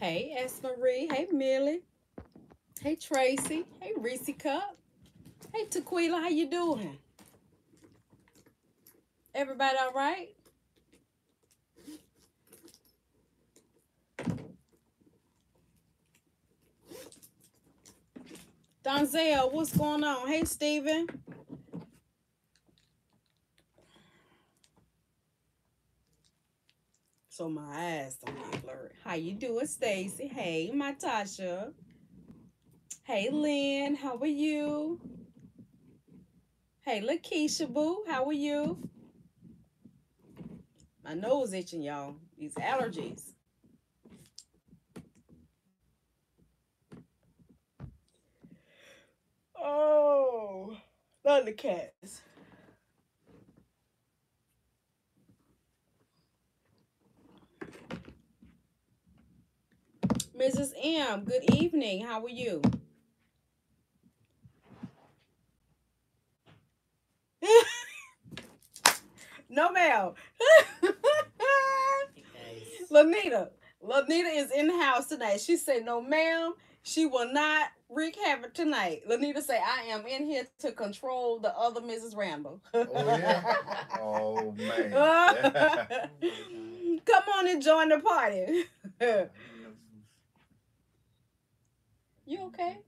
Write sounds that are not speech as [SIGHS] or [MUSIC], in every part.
Hey, S. Marie. Hey, Millie. Hey, Tracy. Hey, Reese Cup. Hey, Tequila. How you doing? Everybody all right? Donzel, what's going on? Hey, Steven. So my eyes don't get blurred. How you doing, Stacy? Hey, my Tasha. Hey, Lynn. How are you? Hey, Lakeisha Boo. How are you? My nose itching, y'all. These allergies. Oh, love the cats. Mrs. M, good evening. How are you? [LAUGHS] no, ma'am. [LAUGHS] Lanita. Lanita is in the house tonight. She said, no, ma'am. She will not wreak havoc tonight. Lanita say, I am in here to control the other Mrs. Randall. Oh yeah. [LAUGHS] Oh man. Come on and join the party. You okay?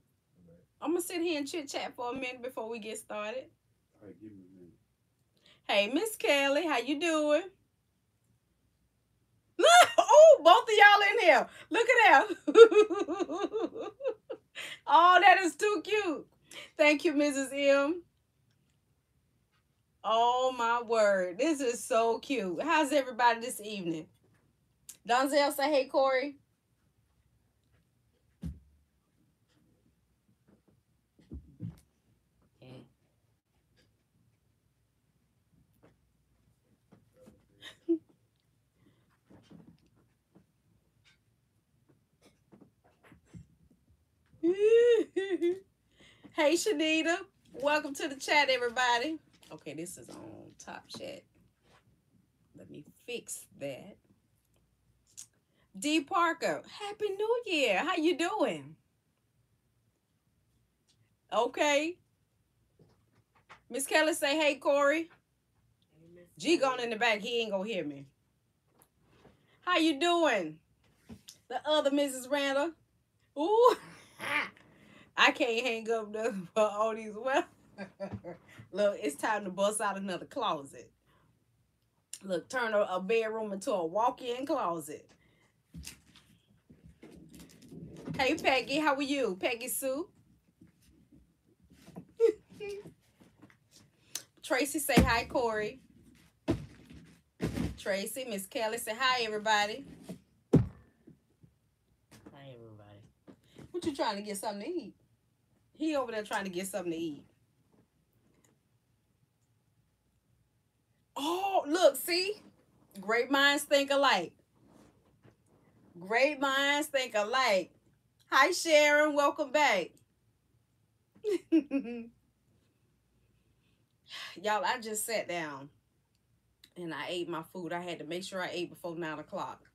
I'm gonna sit here and chit chat for a minute before we get started. All right, give me a minute. Hey, Miss Kelly, how you doing? [LAUGHS] oh, both of y'all in here. Look at that. [LAUGHS] oh, that is too cute. Thank you, Mrs. M. Oh my word. This is so cute. How's everybody this evening? Donzel say hey Corey. [LAUGHS] hey Shanita. Welcome to the chat, everybody. Okay, this is on top chat. Let me fix that. D Parker, Happy New Year. How you doing? Okay. Miss Kelly say, hey Corey. G gone in the back. He ain't gonna hear me. How you doing? The other Mrs. Randall. Ooh. [LAUGHS] I can't hang up nothing for all these well. [LAUGHS] Look, it's time to bust out another closet. Look, turn a, a bedroom into a walk-in closet. Hey Peggy, how are you? Peggy Sue. [LAUGHS] Tracy say hi, Corey. Tracy, Miss Kelly say hi, everybody. Hi, everybody. You trying to get something to eat? He over there trying to get something to eat. Oh, look, see? Great minds think alike. Great minds think alike. Hi, Sharon. Welcome back. [LAUGHS] Y'all, I just sat down and I ate my food. I had to make sure I ate before nine o'clock.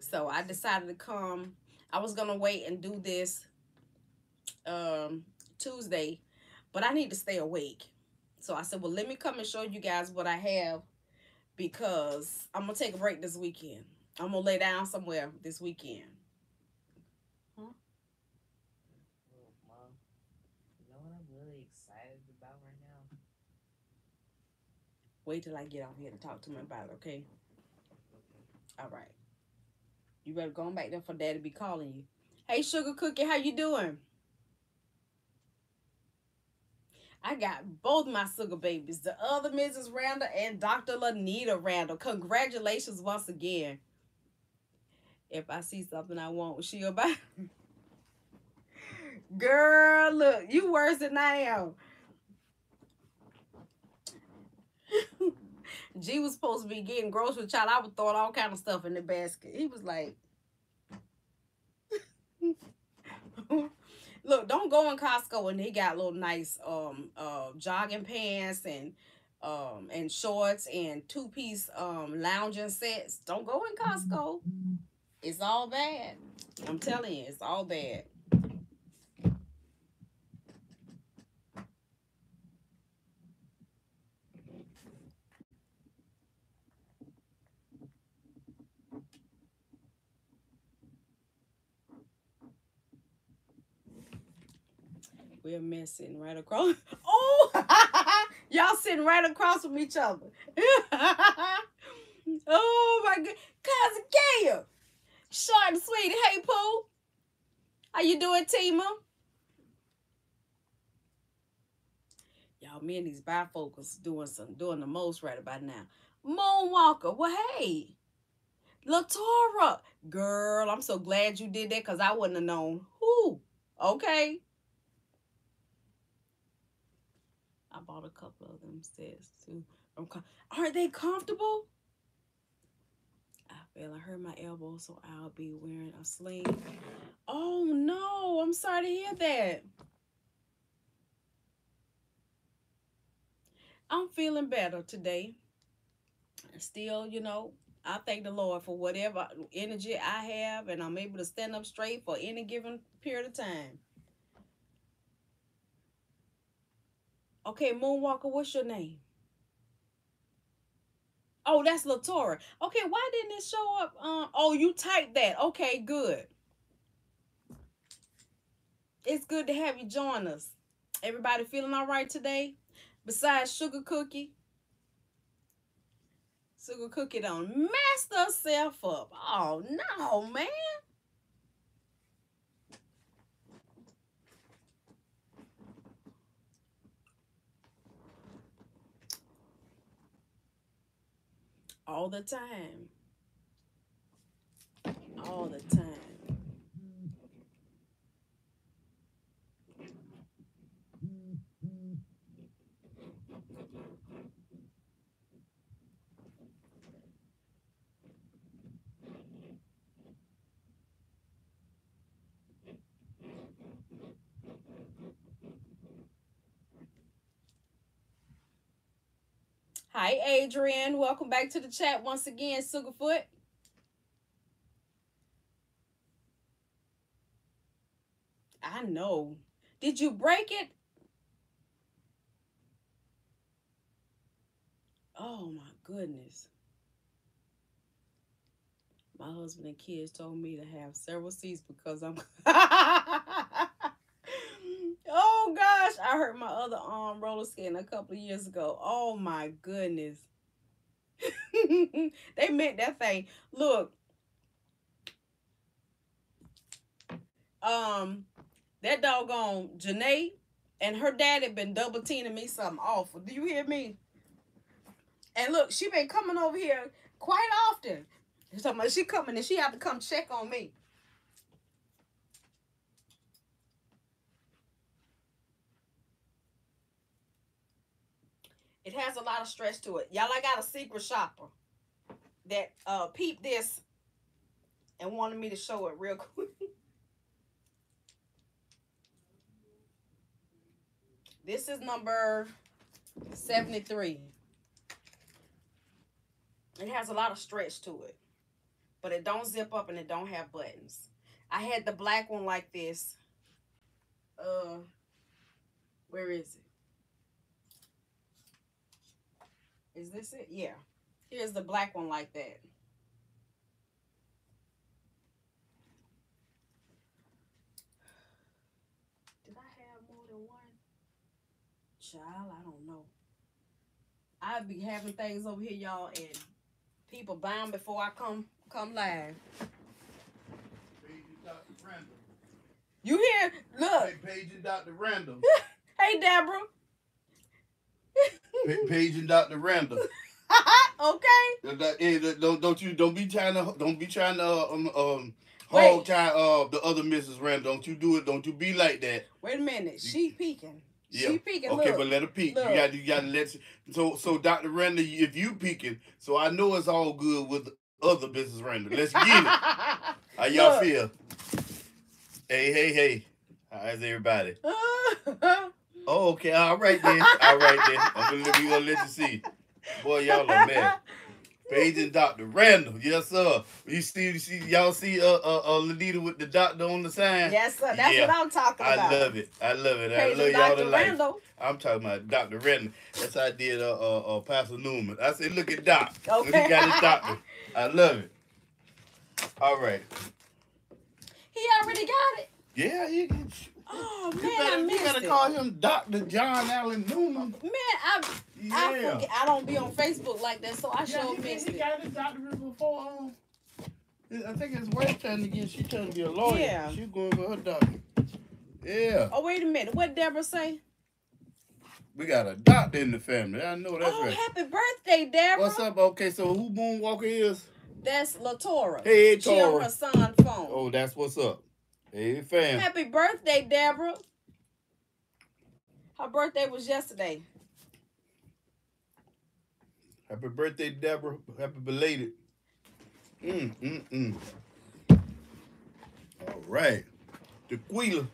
So I decided to come. I was gonna wait and do this um Tuesday, but I need to stay awake. So I said, well, let me come and show you guys what I have because I'm gonna take a break this weekend. I'm gonna lay down somewhere this weekend. Well, Mom, you know what I'm really excited about right now? Wait till I get off here to talk to my about it, okay? All right. You better go back there for daddy to be calling you. Hey, Sugar Cookie, how you doing? I got both my sugar babies, the other Mrs. Randall and Dr. Lanita Randall. Congratulations once again. If I see something I want, she'll [LAUGHS] buy. Girl, look, you worse than I am. G was supposed to be getting grocery child. I was throwing all kind of stuff in the basket. He was like, [LAUGHS] look, don't go in Costco and they got little nice um uh jogging pants and um and shorts and two piece um lounging sets. Don't go in Costco. It's all bad. I'm telling you, it's all bad. We're messing right across. [LAUGHS] Oh, [LAUGHS] y'all sitting right across from each other. [LAUGHS] oh my god, cousin Gail, short and sweet. Hey Pooh, how you doing, Tima? Y'all, me and these bifocals doing some doing the most right about now. Moonwalker, well hey, Latora, girl, I'm so glad you did that because I wouldn't have known who. Okay. I bought a couple of them sets too. Aren't they comfortable? I feel I hurt my elbow, so I'll be wearing a sling. Oh no, I'm sorry to hear that. I'm feeling better today. Still, you know, I thank the Lord for whatever energy I have, and I'm able to stand up straight for any given period of time. Okay, Moonwalker, what's your name? Oh, that's Latora. Okay, why didn't it show up? Um, oh, you typed that. Okay, good. It's good to have you join us. Everybody feeling all right today? Besides Sugar Cookie. Sugar Cookie don't mess herself up. Oh, no, man. All the time. All the time. Hi, Adrian. Welcome back to the chat once again, Sugarfoot. I know. Did you break it? Oh my goodness. My husband and kids told me to have several seats because I'm [LAUGHS] [LAUGHS] Oh gosh, I hurt my other arm roller skating a couple of years ago. Oh my goodness. [LAUGHS] they meant that thing. Look. Um, that doggone Janae and her dad had been double teaming me something awful. Do you hear me? And look, she been coming over here quite often. about she coming and she have to come check on me. It has a lot of stress to it. Y'all, I got a secret shopper that uh peeped this and wanted me to show it real [LAUGHS] quick. this is number 73. It has a lot of stretch to it. But it don't zip up and it don't have buttons. I had the black one like this. Uh, where is it? Is this it? Yeah. Here's the black one like that. Did I have more than one? Child, I don't know. I'd be having things over here, y'all, and people buying before I come come live. You hear? Look. Hey, Paige and Dr. Randall. [LAUGHS] hey, Deborah. Paige and Dr. Randall. [LAUGHS] okay. Don't don't you don't be trying to don't be trying to um um hog tie uh the other Mrs. Randall. Don't you do it. Don't you be like that. Wait a minute. She peeking. Yeah. She peeking. Okay, Look. but let her peek. Look. You got you got to let. So so Dr. Randall, if you peeking, so I know it's all good with the other Mrs. Randall. Let's get it. [LAUGHS] How y'all Look. feel? Hey hey hey. How's everybody? [LAUGHS] Oh, okay. All right then. All right then. I'm gonna, we gonna let you see. Boy, y'all are mad. Paige and Dr. Randall. Yes, sir. You see, you see y'all see uh, uh, uh Lanita with the doctor on the sign? Yes, sir. That's Yeah. what I'm talking about. I love it. I love it. I love y'all Dr. life. Randall. I'm talking about Dr. Randall. That's how I did uh, uh, uh, Pastor Newman. I said, look at Doc. Look, Okay. he got his doctor. I love it. All right. He already got it. Yeah, you, Oh man, you I better, you missed better it. call him Dr. John Allen Newman. Man, I I forget. I don't be on Facebook like that, so I Yeah, sure he, missed he it. got his doctorate before. Um, I think his wife trying to get. She trying to be a lawyer. Yeah. She going for her doctor. Yeah, Oh wait a minute, what Deborah say? we got a doctor in the family. I know that's oh, right. happy birthday, Deborah. What's up? Okay, so who Moonwalker is? That's Latora. Hey, She on her son's phone. Oh, that's what's up. Hey, fam. Happy birthday, Deborah. Her birthday was yesterday. Happy birthday, Deborah. Happy belated. Mm, mm, mm. All right. Tequila.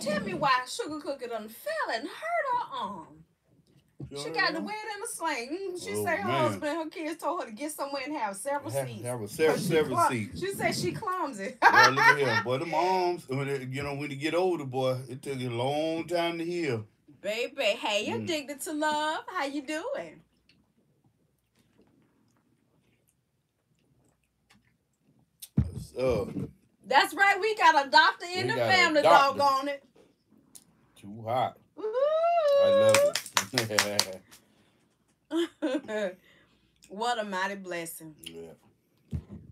Tell me why Sugar Cookie done fell and hurt her arm. She got the wear it in a sling. She Oh, said her man. husband and her kids told her to get somewhere and have several Have, seats. have a several, several seats. She said she clumsy. Boy, look at here. [LAUGHS] Boy, them arms, when they, you know, when you get older, boy, it took you a long time to heal. Baby, hey, you're Mm. addicted to love. How you doing? So, That's right. We got a doctor in the family, doggone it. too hot. Ooh. I love it. [LAUGHS] what a mighty blessing. yeah,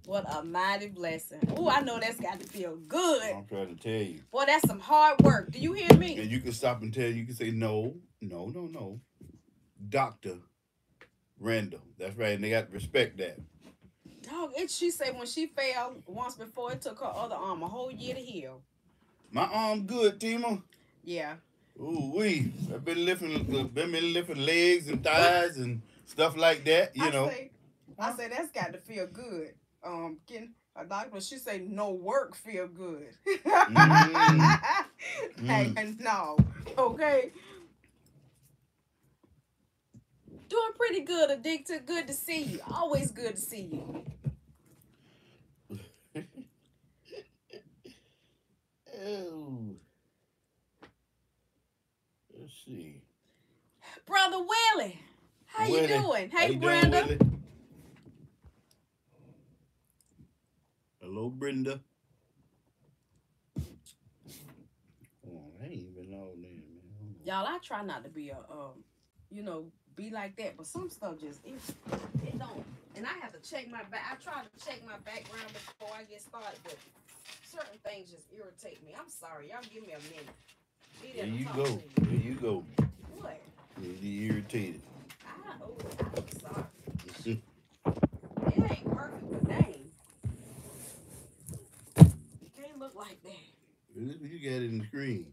What a mighty blessing. Ooh, I know that's got to feel good. I'm trying to tell you. Boy, that's some hard work. Do you hear me? And you can stop and tell, you can say, no, no, no, no. Dr. Randall. That's right. And they got to respect that. Dog, it she said when she fell once before, it took her other arm a whole year to heal. My arm good, Tima. Yeah. Ooh, wee. I've been lifting, been been lifting legs and thighs and stuff like that, you I know. say, I say that's got to feel good. Um, getting a doctor, she say no work feel good. [LAUGHS] Mm. hey, no, okay. Doing pretty good, addicted. Good to see you. Always good to see you. [LAUGHS] Oh. Brother Willie, how you doing? Hey, you Brenda. Willie? Hello, Brenda. Oh, I ain't even know that, man. Y'all, I try not to be a, um, you know, be like that, but some stuff just it, it don't. And I have to check my back. I try to check my background before I get started, but certain things just irritate me. I'm sorry, y'all. Give me a minute. There you go. There you go. What? You irritated. I, oh, I'm sorry. It ain't perfect, dang. It can't look like that. You got it in the screen.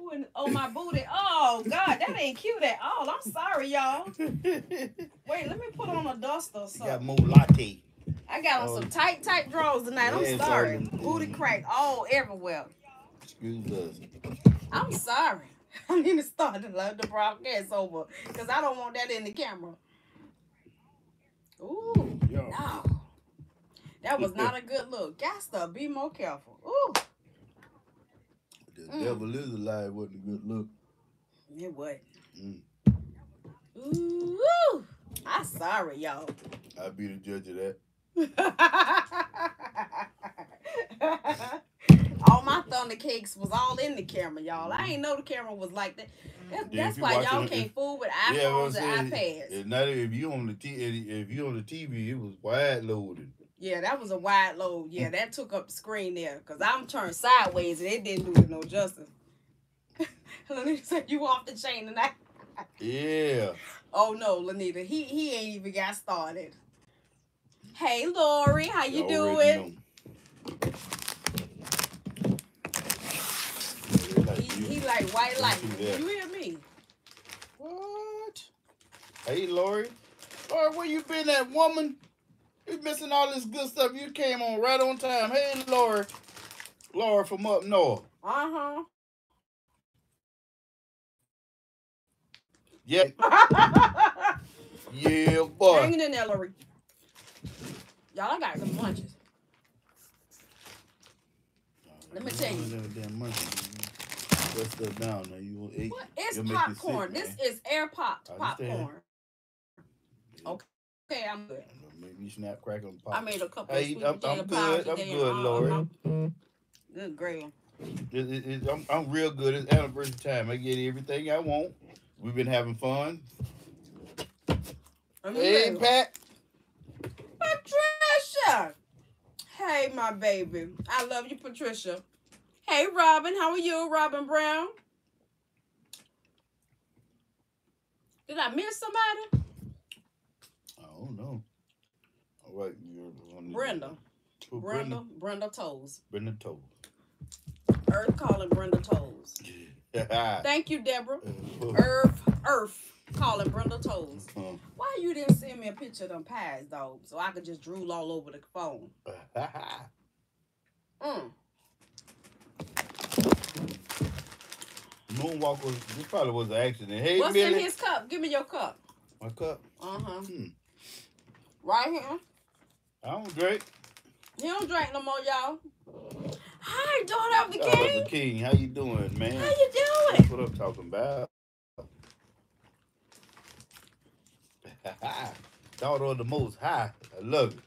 Ooh, and- Oh, my booty. Oh, God, that ain't cute at all. I'm sorry, y'all. [LAUGHS] Wait, let me put on a duster or You got more latte. I got on Oh. some tight, tight drawers tonight. I'm Yeah, sorry. Booty crack all everywhere. Excuse us. I'm [LAUGHS] sorry. [LAUGHS] I need to start to the, the broadcast over because I don't want that in the camera. Ooh, Yo. no. That was not a good look. Got to be more careful. Ooh, The Mm. devil is alive wasn't a good look. it what? Mm. Ooh, I'm sorry, y'all. I'll be the judge of that. [LAUGHS] all my thunder cakes was all in the camera, y'all. I ain't know the camera was like that. That- Yeah, that's why y'all it- can't fool with Yeah, what I'm iPhones saying, and iPads. If not if you on the t if you on the TV, it was wide loaded. Yeah, that was a wide load. Yeah, mm. that took up the screen there because I'm turned sideways and it didn't do it no justice. [LAUGHS] Lanita said, You off the chain tonight? Yeah. [LAUGHS] Oh no, Lanita, he he ain't even got started. Hey Lori, how you You already doing? know. Yeah, like He, you. he like white Don't lightning. do that. You hear me? What? Hey, Lori. Lori, where you been at, woman? You missing all this good stuff. You came on right on time. Hey, Lori. Lori from up north. Uh-huh. Yeah, yeah, boy. Hang it in there, Lori. Y'all got some munches. Let me tell you. That stuff down now. You will eat. What? It's make you sick, popcorn. this is air pop I understand. popcorn. Okay. Okay, I'm good. Maybe you snap, crack pop. I made a couple Hey, of I'm- I'm good. I'm good, Lori. Good girl. It- it- it- I'm, I'm real good. It's anniversary time. I get everything I want. We've been having fun. I'm Hey. Pat. Patricia. Hey, my baby. I love you, Patricia. Hey, Robin. How are you, Robin Brown? Did I miss somebody? I don't know. All right. Brenda. Brenda. Brenda. Brenda Toes. Brenda told. Earth calling Brenda Toes. [LAUGHS] Thank you, Deborah. [LAUGHS] Earth, Earth calling Brenda Toes. Uh, Why you didn't send me a picture of them pies, though, so I could just drool all over the phone? [LAUGHS] Mm. Moonwalk was this probably was an accident. Hey What's Millie. in his cup? Give me your cup. My cup. Uh huh. Hmm. Right here. I don't drink. He don't drink no more, y'all. Hi, daughter of the Oh, king. the king. How you doing, man? How you doing? That's what I'm talking about. [LAUGHS] Daughter of the Most High. I love it.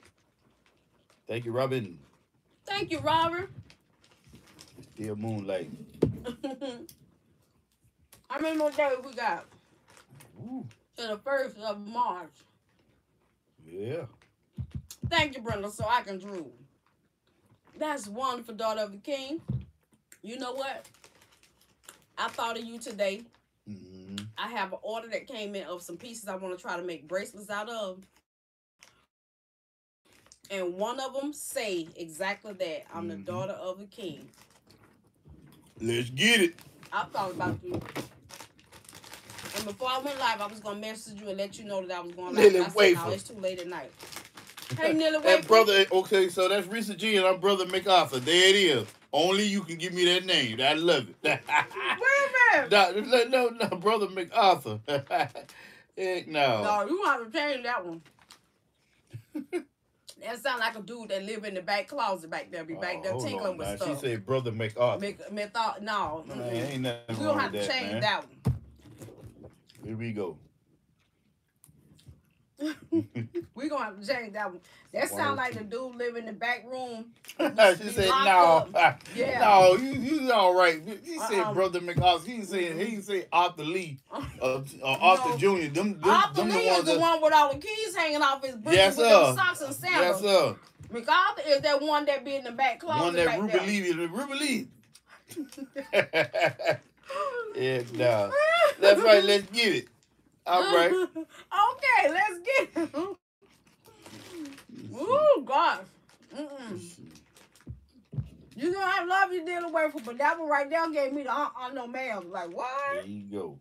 Thank you, Robin. Thank you, Robert. Still moonlight. [LAUGHS] How many more days we got? Ooh, To the first of March. yeah. Thank you, Brenda, so I can drool. That's wonderful, daughter of the king. You know what? I thought of you today. hmm I have an order that came in of some pieces I want to try to make bracelets out of. And one of them say exactly that. I'm the Mhm. daughter of the king. Let's get it. I thought about you. And before I went live, I was gonna message you and let you know that I was going live. Lily I said, Wafer. no, it's too late at night. [LAUGHS] Hey, Nilly That brother, okay, so that's Resa G and our brother MacArthur. There it is. Only you can give me that name. I love it. Wait a minute. no, no, no, no, brother MacArthur. [LAUGHS] Heck no. No, you gonna have to change that one. [LAUGHS] that sound like a dude that live in the back closet back there, be oh, back Oh, there tinkling on with now. stuff. She said brother MacArthur. Make, make no, Man, ain't nothing we wrong gonna have with to that, change man. that one. Here we go. [LAUGHS] We gonna have to change that one. That sound like the dude live in the back room. [LAUGHS] she said, "No, [LAUGHS] Yeah. no, you you all right." He said, Uh-uh. "Brother McArthur." He said, "He said Arthur Lee, uh, uh, Arthur No. Junior." Them, them, Arthur them the Lee is the that. one with all the keys hanging off his boots Yes, with sir. socks and sandals. Yes, sir. MacArthur is that one that be in the back closet One that back Ruby. Lee is Ruby Lee. Yeah, no. That's right. Let's get it. All right. okay, let's get it. Ooh, gosh. Mm-mm. You know I love you dealing with it, but that one right there gave me the uh, uh no ma'am. Like There what? you go.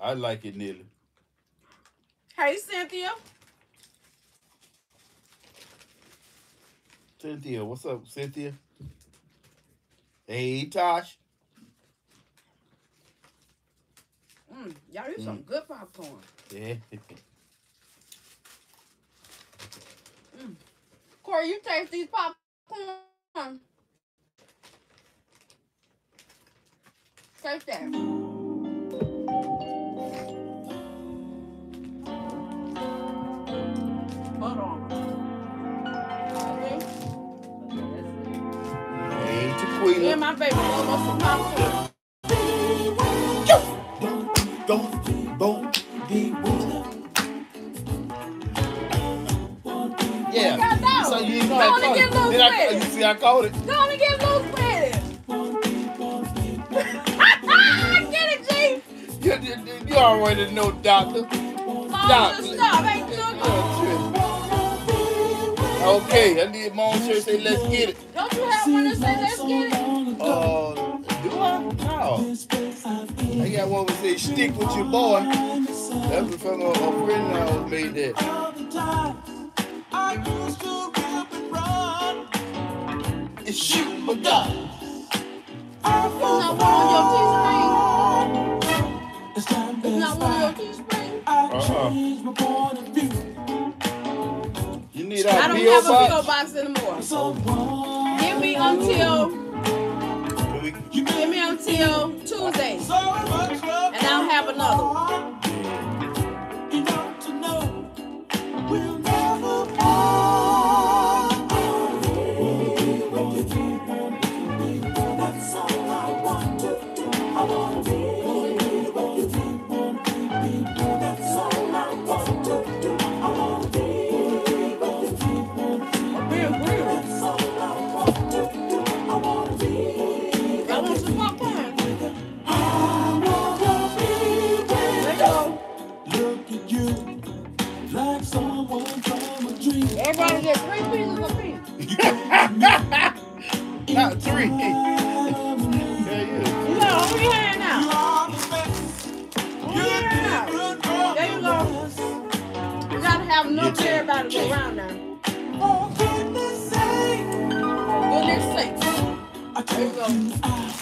I like it, Nelly. Hey Cynthia. Cynthia, what's up, Cynthia? Hey, Tosh. Mm, y'all eat some good popcorn. Yeah. [LAUGHS] Corey, you taste these popcorn. Taste that. Butter on it. Okay? Hey, Me and my baby some popcorn. Don't, don't be with Yeah. got So you know Go I caught it. Did I, you see I caught it? Go on and get loose with [LAUGHS] it. get it, G. You, you, you already know, doctor. Mom, just stop. Ain't sugar. Okay, I need mom shirt say let's get it. Don't you have one that say let's get it? Uh, do I? I got one that say stick with your boy. That's from a, a friend of ours made that. It's shoot my God. It's not one on your teespring. It's not one on your teespring. Uh-uh. Change my point of. You need I don't have a box? PO box anymore. Give me until give me until Tuesday, and I'll have another Yeah, You hold your hand You out. are the best. Hold your hand out. There you go. You gotta have for everybody to go around now. For goodness sake, For goodness sakes. There you go. you I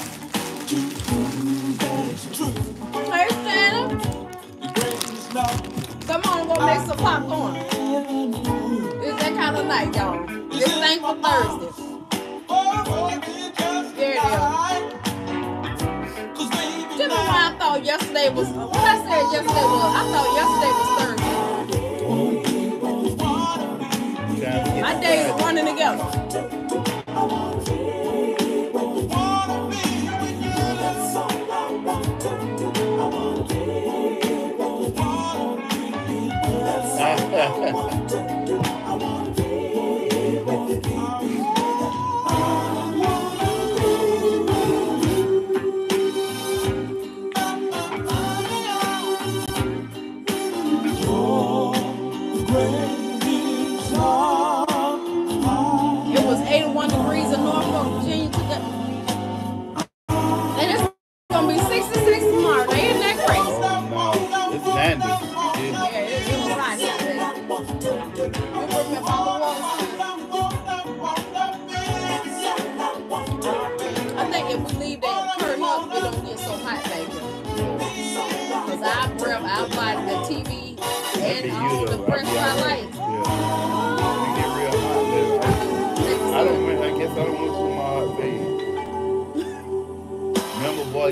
to prove that it's true. Hey, Santa. The greatest love Come on, go make some popcorn. It's that kind of night, y'all. It's thankful Thursday. There it is. life. 'Cause baby, Do you know why I thought yesterday was, what I said yesterday was, I thought yesterday was Thursday. Time to get My days are running together.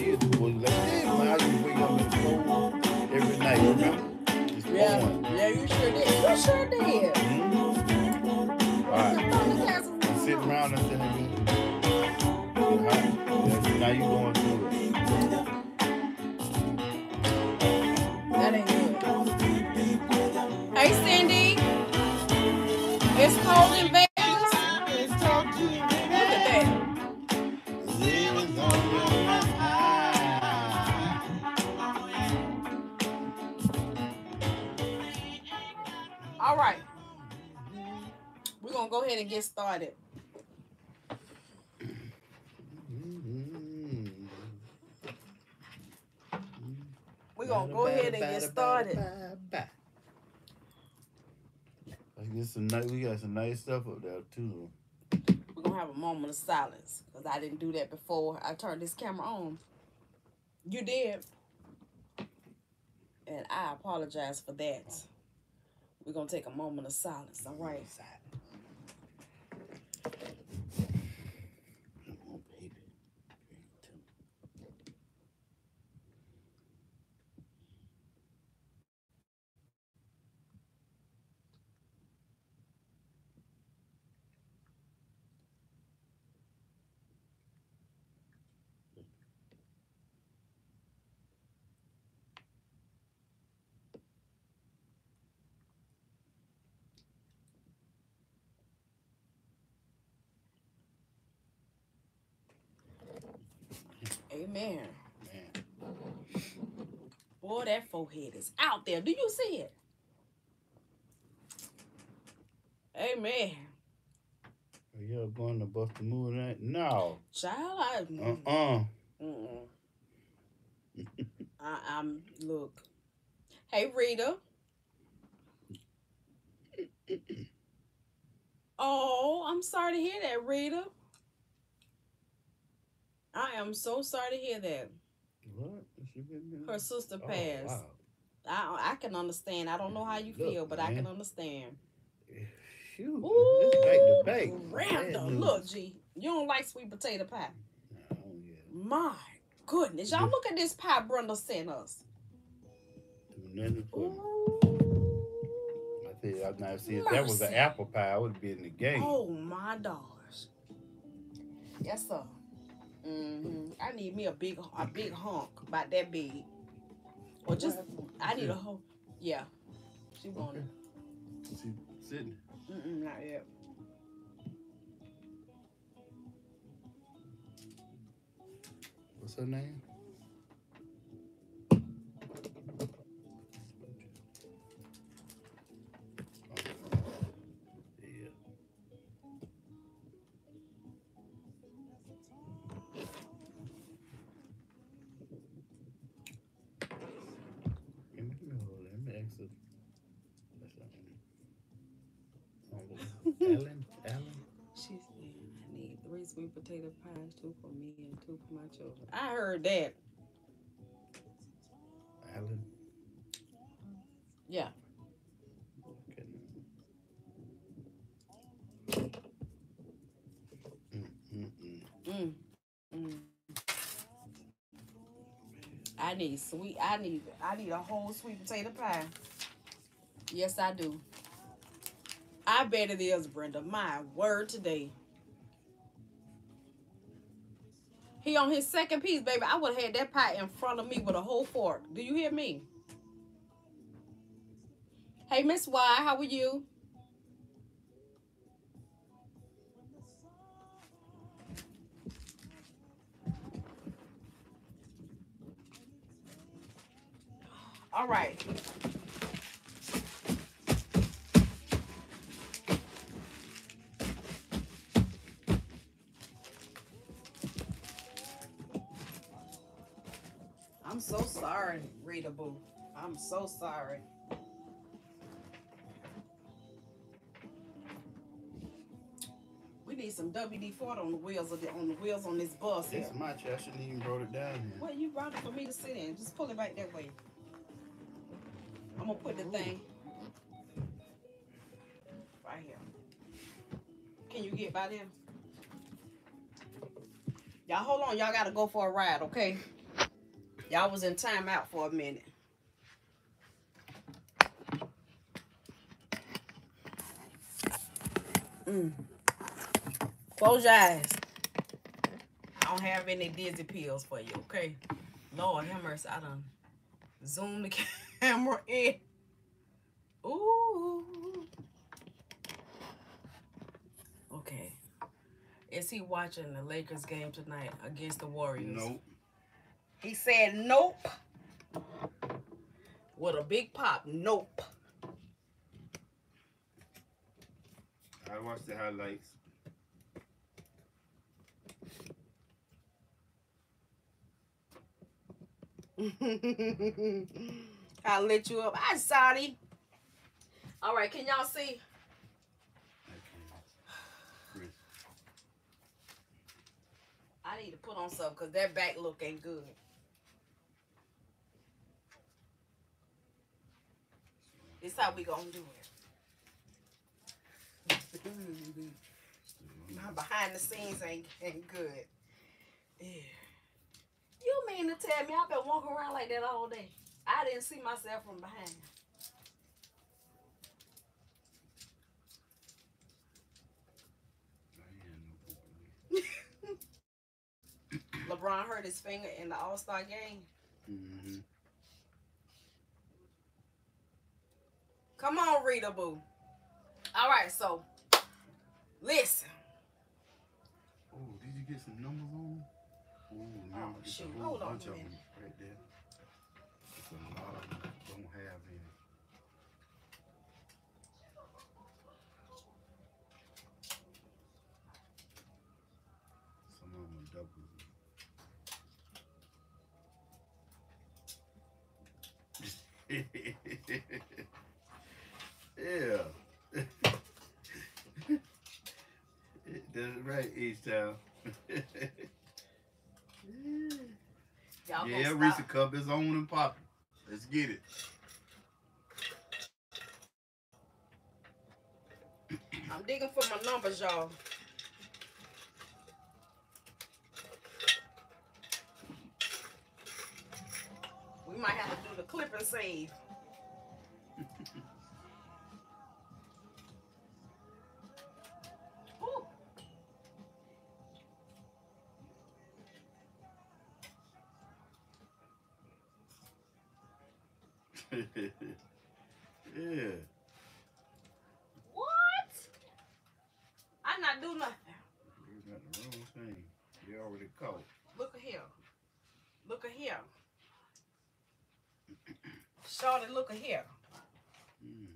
Used to was like, damn, man, I used to wake up and smoke every night. Remember? Yeah, yeah, you sure did. You sure did. Mhm. All right. Sitting around and ahead and get started. We're going to go ahead and get started. I get some nice, we got some nice stuff up there too. We're going to have a moment of silence because I didn't do that before I turned this camera on. You did. And I apologize for that. We're going to take a moment of silence. All right. Amen. Man. Boy, that forehead is out there. Do you see it? Amen. Are you going to bust a move tonight? No. Child, I, Uh-uh. Mm-mm. I, I'm look. Hey Rita. [LAUGHS] Oh, I'm sorry to hear that, Rita. I am so sorry to hear that. What? Her sister Oh, passed. wow. I I can understand. I don't know how you Look, feel, but I can understand. Shoot, Ooh, it's back to back. Random. Look, G, you don't like sweet potato pie. Oh, Get it. My goodness, y'all look at this pie Brenda sent us. Do nothing for me. Ooh. I tell you, I've never seen that was an apple pie, I would been in the game. Oh my gosh. Yes, sir. Hmm I need me a big a big hunk about that big. Or just I need a whole yeah. She wanted. She sitting. Mm-mm, not yet. What's her name? Ellen? Ellen? She said I need three sweet potato pies, two for me and two for my children. I heard that. Ellen? Yeah. Okay. Mm, mm, mm. Mm. Mm. I need sweet. I need. I need a whole sweet potato pie. Yes, I do. I bet it is, Brenda. My word today. He on his second piece, baby. I would have had that pie in front of me with a whole fork. Do you hear me? Hey, Miss Y, how are you? All right. Rita I'm so sorry. We need some WD forty on the wheels of the on the wheels on this bus. It's my chair. I shouldn't even brought it down here. Well, you brought it for me to sit in. Just pull it back that way. I'm gonna put the thing right here. Can you get by there? Y'all hold on. Y'all gotta go for a ride, okay? Y'all was in timeout for a minute. Mm. Close your eyes. I don't have any dizzy pills for you, okay? Lord have mercy. I done zoom the [LAUGHS] camera in. Ooh. Okay. Is he watching the Lakers game tonight against the Warriors? Nope. He said nope. With a big pop, nope. I watched the highlights. [LAUGHS] I lit you up. I sorry. All right, can y'all see? I need to put on something because that back look ain't good. This how we gonna do it. My behind the scenes ain't ain't good. Yeah. You mean to tell me I've been walking around like that all day? I didn't see myself from behind. [LAUGHS] LeBron hurt his finger in the All Star game. Mm-hmm. Come on, Rita Boo. All right, so listen. Oh, did you get some numbers on? them? Oh, no, it's a shoot. Hold on a minute. Yeah. it [LAUGHS] does it right East Town. [LAUGHS] yeah, Reese Cup is on and popping. Let's get it. [COUGHS] I'm digging for my numbers, y'all. We might have to do the clip and save. Charlotte, look at here. Mm.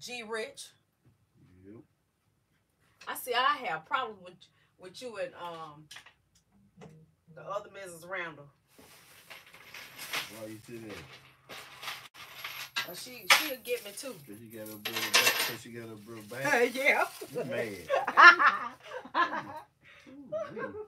G Rich. Yep. I see I have problems with with you and um the other Mrs. Randall. Why you say that? But she she'll get me too. Cause you got a bro back. Cause you got a bro back. [LAUGHS] yeah. You mad. [LAUGHS] Ooh-wee.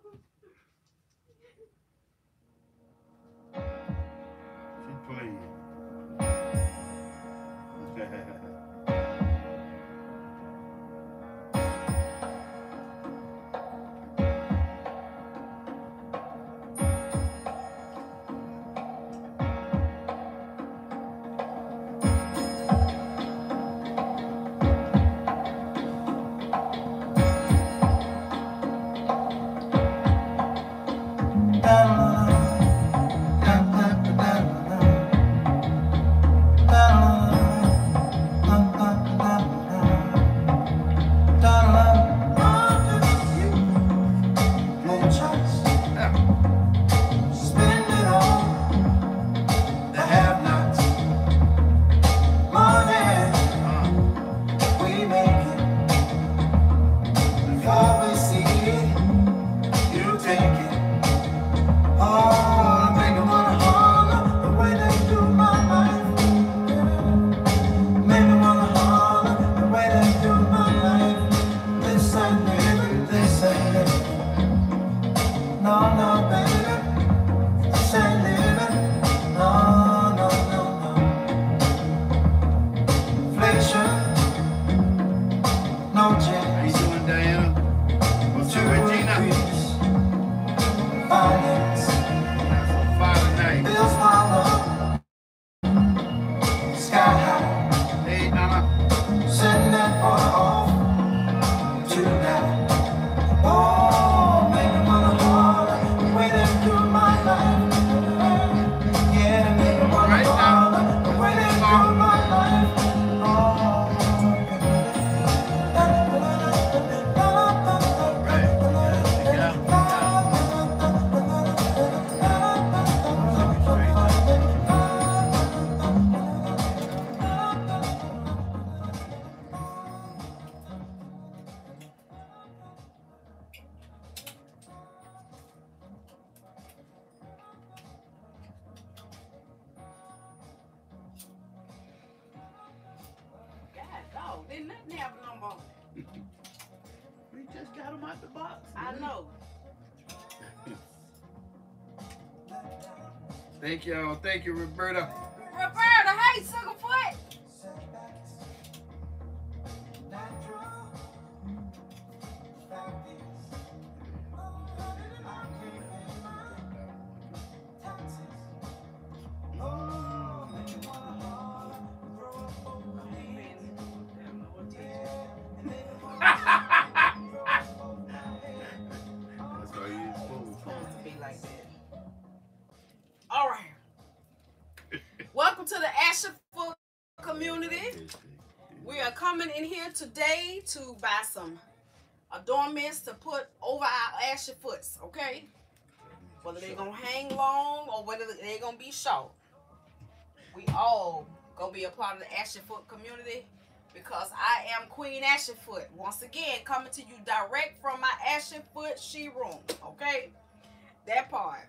Thank you. Roberta, some adornments to put over our ashy foots, okay? Whether they're gonna hang long or whether they're gonna be short. We all gonna be a part of the ashy Asherfoot community because I am Queen Asherfoot. Once again, coming to you direct from my Asherfoot she room, okay? That part.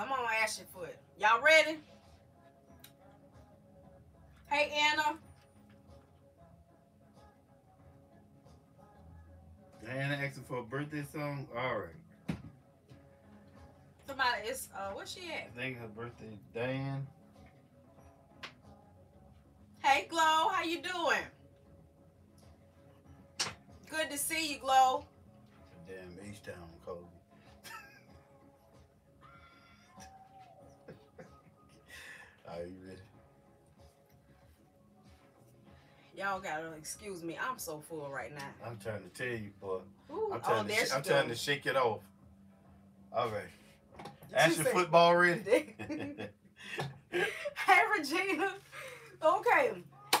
Come on, Asherfoot. Y'all ready? Hey, Anna. Diana asking for a birthday song. All right. is uh where's she at? I at? think her birthday is Dan. Hey Glow, how you doing? Good to see you, Glow. Damn H Are you ready? Y'all gotta excuse me. I'm so full right now. I'm trying to tell you, boy. Ooh, I'm oh, trying, there to, I'm trying to shake it off. All right. Did Ask you your football ready? [LAUGHS] [LAUGHS] hey Regina. Okay.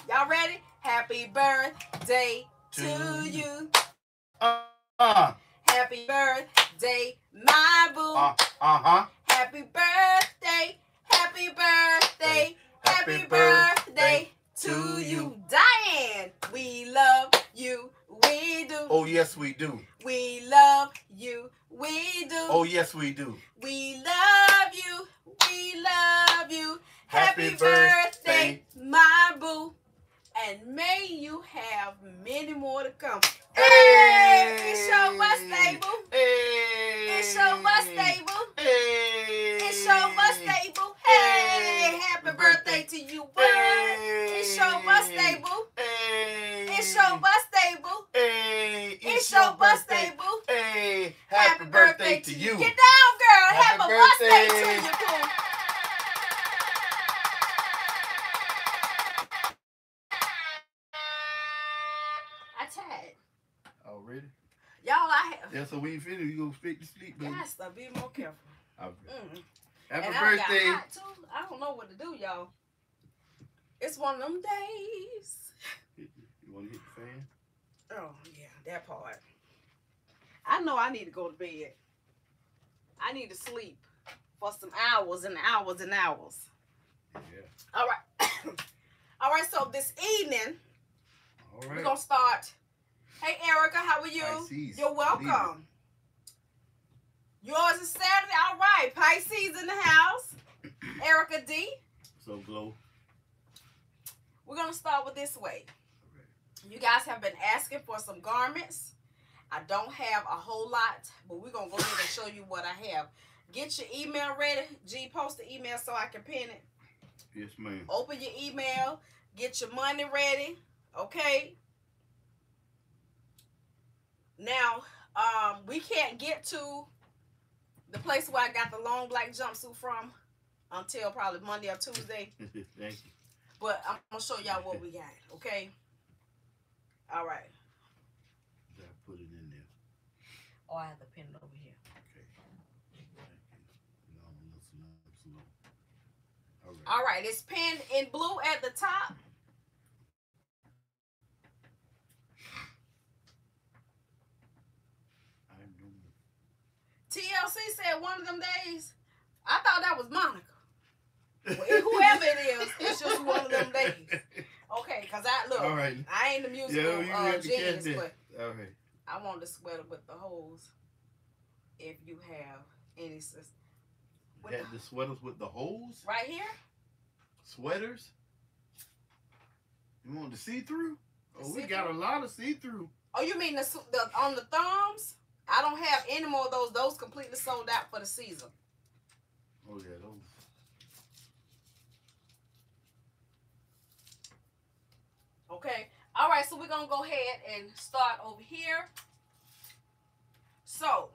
Y'all ready? Happy birthday to To you. uh, uh, Happy birthday, my boo. uh, uh-huh. Happy birthday. Happy birthday. Happy, birthday, to you. you. Diane. We love you. We do. Oh, yes, we do. We love you. We do. Oh, yes, we do. We love you. We love you. Happy, Happy birthday, birthday. my boo. And may you have many more to come. Hey! Hey, it's your birthday, boo. Hey! It's your birthday, boo. Hey! It's your birthday, boo. Hey, happy birthday to you, boo. It's your birthday, boo. Hey! It's your birthday, boo. Hey! It's your birthday, boo. Hey! Happy, birthday, to you. Get down, girl. Happy Happy birthday to you, boo. Y'all, I have. Yeah, so when you finish, you go straight to sleep, baby. Yes, to be more careful. All right. Mm. Happy and I got hot too. I don't know what to do, y'all. It's one of them days. [LAUGHS] You want to hit the fan? Oh yeah, that part. I know I need to go to bed. I need to sleep for some hours and hours and hours. Yeah. All right. [COUGHS] All right. So this evening All we're gonna start. Hey Erica, how are you? Pisces. You're Leave welcome. Yours is Saturday. All right. Pisces in the house. [CLEARS THROAT] Erica D. So glow. We're gonna start with this way. You guys have been asking for some garments. I don't have a whole lot, but we're gonna go ahead and show you what I have. Get your email ready. G, post the email so I can pin it. Yes, ma'am. Open your email. Get your money ready. Okay. Now, um, we can't get to the place where I got the long black jumpsuit from until probably Monday or Tuesday. [LAUGHS] Thank you. But I'm gonna show y'all what we got. Okay. All right. Gotta put it in there. Oh, I have to pin over here. Okay. Thank you. No, listen up slow. All right. All right. It's pinned in blue at the top. I know. TLC said one of them days. I thought that was Monica. Well, [LAUGHS] whoever it is, it's just one of them days. Okay, cause I look, All right. I ain't the musical Yeah, uh, genius, but All right. I want the sweater with the holes. If you have any, with Had the- the sweaters with the holes? right here. Sweaters? You want the see through? Oh, we See-through? got a lot of see through. Oh, you mean the, the on the thumbs? I don't have any more of those. Those completely sold out for the season. Oh, yeah, those. Okay. All right. So we're gonna go ahead and start over here. So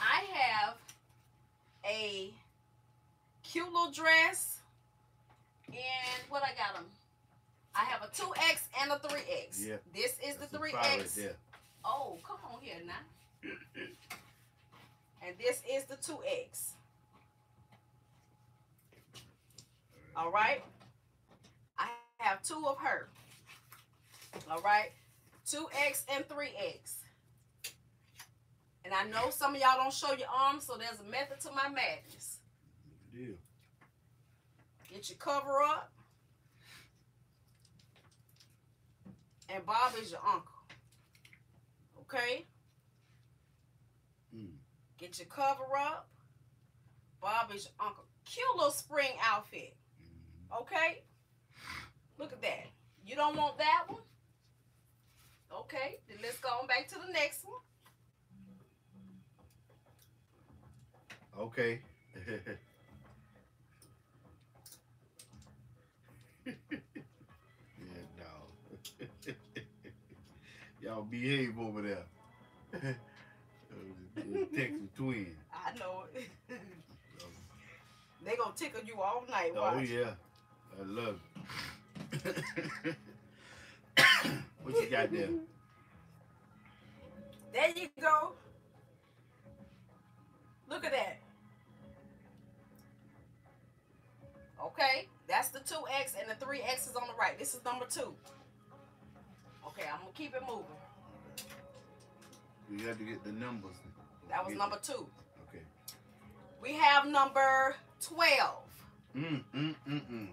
I have a cute little dress, and what I got them. I have a two X and a three X. Yeah. This is the That's a three fire X. Right. Oh, come on here now. And this is the 2X. All right. I have two of her. All right. 2X and 3X. And I know some of y'all don't show your arms, so there's a method to my madness. Get your cover up. And Bob is your uncle. Okay? Get your cover up. Bob is your uncle. Cute little spring outfit. Mhm. Okay? Look at that. You don't want that one? Okay, then let's go on back to the next one. Okay. [LAUGHS] yeah, no. [LAUGHS] Y'all behave over there. [LAUGHS] Texas twin. I know it. they gonna tickle you all night. Oh yeah, I love it. [COUGHS] what you got there? There you go. Look at that. Okay, that's the 2X and the 3X is on the right. This is number two. Okay, I'm gonna keep it moving. We had to get the numbers. That was number two. Okay. We have number 12. Mm, mm, mm, mm.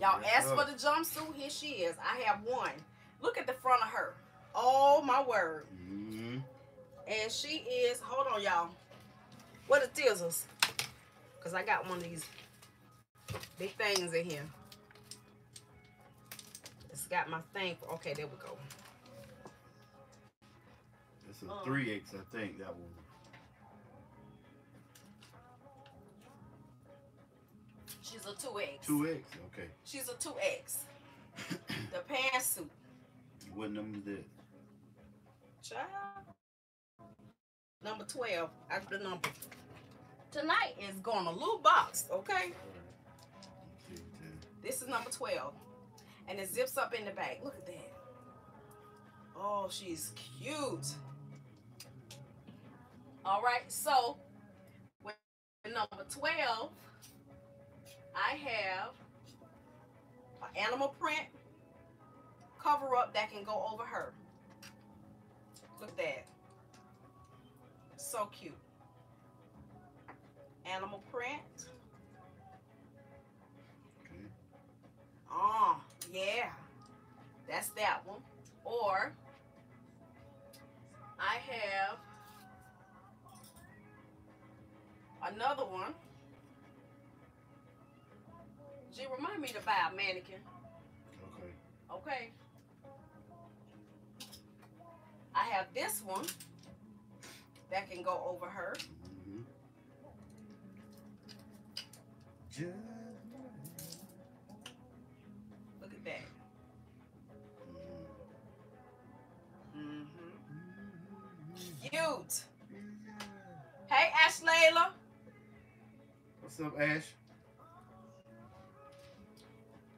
Y'all asked for the jumpsuit. Here she is. I have one. Look at the front of her. Oh my word. Mm. And she is, hold on, y'all. What the scissors? Because I got one of these big things in here. It's got my thing. For, okay, there we go. It's a Uh. 3X, I think, that one. She's a 2X. 2X, okay. She's a 2X. [COUGHS] the pantsuit. What number is that? Child. Number 12. After the number. Tonight is going a little box, okay? All right. Let's see what This is number 12. And it zips up in the back. Look at that. Oh, she's cute. All right, so with number 12, I have an animal print cover up that can go over her. Look at that. So cute. Animal print. Oh, yeah. That's that one. Or I have another one. G, remind me to buy a mannequin. Okay. Okay. I have this one that can go over her. Mm-hmm. Look at that. Mm-hmm. Cute. Hey, Ash Layla. What's up, Ash?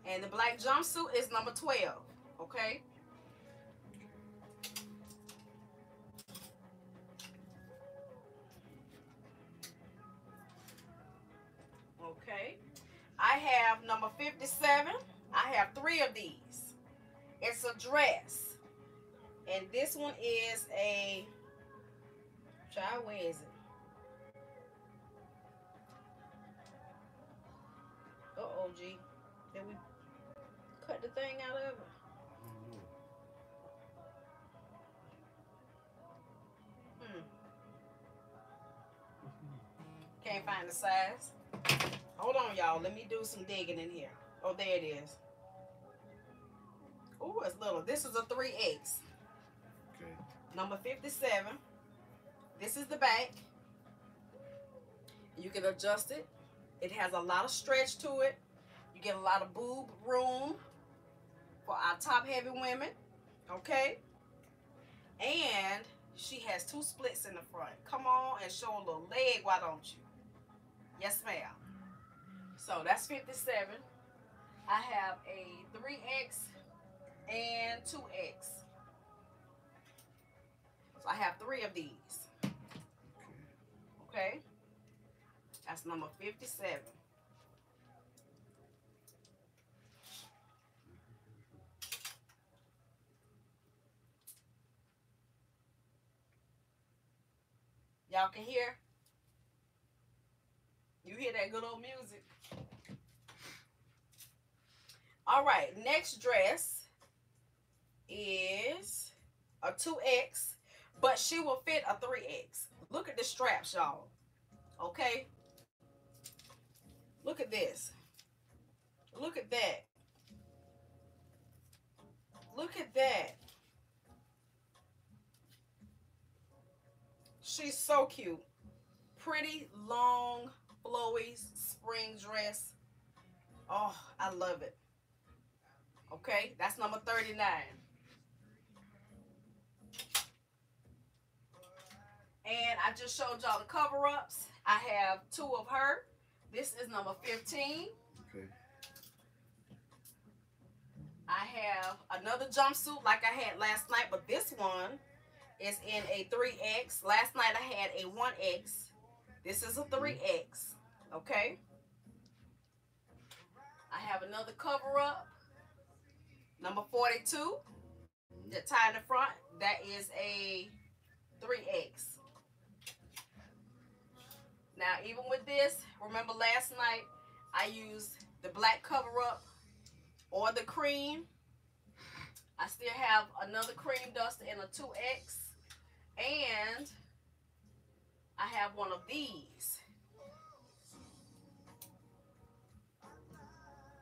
And the black jumpsuit is number 12. Okay? Okay. I have number 57. I have three of these. It's a dress. And this one is a child, where is it? Did we cut the thing out of it? Hmm. Can't find the size. Hold on, y'all. Let me do some digging in here. Oh, there it is. Oh, it's little. This is a 3X. Okay. Number 57. This is the back. You can adjust it. It has a lot of stretch to it. You get a lot of boob room for our top heavy women. Okay? And she has two splits in the front. Come on and show a little leg, why don't you? Yes, ma'am. So that's 57. I have a 3X and 2X. So I have three of these. Okay. Okay? That's number 57. Y'all can hear? You hear that good old music? All right, next dress is a 2X, but she will fit a 3X. Look at the straps, y'all. Okay? Look at this. Look at that. Look at that. She's so cute. Pretty long flowy spring dress. Oh, I love it. Okay, that's number 39. And I just showed y'all the cover ups. I have two of her. This is number 15. Okay. I have another jumpsuit like I had last night, but this one is in a 3X. Last night I had a 1X. This is a 3X. Okay. I have another cover up. Number 42. The tie in the front. That is a 3X. Now, even with this, remember last night I used the black cover up or the cream. I still have another cream duster in a 2X. And I have one of these.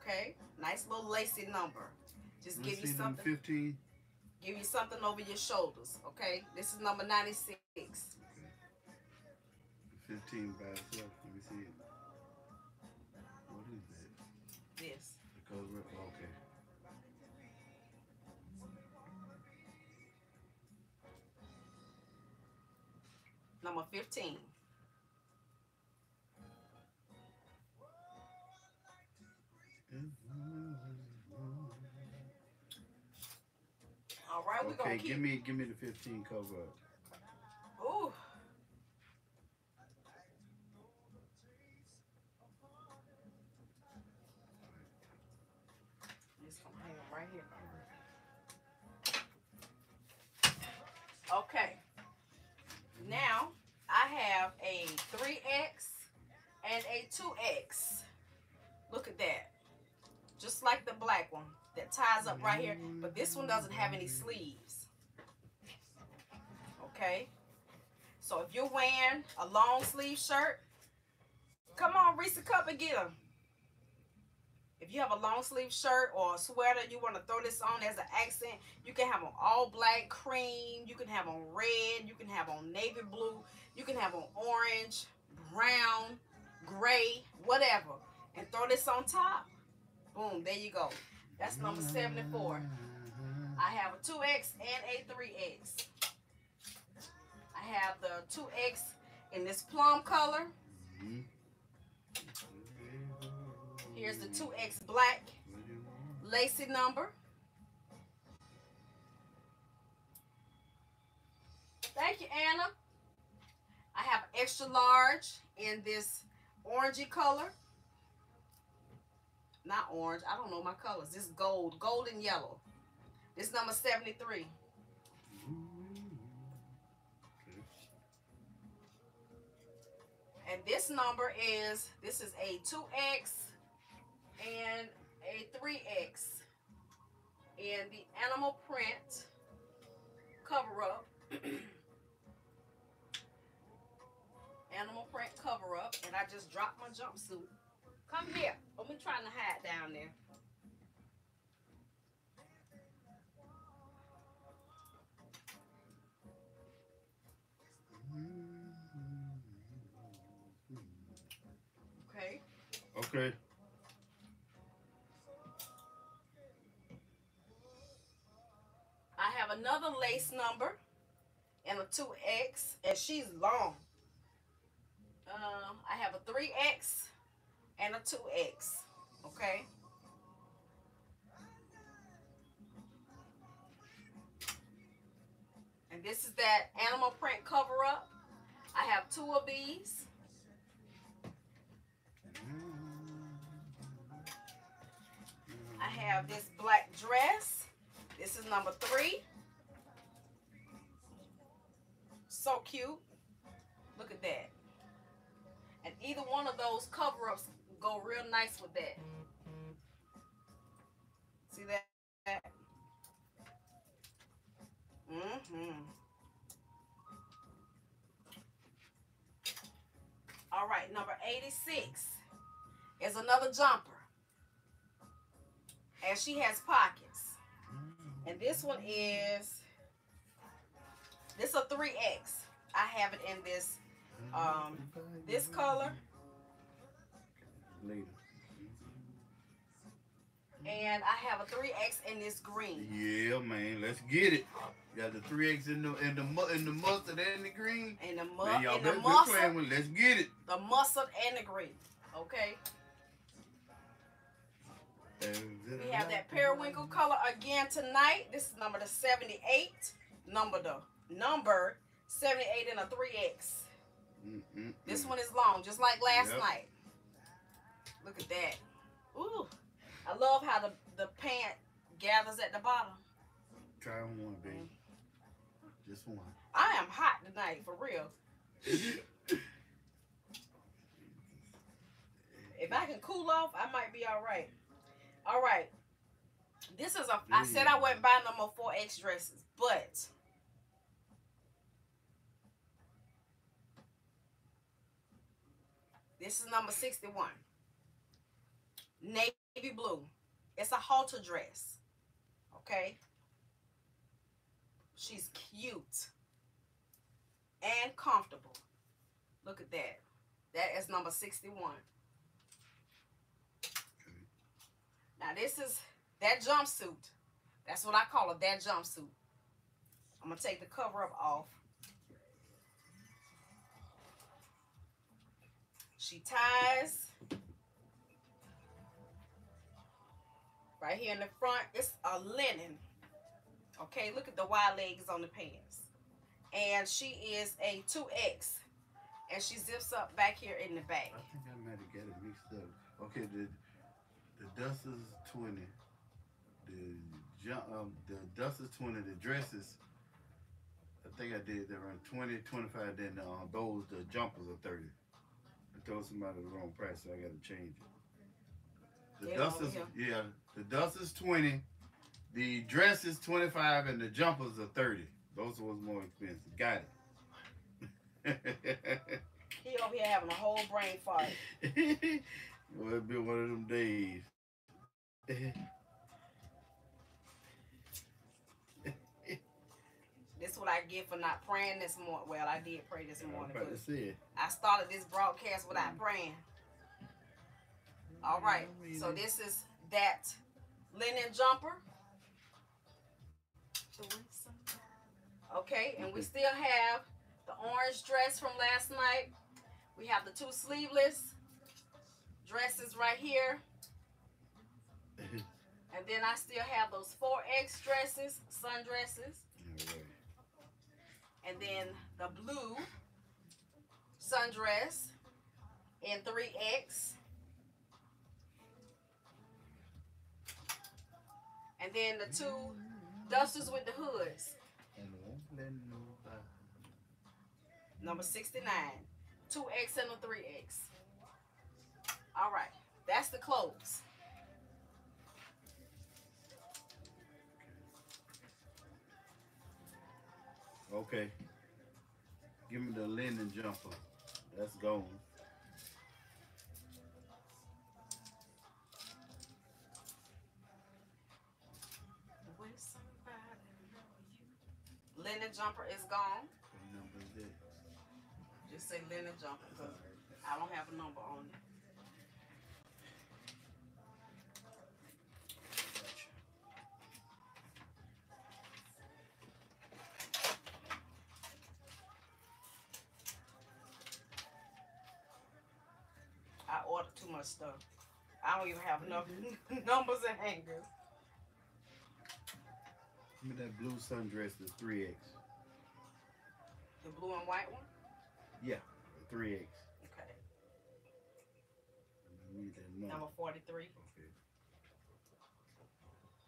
Okay, nice little lacy number. Just give you Let's see them something. 15. Give you something over your shoulders. Okay, this is number 96. 15 by itself. Let me see it. What is that? This. Number 15. All right, we're Okay, gonna give keep. me give me the 15 cover up. Ooh. Just gonna hang right here. Okay. Now have a 3X and a 2X. Look at that. Just like the black one that ties up right here. But this one doesn't have any sleeves. Okay. So if you're wearing a long sleeve shirt, come on, Reese Cup and get them. If you have a long sleeve shirt or a sweater, you want to throw this on as an accent, you can have on all black cream, you can have on red, you can have on navy blue, you can have on orange, brown, gray, whatever. And throw this on top. Boom, there you go. That's number 74. I have a 2X and a 3X. I have the 2X in this plum color. Mm-hmm. Here's the 2X black lacy number. Thank you, Anna. I have extra large in this orangey color. Not orange. I don't know my colors. This gold, gold and yellow. This number 73. And this number is, this is a 2X and a 3X. And the animal print cover up. [CLEARS THROAT] animal print cover up. And I just dropped my jumpsuit. Come here. I'm trying to hide down there. Mm-hmm. Okay. Okay. Have another lace number and a 2X, and she's long. Um, I have a 3X and a 2X. Okay. And this is that animal print cover up. I have two of these. I have this black dress. This is number three. So cute. Look at that. And either one of those cover-ups go real nice with that. See that? Mm-hmm. All right, number 86 is another jumper. And she has pockets. And this one is this is a 3X. I have it in this um this color later. And I have a 3X in this green. Yeah, man. Let's get it. Got the 3X in the in the in the mustard and the green. And the, mu- Man, and the better quit playing mustard, with. Let's get it. the mustard and the green. Okay. We have that periwinkle color again tonight. This is number the 78. Number the number 78 in a 3X. Mm-mm-mm. This one is long, just like last Yep. night. Look at that. Ooh. I love how the, the pant gathers at the bottom. Try on one, baby. Mm-hmm. Just one. I am hot tonight, for real. [LAUGHS] If I can cool off, I might be all right. All right. This is a. I said I wouldn't buy no more 4X dresses, but this is number 61. Navy blue. It's a halter dress. Okay. She's cute and comfortable. Look at that. That is number 61. Now this is that jumpsuit. That's what I call it, that jumpsuit. I'm gonna take the cover up off. She ties right here in the front. It's a linen. Okay, look at the wide legs on the pants. And she is a 2X. And she zips up back here in the back. I think I might have got it mixed up. Okay, the the dusters twenty, the jump um, the dusters twenty, the dresses. I think I did that around 20, 25, Then uh, those the jumpers are thirty. I told somebody the wrong price, so I got to change it. The over dusters, yeah, the dust is twenty, the dress is twenty five, and the jumpers are thirty. Those was more expensive. Got it. [LAUGHS] He over here having a whole brain fart. [LAUGHS] well, it been one of them days. [LAUGHS] This is what I get for not praying this morning. Well, I did pray this I'm morning, about to say it. I started this broadcast without mm. praying. All right, so this is that linen jumper. Okay, and we still have the orange dress from last night. We have the two sleeveless dresses right here. [LAUGHS] And then I still have those 4X dresses, sundresses. Alright. And then the blue sundress in 3X. And then the two dusters with the hoods, And won't let nobody- number 69. 2X and a 3X. All right, that's the clothes. Okay. Give me the linen jumper. That's gone. Linen jumper is gone. What number is that? Just say linen jumper because I don't have a number on it. I ordered too much stuff. I don't even have enough [LAUGHS] numbers and hangers. Give me that blue sundress, the 3X. The blue and white one? Yeah, the 3X. Okay. I need that number. Number 43. Okay. Got a lot, a lot.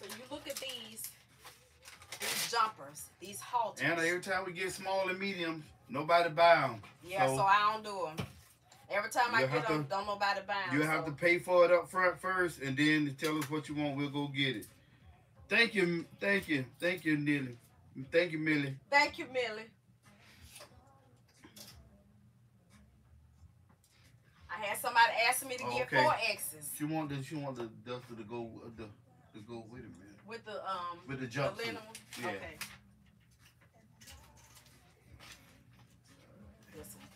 So you look at these, these jumpers, these halters. And every time we get small and medium, nobody buy them. yeah, so, so- I don't do them. Every time I get them, to- don't nobody buy them. You have so. to pay for it up front first, and then tell us what you want. We'll go get it. Thank you, thank you, thank you, Nilly. Thank you, Millie. Thank you, Millie. Had somebody asking me to get Okay. four X's She want the she want the duster to go uh, the to go with it, man. with the um With the the jumpsuit. Yeah. Okay. This one.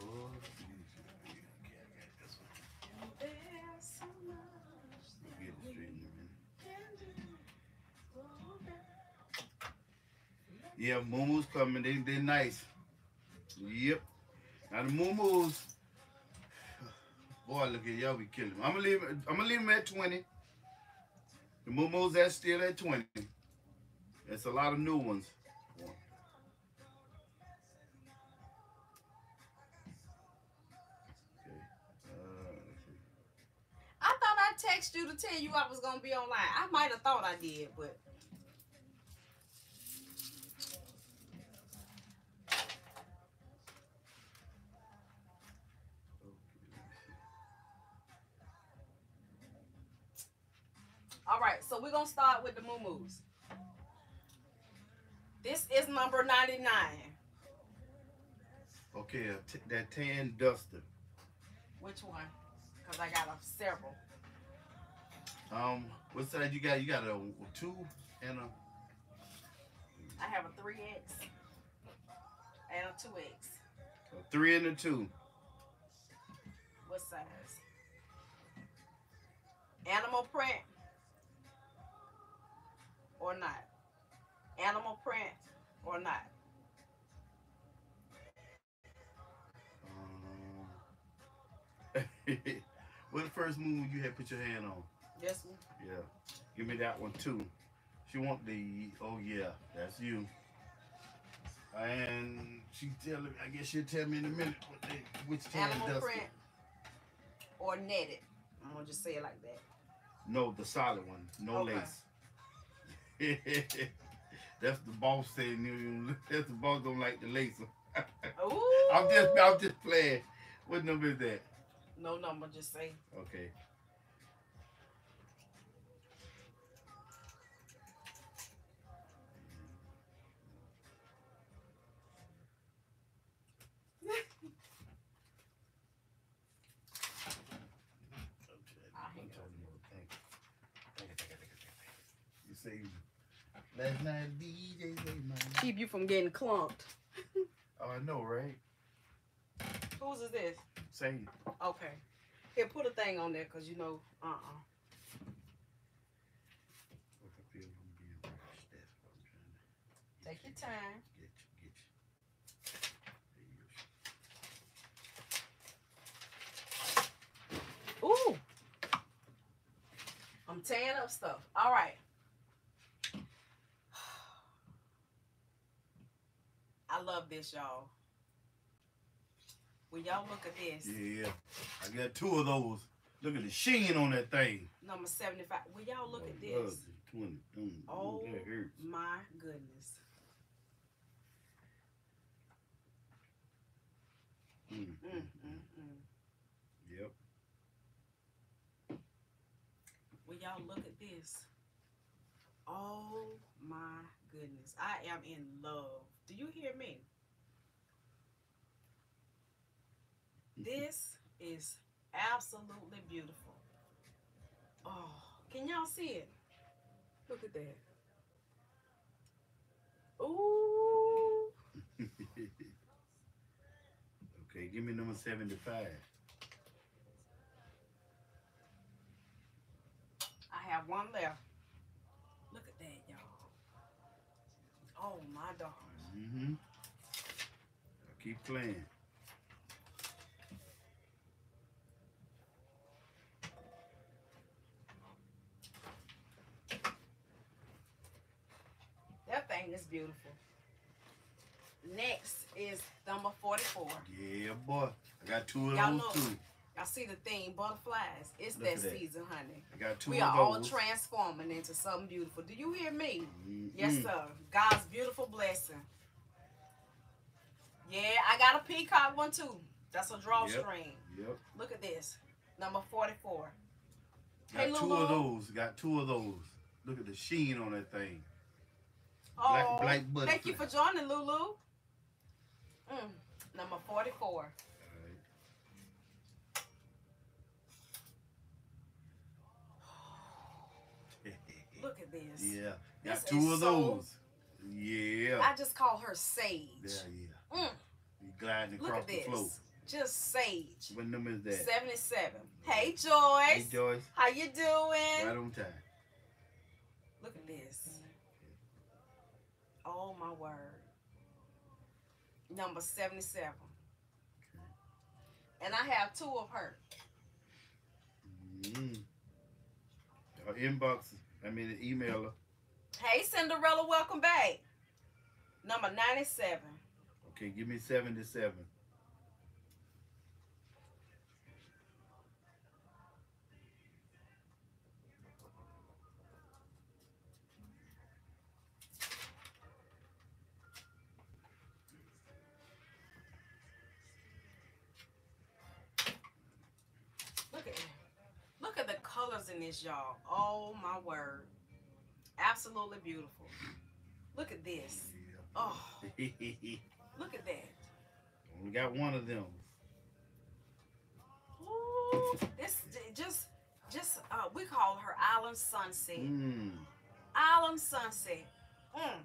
Oh, okay, I got this one. There's so much We'll get it straight in a minute. Yeah, Moomoo's coming. They they nice. Yep. Now the Moomoo's. Boy, look at y'all be killing. I'm gonna leave. I'm gonna leave them at twenty. The Moomoo's that's still at twenty. It's a lot of new ones. I thought I texted you to tell you I was gonna be online. I might have thought I did, but all right. So we're gonna start with the moo This is number ninety nine. Okay, t- that tan duster. Which one? Cause I got a several. Um, what size you got? You got a, two and a. I have a three X and a two X. a three and a two. What size? Animal print or not? Animal print or not? Um, [LAUGHS] what the first move you had put your hand on? This one. Yeah, give me that one too. She want the. Oh yeah, that's you. And she tell me. I guess she'll tell me in a minute what they, which tan Animal duster. print or netted. I'm gonna just say it like that. No, the solid one. No Okay. lace. [LAUGHS] that's the boss saying. you- [LAUGHS] That's the boss don't like the. Ooh. [LAUGHS] I'm just. I'm just playing. What number is that? No number, just say. Okay. Last night DJ say Keep you from getting clumped. [LAUGHS] Oh, I know, right? Whose is this? Say it. Okay. Here, put a thing on there, cause you know, uh, uh If I feel I'm being rushed, that's what I'm trying to Take your time. get you, get you Ooh. I'm tearing up stuff. All right. I love this, y'all. When y'all look at this, Yeah, I got two of those. Look at the sheen on that thing. number 75. Will y'all look at Oh, this? ugly. 20. Mm, Oh. My goodness. Mm, Mm, mm, mm, mm. mm. Yep. Will y'all look at this? Oh my goodness. I am in love. Do you hear me? Mm-hmm. This is absolutely beautiful. Oh, can y'all see it? Look at that. Ooh. [LAUGHS] okay, give me number 75. I have one left. Look at that, y'all. Oh my darling. Mm-hmm. Keep playing. That thing is beautiful. Next is number 44. Yeah, boy. I got two of those too. Y'all see the theme, butterflies. It's Look that at that. season, honey. I got two We are all transforming into something beautiful. Do you hear me? Mm-mm. Yes, sir. God's beautiful blessing. Yeah, I got a peacock one too. That's a drawstring. Yep. yep. Look at this. Number 44. Got Hey, two of those. Got two of those. Look at the sheen on that thing. Oh, Black- thank you for joining, Lulu. Mm, number 44. All right. Look at this. [LAUGHS] yeah. This Got two of so- those. Yeah. I just call her Sage. Yeah, yeah. Mm, You gliding across the floor. Just Sage. What number is that? 77. Hey, Joyce. Hey, Joyce. How you doing? Right on time. Look at this. Oh my word. Number 77. And I have two of her. Mm. Her inbox, I mean, email her. Hey, Cinderella, welcome back. Number 97. Okay, give me 77. Look at look at the colors in this, y'all. Oh my word. Absolutely beautiful. Look at this. Oh, [LAUGHS] look at that. We got one of them. Ooh, this just just uh we call her Island Sunset. Mm. Island Sunset. Mm.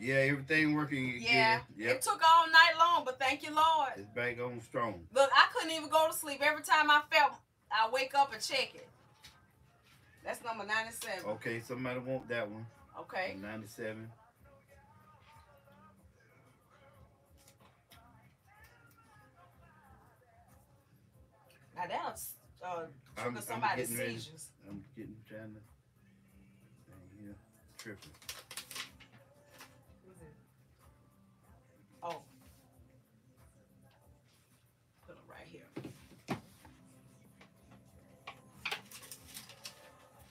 Yeah, everything working again. Yeah. Yep. It took all night long, but thank you, Lord. It's back on strong. Look, I couldn't even go to sleep. Every time I felt I wake up and check it. That's number 97. Okay, somebody want that one. Okay. 97. Now that's uh trigger somebody's getting ready. seizures. I'm getting trying to. Yeah, tripping. Who's it? Oh. Put them right here.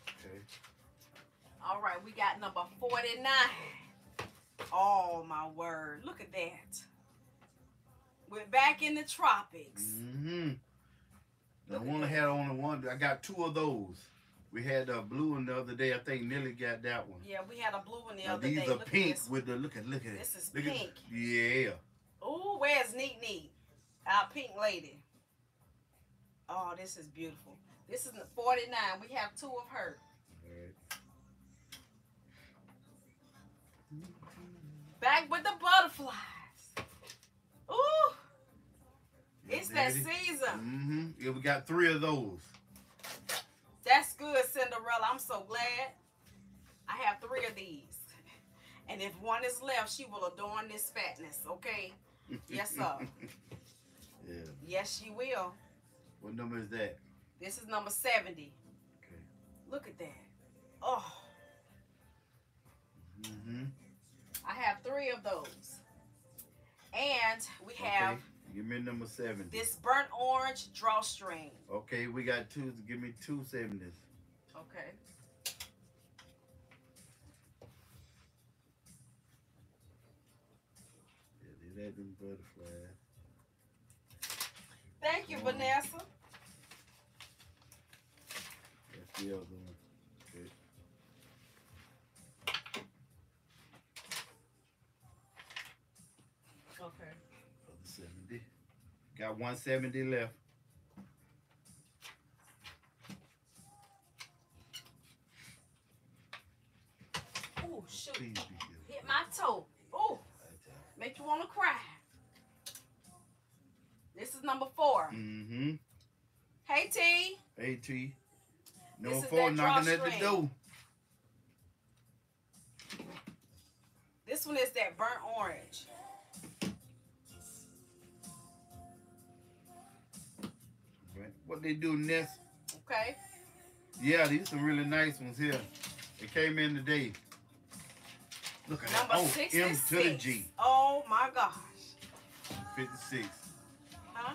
Okay. All right, we got number 49. Oh my word. Look at that. We're back in the tropics. Mm-hmm. I only had only one. I got two of those. We had a blue one the other day. I think Nelly got that one. Yeah, we had a blue one the Now, other these day. are Look pink with the look at look at This is look at- pink. yeah. Ooh, where's Neat Neat? Our pink lady. Oh, this is beautiful. This is the 49. We have two of her. Alright. Back with the butterflies. Ooh, it's that season. Mm-hmm. Yeah, we got three of those. That's good, Cinderella. I'm so glad. I have three of these. And if one is left, she will adorn this fatness, okay? [LAUGHS] Yes, sir. yeah. Yes, she will. What number is that? This is number 70. Okay. Look at that. Oh, Mm-hmm. I have three of those. And we have Okay. Give me number seven. this burnt orange drawstring. Okay, we got two. Give me two seventies. Okay. Yeah, they let them butterflies. Thank you. Vanessa. That's the other one. Okay. Okay. Other seventy. Got one seventy left. Oh, shoot. Please be good. Hit my toe. Oh, make you want to cry. This is number four. Mm-hmm. Hey, T. AT. This No is four knocking at the door. This one is that burnt orange. What they do next? Okay. Yeah, these some really nice ones here. They came in today. Look at that. Number Oh, 66. M to the G. Oh, my gosh. 56. Huh?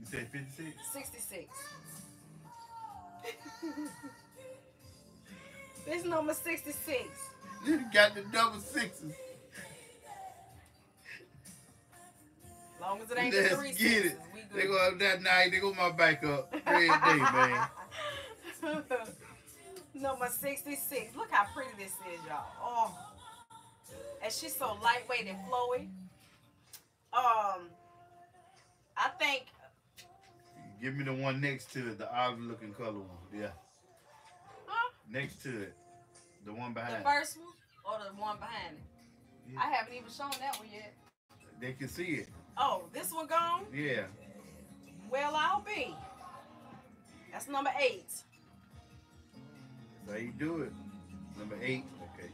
You say 56? 66. [LAUGHS] this number 66. You got the double sixes. Long as it ain't the Let's three get sixes, it. we They go up that night. They go my back up. Every day, man. [LAUGHS] Number 66. Look how pretty this is, y'all. Oh. And she's so lightweight and flowy. um, I think Give me the one next to it, the odd looking color one. Yeah. Huh? Next to it. The one behind the first one or the one behind it. Yeah. I haven't even shown that one yet. They can see it. Oh, this one gone? Yeah. Well, I'll be. That's number eight. That's how you do it. Number eight. Okay.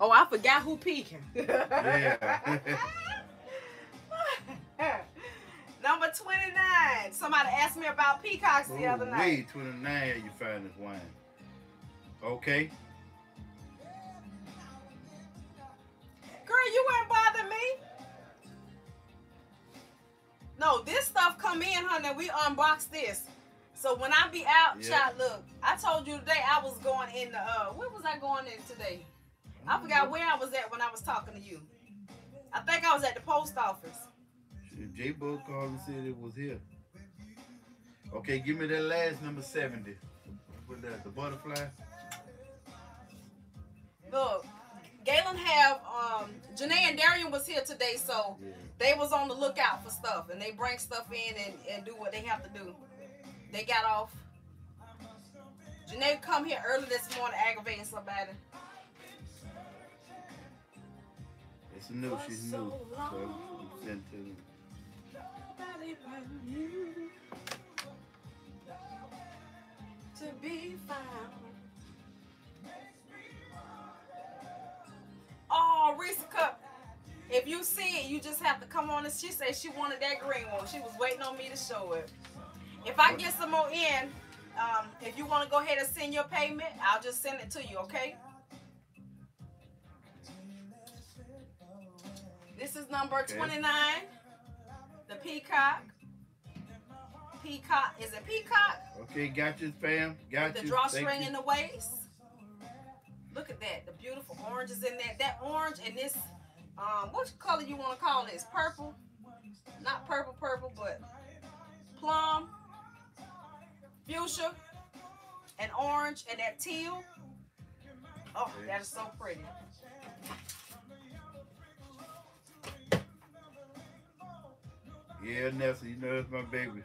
Oh, I forgot who peeking. Yeah. [LAUGHS] [LAUGHS] Number 29. Somebody asked me about peacocks the other night. Wait, 29 you find this wine. Okay. Girl, you ain't bother me. No, this stuff come in, honey. We unbox this. So when I be out, Yeah. child, look, I told you today I was going in the, uh, where was I going in today? I forgot where I was at when I was talking to you. I think I was at the post office. Shit, J Bo called and said it was here. Okay, give me that last number 70. What that? The butterfly? Look, Galen have, um, Janae and Darian was here today, so Yeah. they was on the lookout for stuff and they bring stuff in and, and do what they have to do. They got off. Janae come here early this morning aggravating somebody. It's new. She's new. So I'm sent to them. To be found. Oh, Reese Cup. If you see it, you just have to come on. And she said she wanted that green one. She was waiting on me to show it. If I get some more in, um, if you want to go ahead and send your payment, I'll just send it to you, okay? This is number Okay. 29. The peacock. Peacock. Is it peacock? Okay, got you, fam. Got the you. drawstring in the waist. Look at that. The beautiful oranges in that. That orange and this, um, what color you want to call this? Purple? Not purple, purple, but plum, fuchsia, and orange, and that teal. Oh, that is so pretty. Yeah, Nelson, you know that's my baby.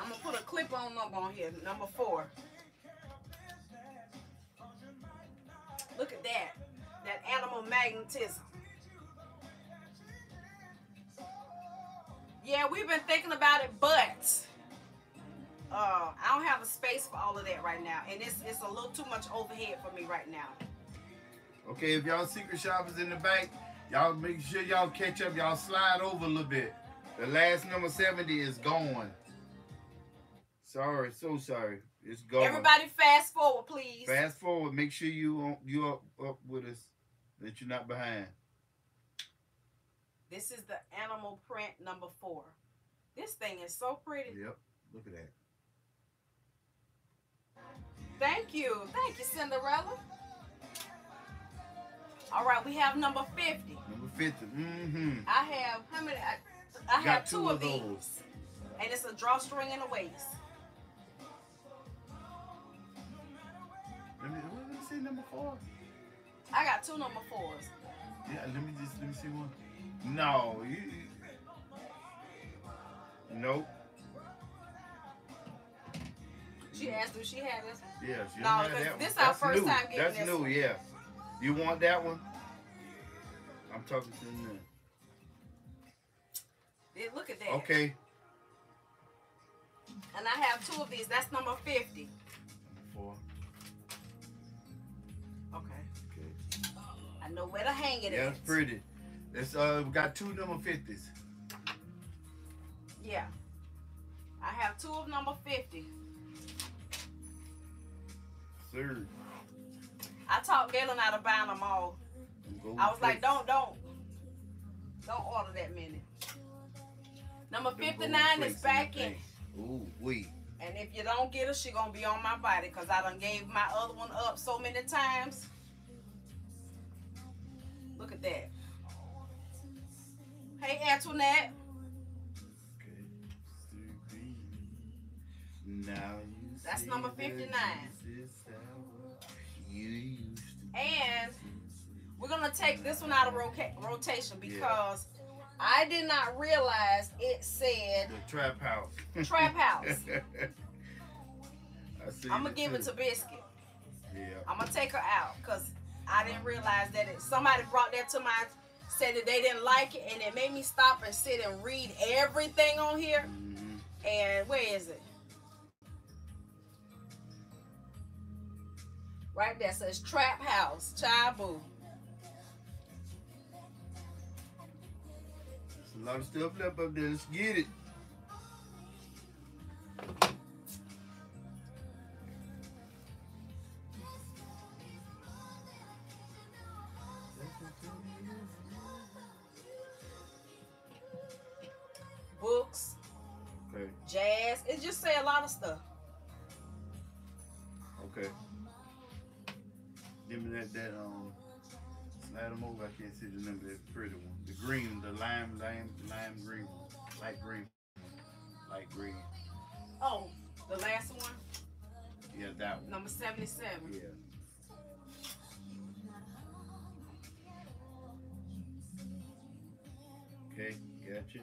I'm gonna put a clip on number on here, number four. Look at that. That animal magnetism. Yeah, we've been thinking about it, but uh, I don't have a space for all of that right now. And it's it's a little too much overhead for me right now. Okay, if y'all secret shoppers in the back, y'all make sure y'all catch up. Y'all slide over a little bit. The last number 70 is gone. Sorry, so sorry. It's gone. Everybody fast forward, please. Fast forward. Make sure you on, you up, up with us. That you're not behind. This is the animal print number four. This thing is so pretty. Yep. Look at that. Thank you. Thank you, Cinderella. All right, we have number 50. Number 50. Mm-hmm. I have how many? I, I Got have two two, of these. those. And it's a drawstring in the waist. Let me, what did I number four? I got two number fours. Yeah, let me just let me see one. No, you. you- Nope. She asked if she had this. Yeah, she No, don't have 'cause that one. this our That's first new. time getting That's this new, one. You want that one? I'm talking to them. Yeah, Look at that. Okay. And I have two of these. That's number 50. Four. Okay. Okay. I know where to hang it Yeah, at. it's pretty. It's uh, we got two number fifties. Yeah. I have two of number 50. Sir. I taught Galen how to buying them all. I was like, don't, don't. Don't order that many. Number 59 is back in. Ooh, wee. And if you don't get her, she gonna be on my body because I done gave my other one up so many times. Look at that. Hey, Antoinette. That's number 59. And we're gonna take this one out of roca- rotation because I did not realize it said the trap house. Trap House. [LAUGHS] I I'm gonna give it to Biscuit. Yeah. I'm gonna take her out because I didn't realize that it, somebody brought that to my said that they didn't like it and it made me stop and sit and read everything on here. Mhm. And where is it? Right there says Trap House, Chabu. There's a lot of stuff left up there. Let's get it. Books, Okay. jazz. It just say a lot of stuff. See the number. That pretty one. The green, the lime, lime, lime green one. Light green. Light green. Oh, the last one, Yeah, that one. number 77. Yeah. Okay, gotcha.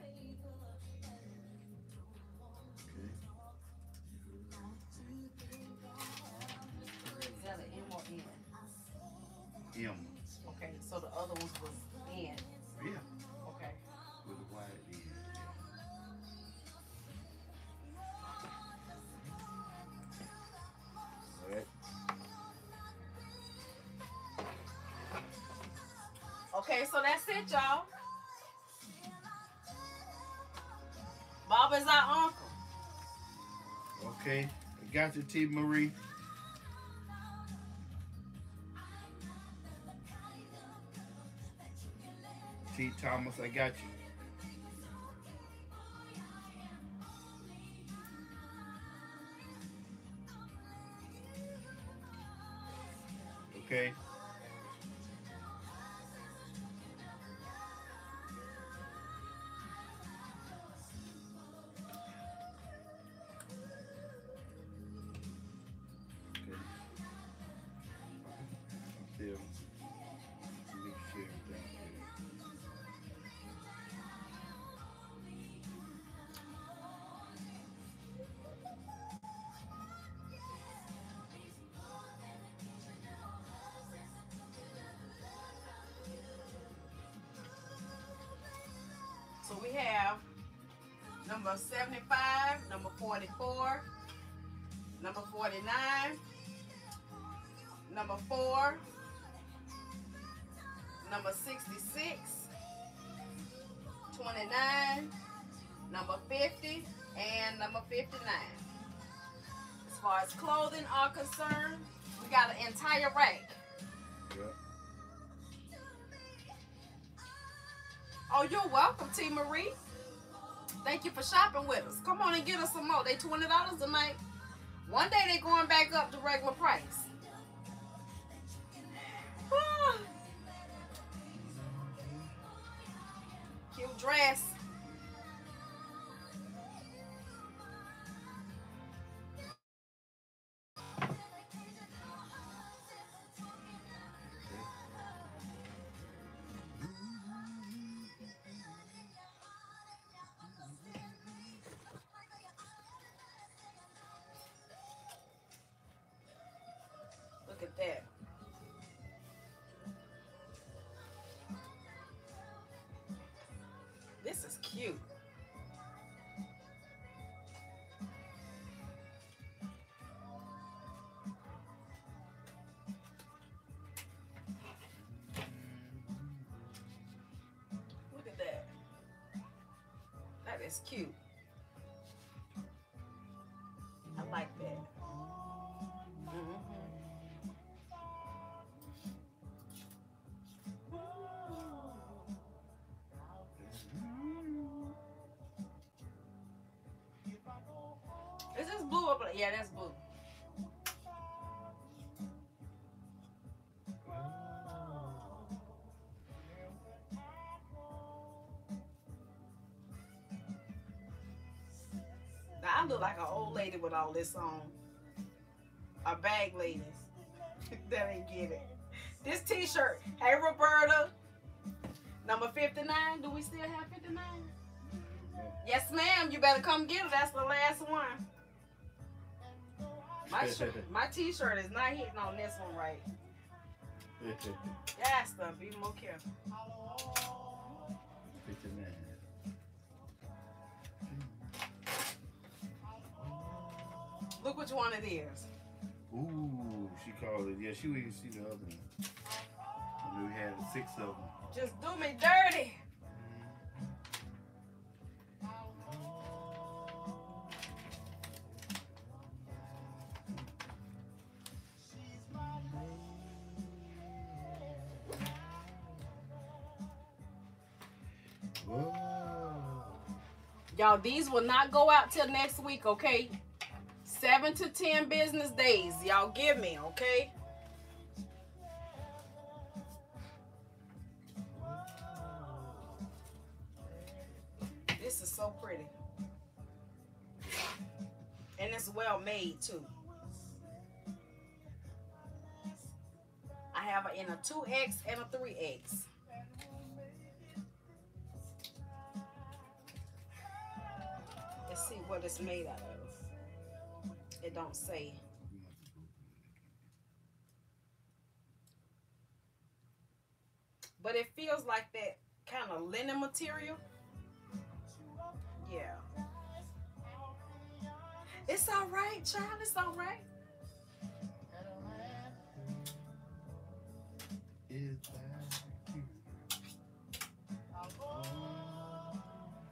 Okay, so that's it, y'all. Bob is our uncle. Okay. I got you, T. Marie. T. Thomas, I got you. Okay. Okay. 44, number 49, number 4, number 66, 29, number 50, and number 59. As far as clothing are concerned, we got an entire rack. Yep. Oh, you're welcome, T. Marie. Thank you for shopping with us. Come on and get us some more. They twenty dollars a night. One day they going back up to regular price. Is cute. I like that. Mhm. Is this blue or black? Yeah, that's lady with all this on. A bag lady. [LAUGHS] that ain't get it. This t-shirt. Hey Roberta. Number 59. Do we still have 59? Yes, ma'am. You better come get it. That's the last one. My [LAUGHS] my t-shirt is not hitting on this one right. [LAUGHS] Yes, though. Be more careful. Look which one it is. Ooh, she called it. Yeah, she wouldn't see the other one. I knew we had six of them. Just do me dirty. Y'all, these will not go out till next week, okay? Seven to ten business days. Y'all give me, okay? This is so pretty. And it's well made too. I have in a 2X and a 3X. Let's see what it's made out of. It don't say. But it feels like that kind of linen material. Yeah. It's all right, child. It's all right.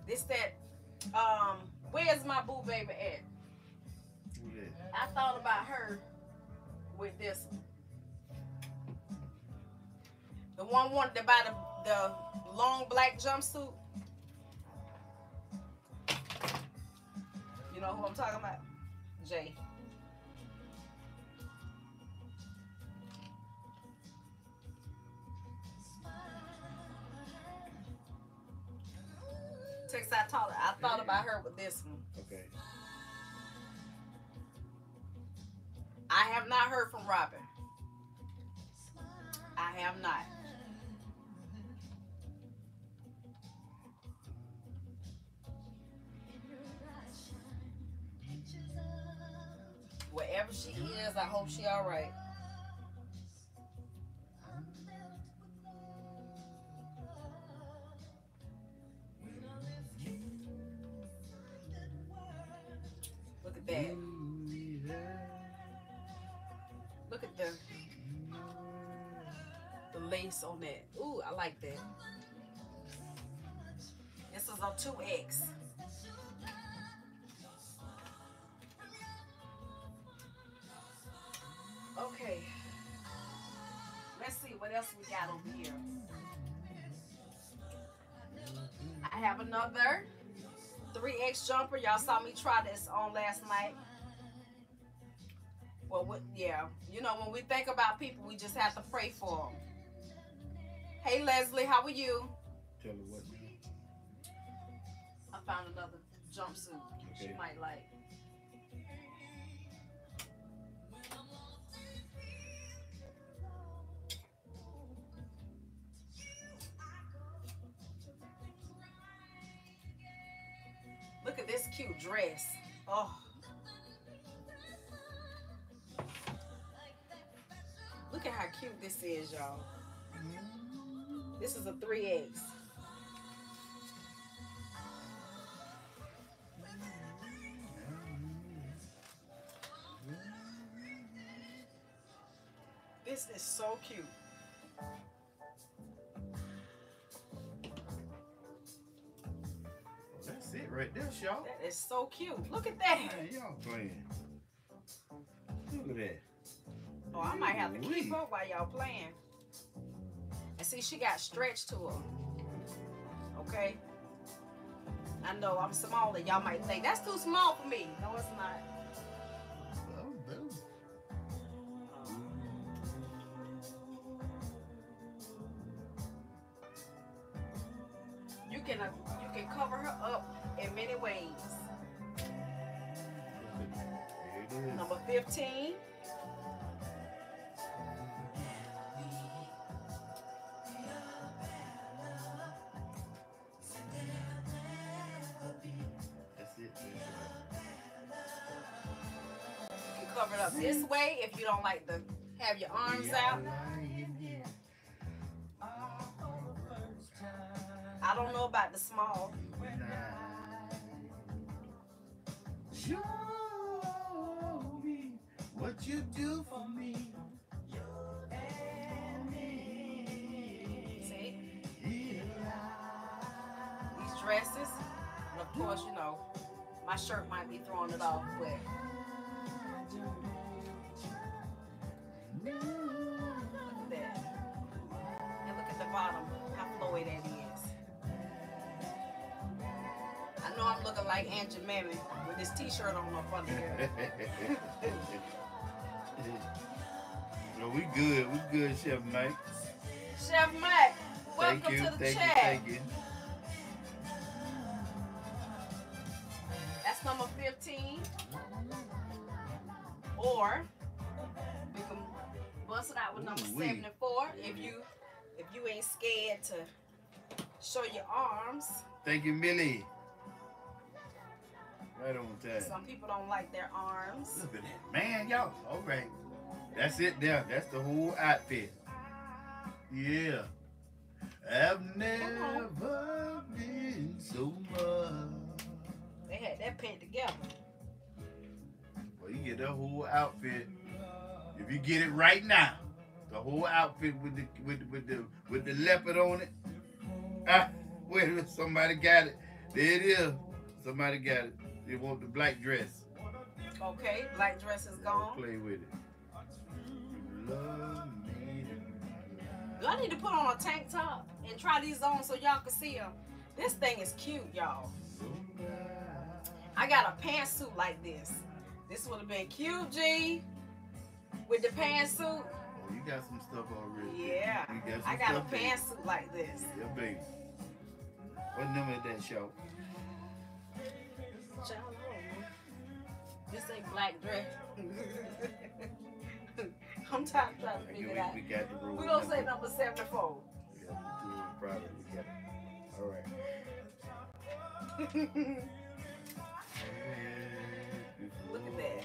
This that um where's my boo baby at? I thought about her with this one. The one wanted to buy the, the long black jumpsuit. You know who I'm talking about? Jay. Text I thought I thought about her with this one. Okay. I have not heard from Robin. I have not. Wherever she is, I hope she all right. Look at that. Lace on that. Ooh, I like that. This is a 2X. Okay. Let's see what else we got over here. I have another 3X jumper. Y'all saw me try this on last night. Well, what, yeah, you know, when we think about people, we just have to pray for them. Hey, Leslie, how are you? Tell her what. You. I found another jumpsuit she Okay. might like. Look at this cute dress. Oh. Look at how cute this is, y'all. Mm-hmm. This is a 3X. This is so cute. That's it right there, y'all. That is so cute. Look at that. Y'all playing. Look at that. Oh, I might have to keep up while y'all playing. And see, she got stretch to her. Okay. I know I'm smaller. Y'all might think that's too small for me. No, it's not. No. You can uh, you can cover her up in many ways. Number 15. Up this way if you don't like to have your arms out. I don't know about the small. Show me what you do for me. See? These dresses. And of course, you know, my shirt might be throwing it off, but Like Aunt Jemima with this t-shirt on up under here. [LAUGHS] no, we good. We good, Chef Mike. Chef Mac, welcome Thank you. to the Thank chat. you. Thank you. That's number 15. Or we can bust it out with number Ooh-wee. 74 if you if you ain't scared to show your arms. Thank you, Millie. Right on time. Some people don't like their arms. Look at that. Man, y'all. All right. That's it there. That's the whole outfit. Yeah. I've never been so much. They had that pent together. Well, you get the whole outfit. If you get it right now, the whole outfit with the with with the with the leopard on it. Ah, wait somebody got it. There it is. Somebody got it. They want the black dress. Okay, black dress is gone. Play with it. Do I need to put on a tank top and try these on so y'all can see them? This thing is cute, y'all. I got a pantsuit like this. This would have been cute, G, with the pantsuit. Oh, you got some stuff already. Yeah, got I got a pantsuit like this. Yeah, baby. What number is that show? Child, This ain't black dress. [LAUGHS] I'm trying, trying to figure we, it out. we got the rule. We're gonna say number 74. We got the rule product. We got it. All right. [LAUGHS] Look at that.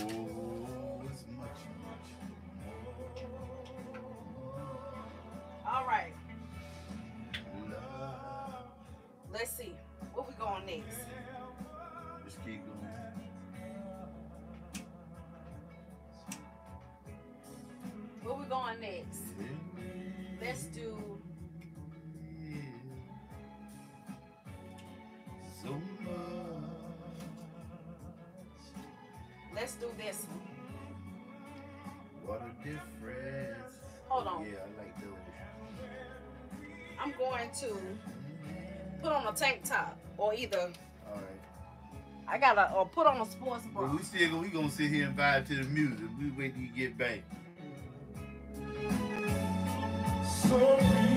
Oh, Where we going next? Just keep going. Where we going next? Let's do So let's do this one. What a difference. Hold on. Yeah, I like doing those. I'm going to put on a tank top or either All right. I gotta or put on a sports bra. But we still gonna, we gonna sit here and vibe to the music. We wait till you get back. And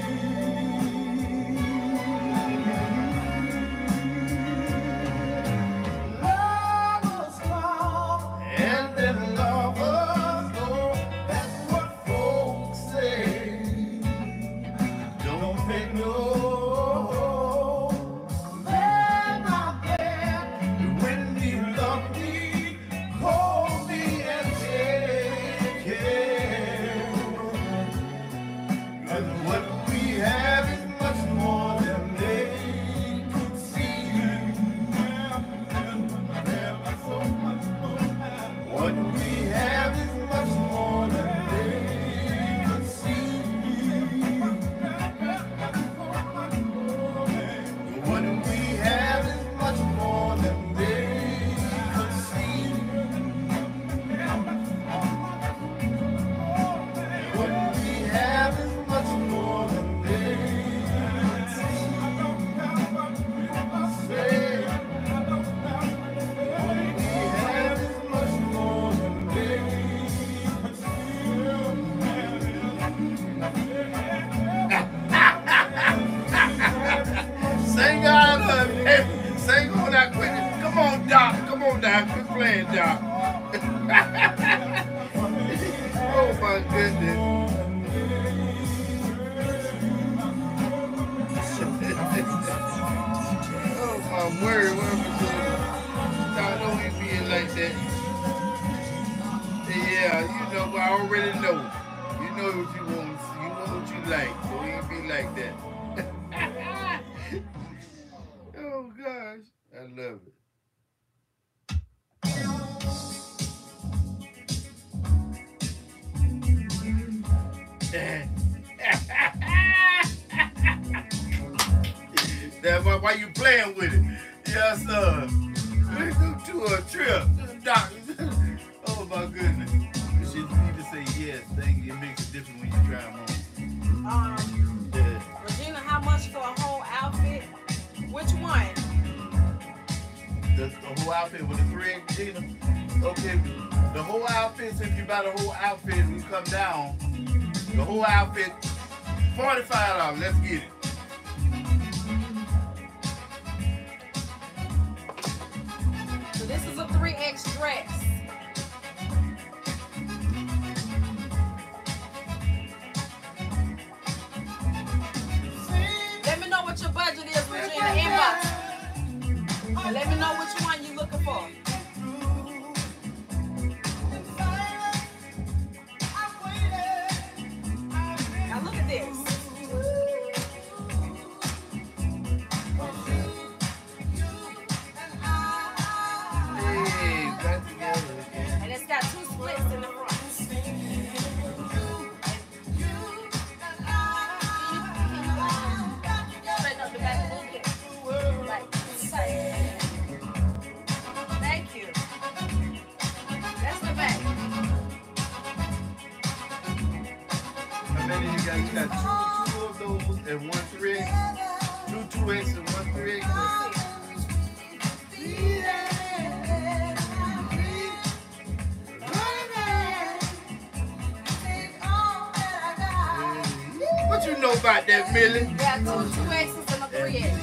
million. Yeah, two, two X's and a three X.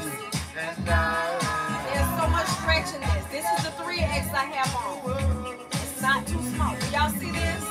There's so much stretch in this. This is the three X I have on. It's not too small. Y'all see this?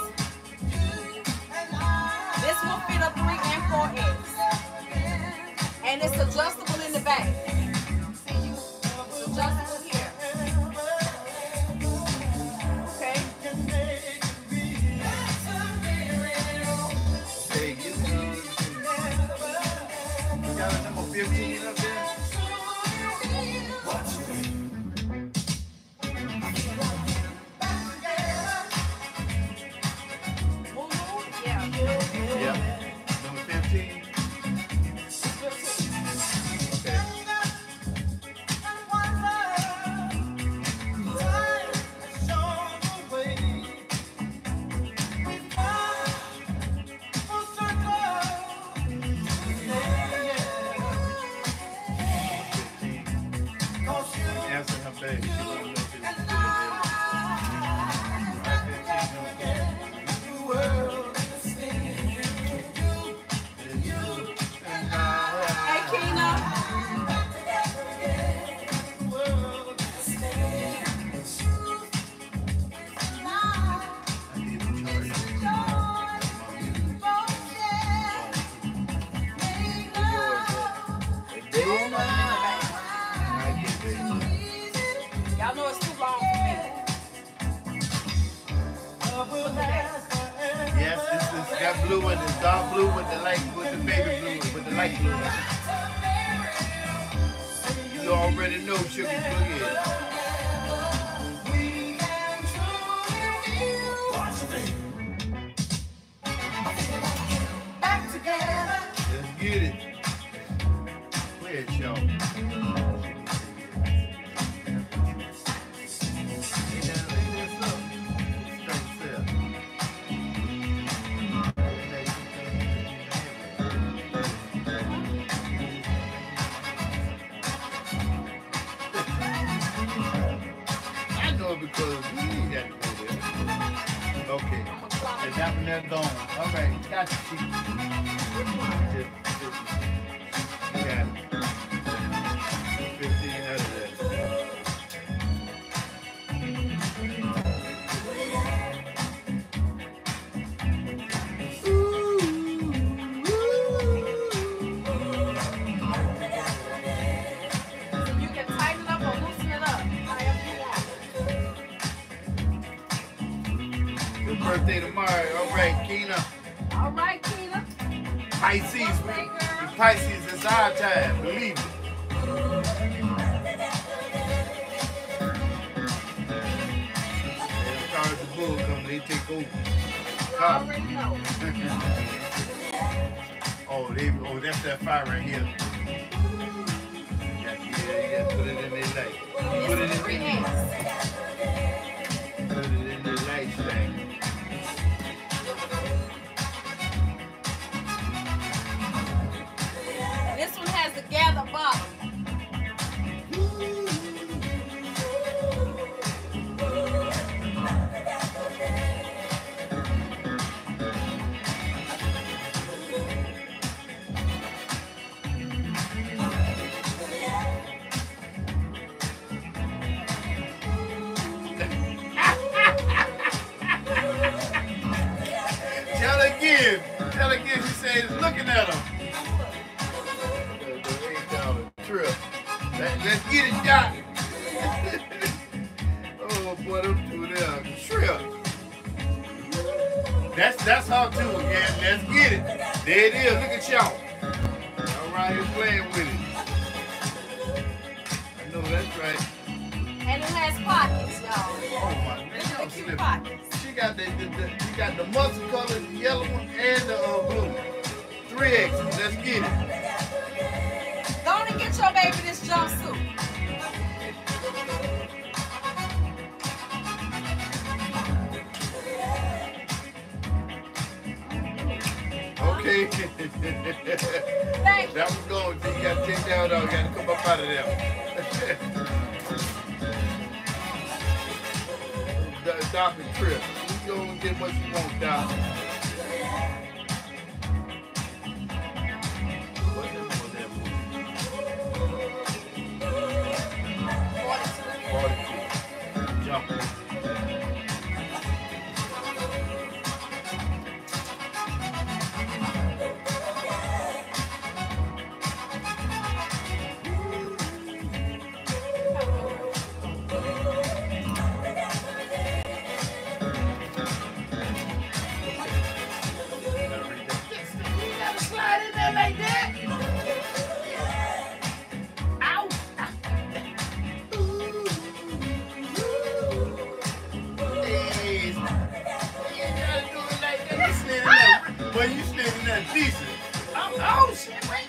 You standing there decent. Oh, [LAUGHS] oh shit, wait.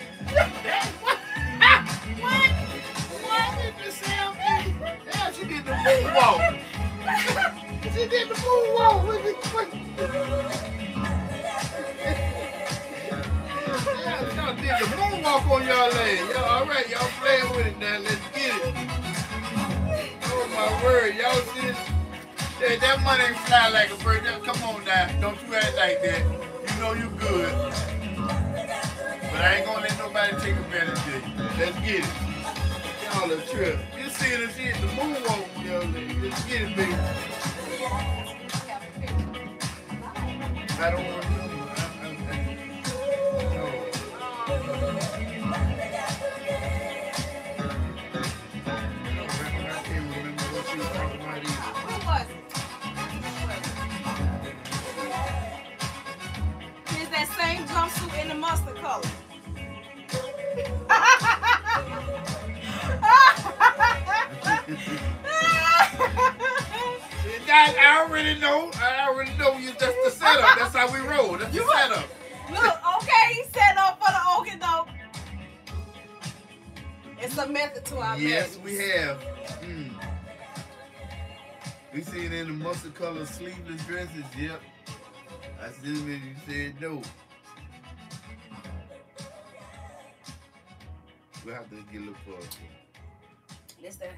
What? What? What did you say? Yeah, she did the moonwalk. She did the moonwalk. The- what- Yeah, y'all did the moonwalk on y'all leg. All right, y'all playing with it now. Let's get it. Oh my word, y'all see this? That, that money ain't fly like a bird. Come on now, don't you act like that. You know you good. But I ain't gonna let nobody take advantage of you. Let's get it. Y'all a trip. You see this shit, the moonwalk, yo. Let's get it, baby. I don't want to mustard color. [LAUGHS] I already know. I already know you. That's the setup. That's how we roll. That's the You what? setup. Look, okay, he set up for the okey doke. It's a method to our Yes, madness. we have. Mm. We seen in the mustard color sleeveless dresses. Yep. I seen it. You said no. We'll have to get a look for. This that.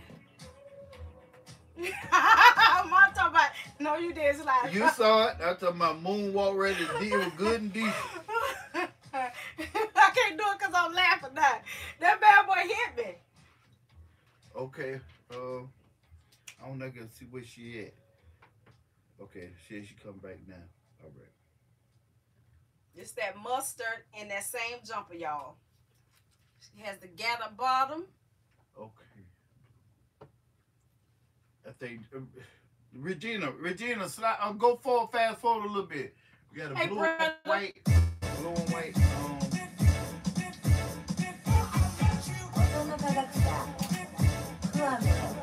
[LAUGHS] I'm not talking about. No, you did slide. You saw it. Talking about moonwalk ready to deal good and decent. [LAUGHS] I can't do it because I'm laughing now. That bad boy hit me. Okay. Uh, I don't know. Can see where she at. Okay, she she come back now. All right. It's that mustard and that same jumper, y'all. She has the gather bottom. Okay. I think um, Regina, Regina, slide, uh, go forward, fast forward a little bit. We got a Hey, blue brother. and white, blue and white. Um, What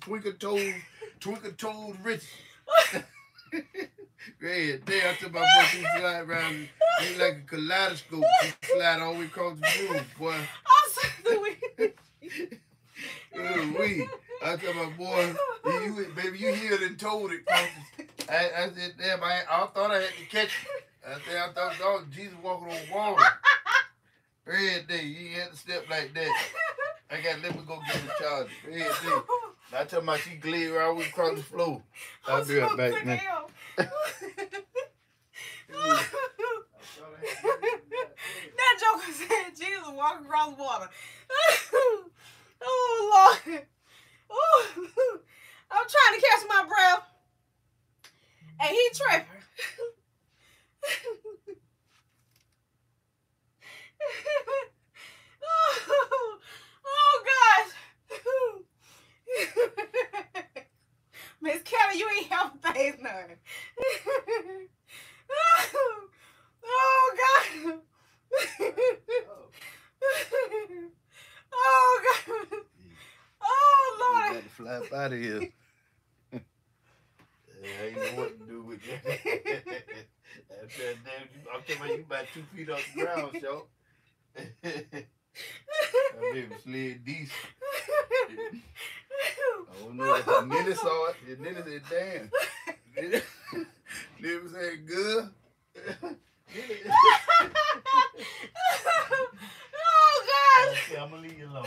Twinkle toes, [LAUGHS] twinkle toes rich. Red, I'm talking about boy, she slide around ain't like a kaleidoscope. She slide all the way across the room, boy. I'm so weak. Ooh, we. I tell my boy, you, baby, you healed and told it. I, I said, damn, I, I thought I had to catch it. I said, I thought oh, Jesus walking on water. [LAUGHS] Every day, you had to step like that. I got let me go get the charger. Every day. I tell my she glide right way across the floor. [LAUGHS] I'll be right back, man. [LAUGHS] that joker said Jesus walking across the water. [LAUGHS] oh Lord. Oh, I'm trying to catch my breath. And he tripping. oh gosh. [LAUGHS] Miss Kelly, you ain't helping things none. oh [LAUGHS] oh, God. [LAUGHS] oh God. Oh You got to fly up out of here. I ain't know what to do with that. I said, damn, you- I'm talking about you about two feet off the ground, yo. That baby slid decent. Oh no. Nilly saw it. And Nilly said, damn. Nilly Nilly said, good. Oh God. Okay, I'm gonna leave you alone.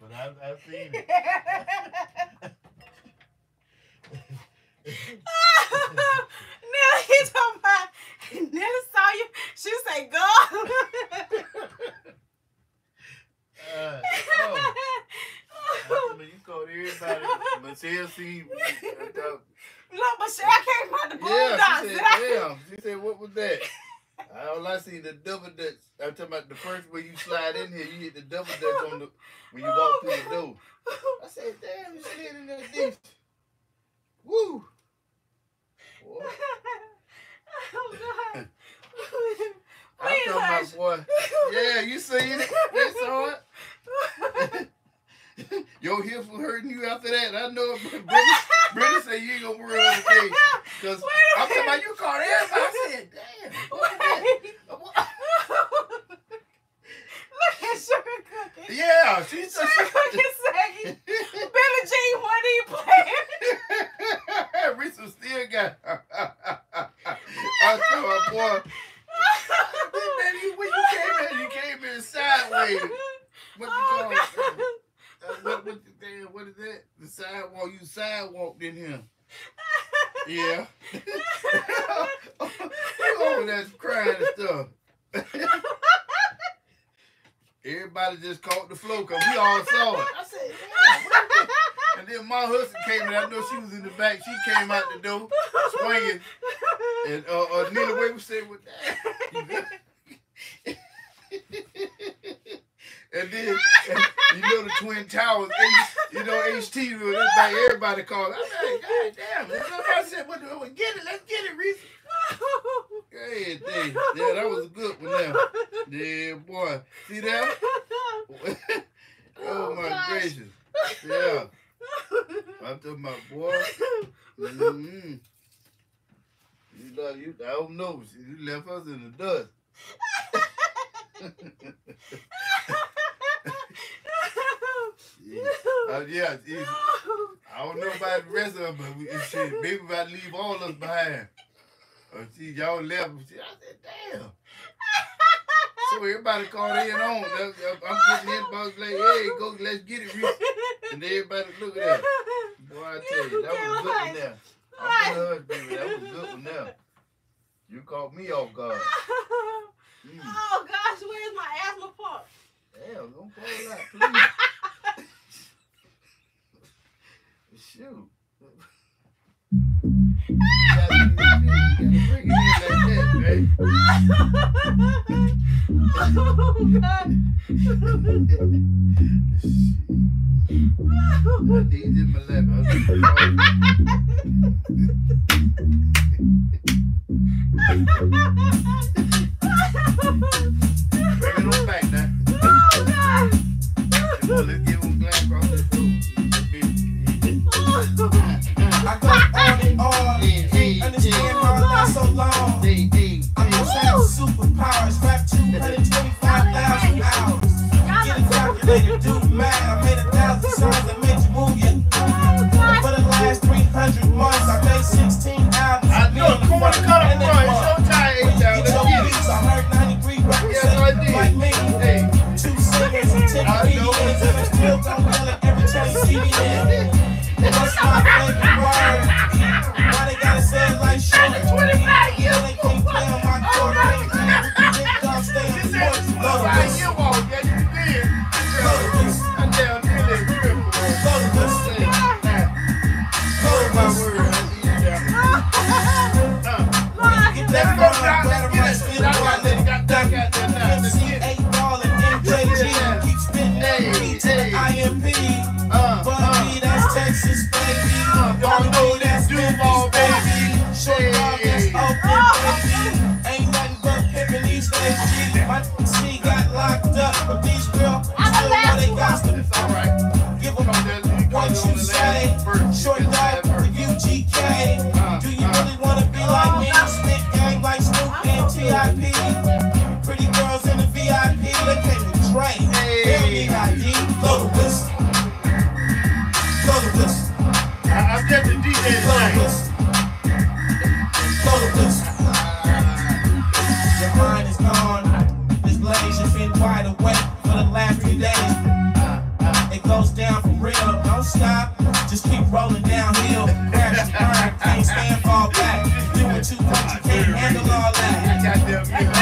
But I, I've seen it. Nelly, he talking about Nelly saw you. She say, "Go." [LAUGHS] Uh, oh, I mean, you called everybody. But thought, Look, but I came out the Yeah, boondocks. she said, damn. She said, what was that? All I see the double dutch. I'm talking about the first where you slide in here, you hit the double dutch on the when you walk through the door. I said, damn, you slid in that ditch. Woo! Boy, oh God. [LAUGHS] Talking hush. about boy. Yeah, you seen it. They saw it. [LAUGHS] Your hips were hurting you after that. I know it. Brittany said you ain't gonna worry all day. Because Wait a I'm talking about you called everybody. I said, damn. what that? Look at Sugar Cookie. Yeah, she said. Sugar Cookie [LAUGHS] said, she- Billie Jean, what are you playing? [LAUGHS] Resa still got. I told my boy, man, you, when you came in, you came in sideways. What you Oh, call. Uh, what, what, the damn, what is that? The sidewalk. You sidewalked in here. Yeah. you [LAUGHS] over there crying and stuff. Everybody just caught the flow because we all saw it. I said, "Damn, what is this?" And then my husband came in. I know she was in the back. She came out the door swinging. And uh, uh, Nina Wade said, "What that?" [LAUGHS] and then and you know the twin towers, H, you know HT, everybody, everybody called. I'm like, God damn! And somebody said, "What? do we Get it? Let's get it, Reese." Hey, damn. yeah, that was a good one. Now, yeah, boy, see that? [LAUGHS] oh my gosh. gracious, yeah. I'm talking about boy. Mm-hmm. You love you. I don't know. You left us in the dust. [LAUGHS] Yeah. Uh, yeah, I don't know about the rest of them, but we, shit, maybe about to leave all of us behind. Uh, see, y'all left. I said, damn. So everybody called in on. I'm getting inbox like, hey, go, let's get it, Reese. And everybody look at that. Boy, I tell you, that was a good one there. I'm the baby. That was a good one there. You caught me off guard. Mm. [LAUGHS] Oh gosh, where's my asthma pump? Damn, don't fall out, please. [LAUGHS] Shoot. Oh God. I need in my lap. I was like, Bring it on back now. oh God. So long. Hey, hey, I must have superpowers. Rap 225,000 hours. Get a calculator, do the math. I made a thousand songs that made you move your. Oh, For the last 300 months, I made 16 albums. I know. Come on, cut him, bro. It's your time. Hey, Get let's your get it. beats. I heard 93 Yes, I represent did. like me. Hey. Two singers and 10 I know. That.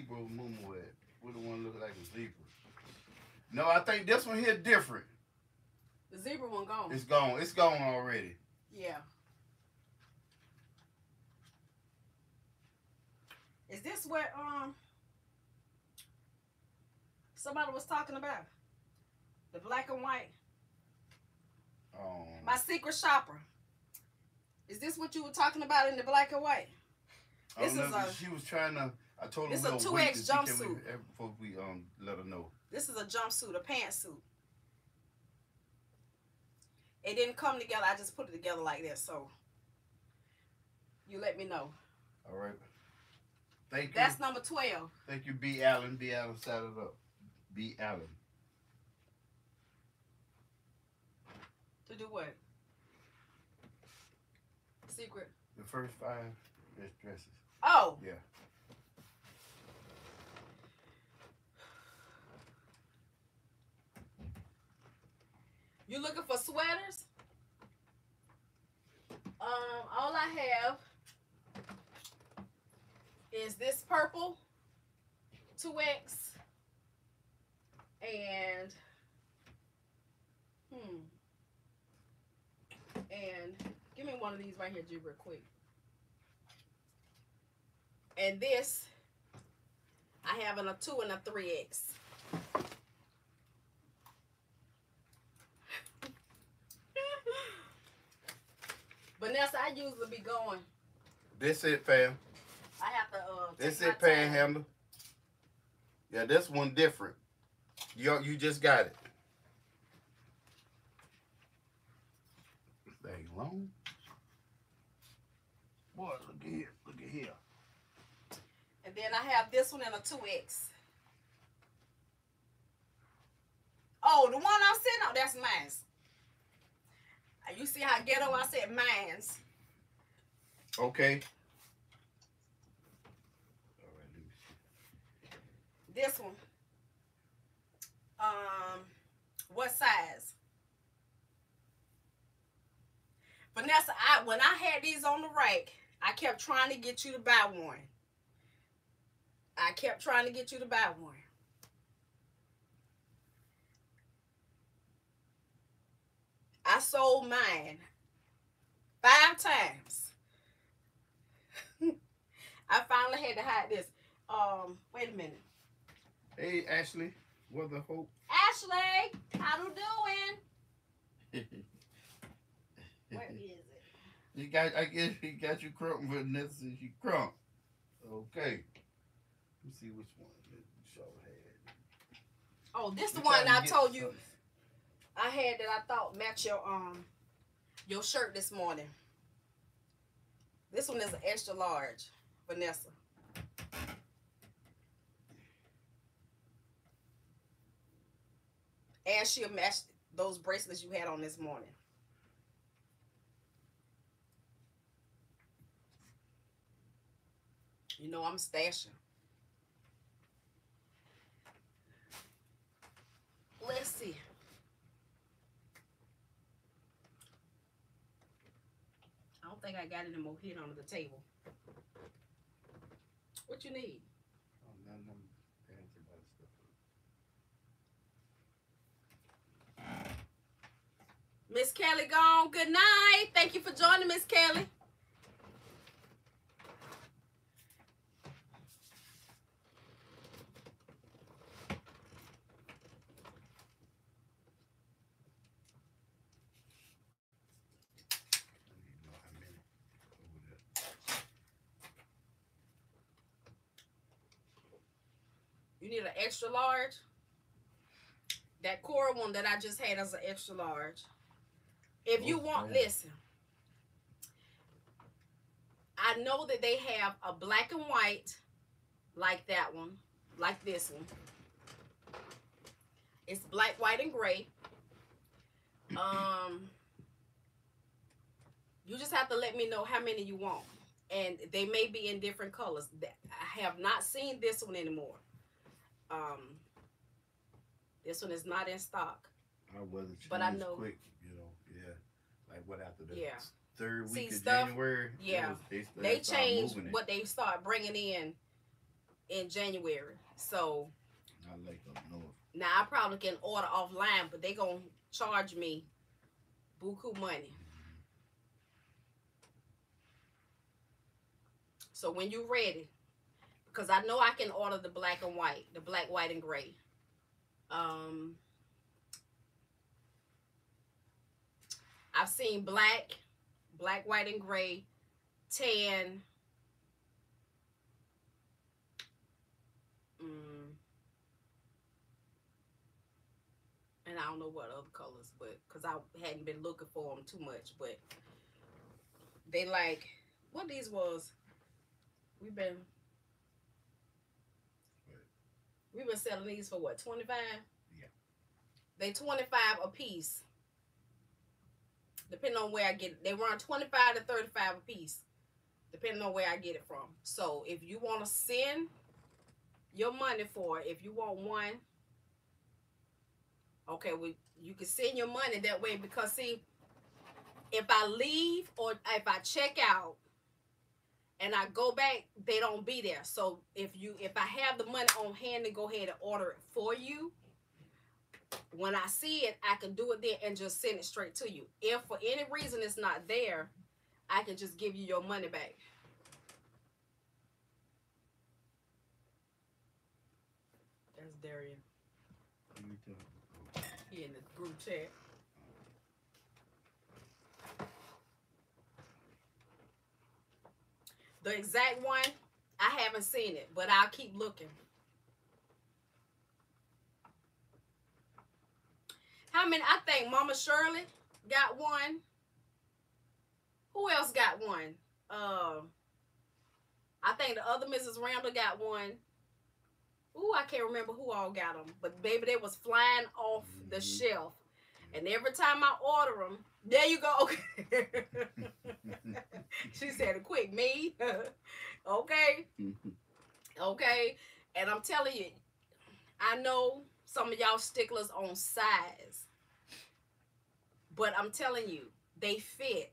Zebra moo at? The one look like a zebra? No, I think this one here different. The zebra one gone. It's gone. It's gone already. Yeah. Is this what um somebody was talking about? The black and white. Um, My secret shopper. Is this what you were talking about in the black and white? This is a- she was trying to. I told her this we'll a 2X to see can we- jumpsuit. before we um let her know. This is a jumpsuit, a pantsuit. It didn't come together. I just put it together like this. So you let me know. All right. Thank you. That's number 12. Thank you, B. Allen. B. Allen set it up. B. Allen. To do what? Secret. The first five best dresses. Oh, Yeah. You looking for sweaters? Um, all I have is this purple 2X and hmm and give me one of these right here, G, real quick. And this, I have in a 2 and a 3X. Vanessa, I usually be going. This it, fam. I have to uh This it, panhandle. Yeah, this one different. You you just got it. Thing long. Boy, look at here. Look at here. And then I have this one in a 2X. Oh, the one I'm sitting on, that's mine. You see how ghetto I said mine's. Okay. All right, let me see. This one. Um, what size? Vanessa, I when I had these on the rack, I kept trying to get you to buy one. I kept trying to get you to buy one. I sold mine five times. [LAUGHS] I finally had to hide this. Um, wait a minute. Hey, Ashley. What the hope? Ashley, how you doing? [LAUGHS] Where is it? You got, I guess he got you crump, but this is you crump. Okay. Let me see which one that show had. Oh, this the one I told you something. I had that I thought match your um your shirt this morning. This one is an extra large, Vanessa. And she'll match those bracelets you had on this morning. You know I'm stashing. Let's see. Don't think I got any more hit under the table. What you need? Oh, none of them fancy stuff. Miss Kelly gone. Good night. Thank you for joining, Miss Kelly. I need to know how many over there. You need an extra large. That Cora one that I just had as an extra large. If you want, listen. I know that they have a black and white, like that one, like this one. It's black, white, and gray. Um, you just have to let me know how many you want, and they may be in different colors. I have not seen this one anymore. Um, this one is not in stock. I wasn't But I know- quick, you know. Yeah, like what after the Yeah. third See, week of stuff- January? yeah. was- they They changed what they start bringing in in January. So I like up north. now I probably can order offline, but they gonna charge me buku money. So when you ready, because I know I can order the black and white, the black, white, and gray. Um, I've seen black, black, white, and gray, tan. Mm, and I don't know what other colors, but because I hadn't been looking for them too much, but they like what these was. We've been we've been selling these for what twenty five. Yeah. They twenty five a piece. Depending on where I get it, they run twenty five to thirty five a piece, depending on where I get it from. So if you want to send your money for it, if you want one, okay, we you can send your money that way because see, if I leave or if I check out and I go back, they don't be there. So if you if I have the money on hand to go ahead and order it for you, when I see it, I can do it there and just send it straight to you. If for any reason it's not there, I can just give you your money back. That's Darian. Let me tell. He in the group chat. The exact one, I haven't seen it, but I'll keep looking. How many? I think Mama Shirley got one. Who else got one? Uh, I think the other Mrs. Randall got one. Ooh, I can't remember who all got them, but baby, they was flying off the Mhm. shelf. And every time I order them, there you go. [LAUGHS] she said it quick, me. [LAUGHS] okay, okay. And I'm telling you, I know some of y'all sticklers on size, but I'm telling you, they fit.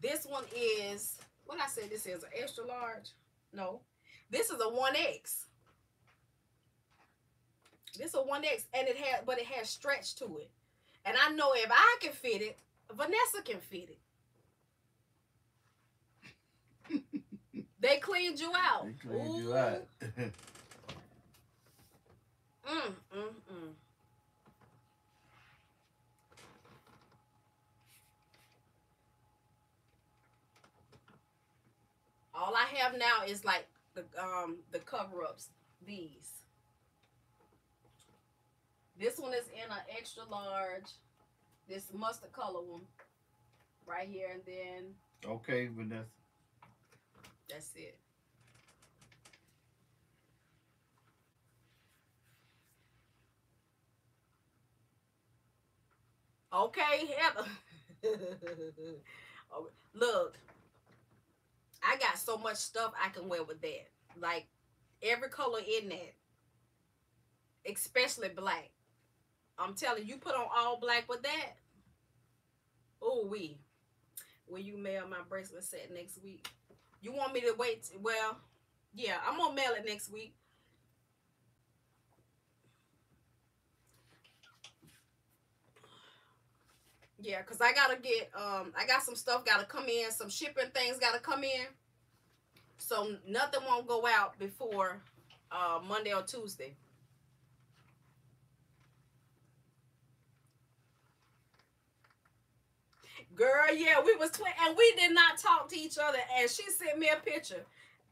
This one is what I said. This is an extra large. No, this is a one X. This is a one X, and it had, but it has stretch to it. And I know if I can fit it, Vanessa can fit it. [LAUGHS] they cleaned you out. They cleaned you Ooh. out. [LAUGHS] Mm, mm, mm. All I have now is like the um the cover ups. These. This one is in an extra large. This mustard color one, right here, and then okay, Vanessa. that's it. Okay, Heather. [LAUGHS] Look, I got so much stuff I can wear with that. Like every color in that, especially black. I'm telling you, put on all black with that. Oh, we. Will you mail my bracelet set next week? You want me to wait? Well, yeah, I'm gonna mail it next week. Yeah, cause I gotta get um, I got some stuff gotta come in, some shipping things gotta come in. So nothing won't go out before uh Monday or Tuesday. Girl, yeah, we was twin and we did not talk to each other. And she sent me a picture.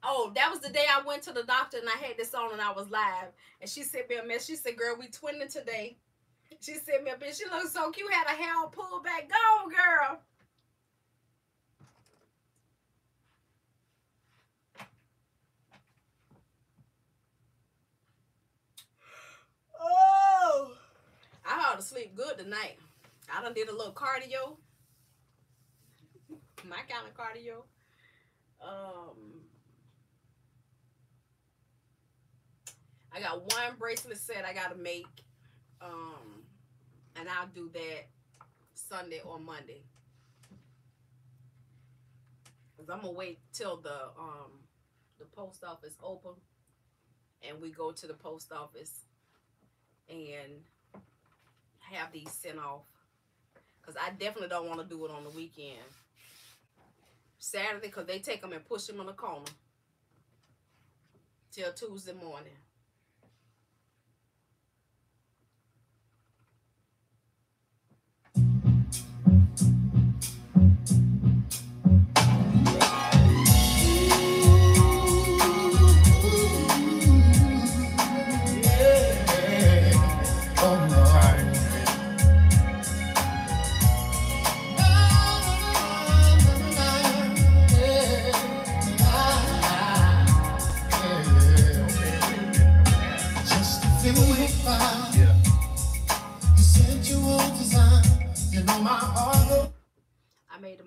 Oh, that was the day I went to the doctor and I had this on and I was live. And she sent me a message. She said, Girl, we twinning today. She sent me a bitch. She looked so cute. Had a hair pulled back. Go, girl. Oh, I ought to sleep good tonight. I done did a little cardio. My kind of cardio. Um, I got one bracelet set I gotta make. Um, and I'll do that Sunday or Monday. Cause I'm gonna wait till the um the post office open, and we go to the post office and have these sent off. Cause I definitely don't want to do it on the weekend. Saturday, cause they take them and push them in the corner till Tuesday morning.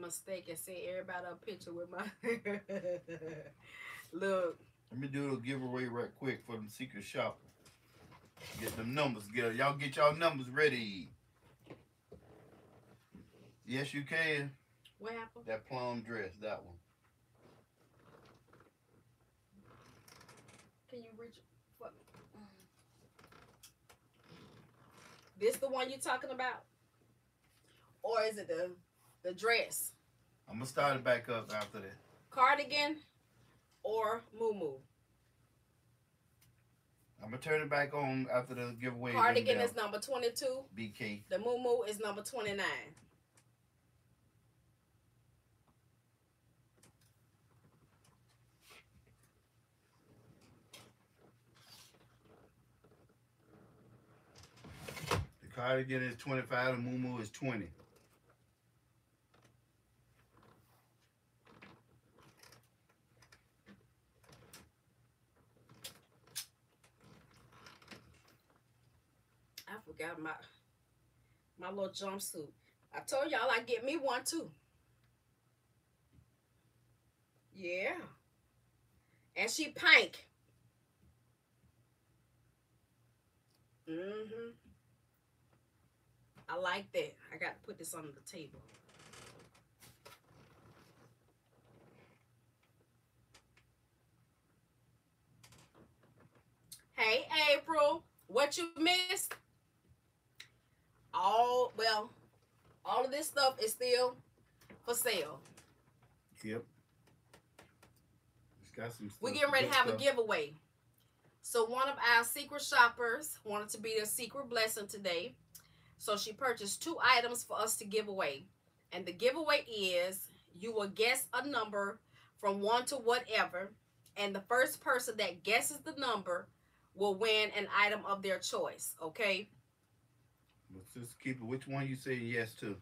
Mistake and sent everybody a picture with my [LAUGHS] look. Let me do a giveaway right quick for them secret shopper. Get them numbers together. Y'all get y'all numbers ready. Yes, you can. What happened? That plum dress, that one. Can you reach? What? This the one you're talking about, or is it the the dress I'm gonna start it back up after that. cardigan, or moo I'm gonna turn it back on after the giveaway. Cardigan is number twenty two. BK. The moo is number twenty nine. The cardigan is 25. The moo is 20. Forgot my my little jumpsuit. I told y'all I get me one too. Yeah. And she pink. Mm-hmm. I like that. I got to put this on the table. Hey, April. What you missed? All, well, all of this stuff is still for sale. Yep. It's got some We're getting ready to have a giveaway. So one of our secret shoppers wanted to be a secret blessing today. So she purchased two items for us to give away. And the giveaway is you will guess a number from one to whatever. And the first person that guesses the number will win an item of their choice. Okay. Let's just keep it. Which one you saying yes to?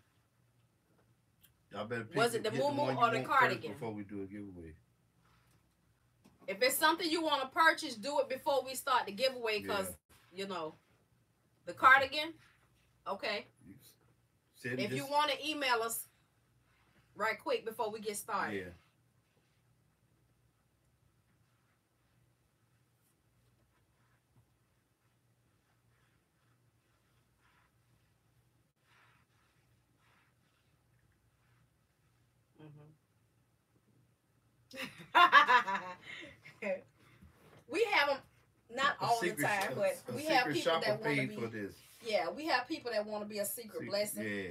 Y'all better pick Was it the moo-moo or the cardigan? Before we do a giveaway. If it's something you want to purchase, do it before we start the giveaway because, you know, the cardigan. Okay. You s- said If you want to email us right quick before we get started. Yeah. [LAUGHS] we have them not A all the time, but we have people that want to be. for this. Yeah, we have people that want to be a secret Secret- blessing. Yeah.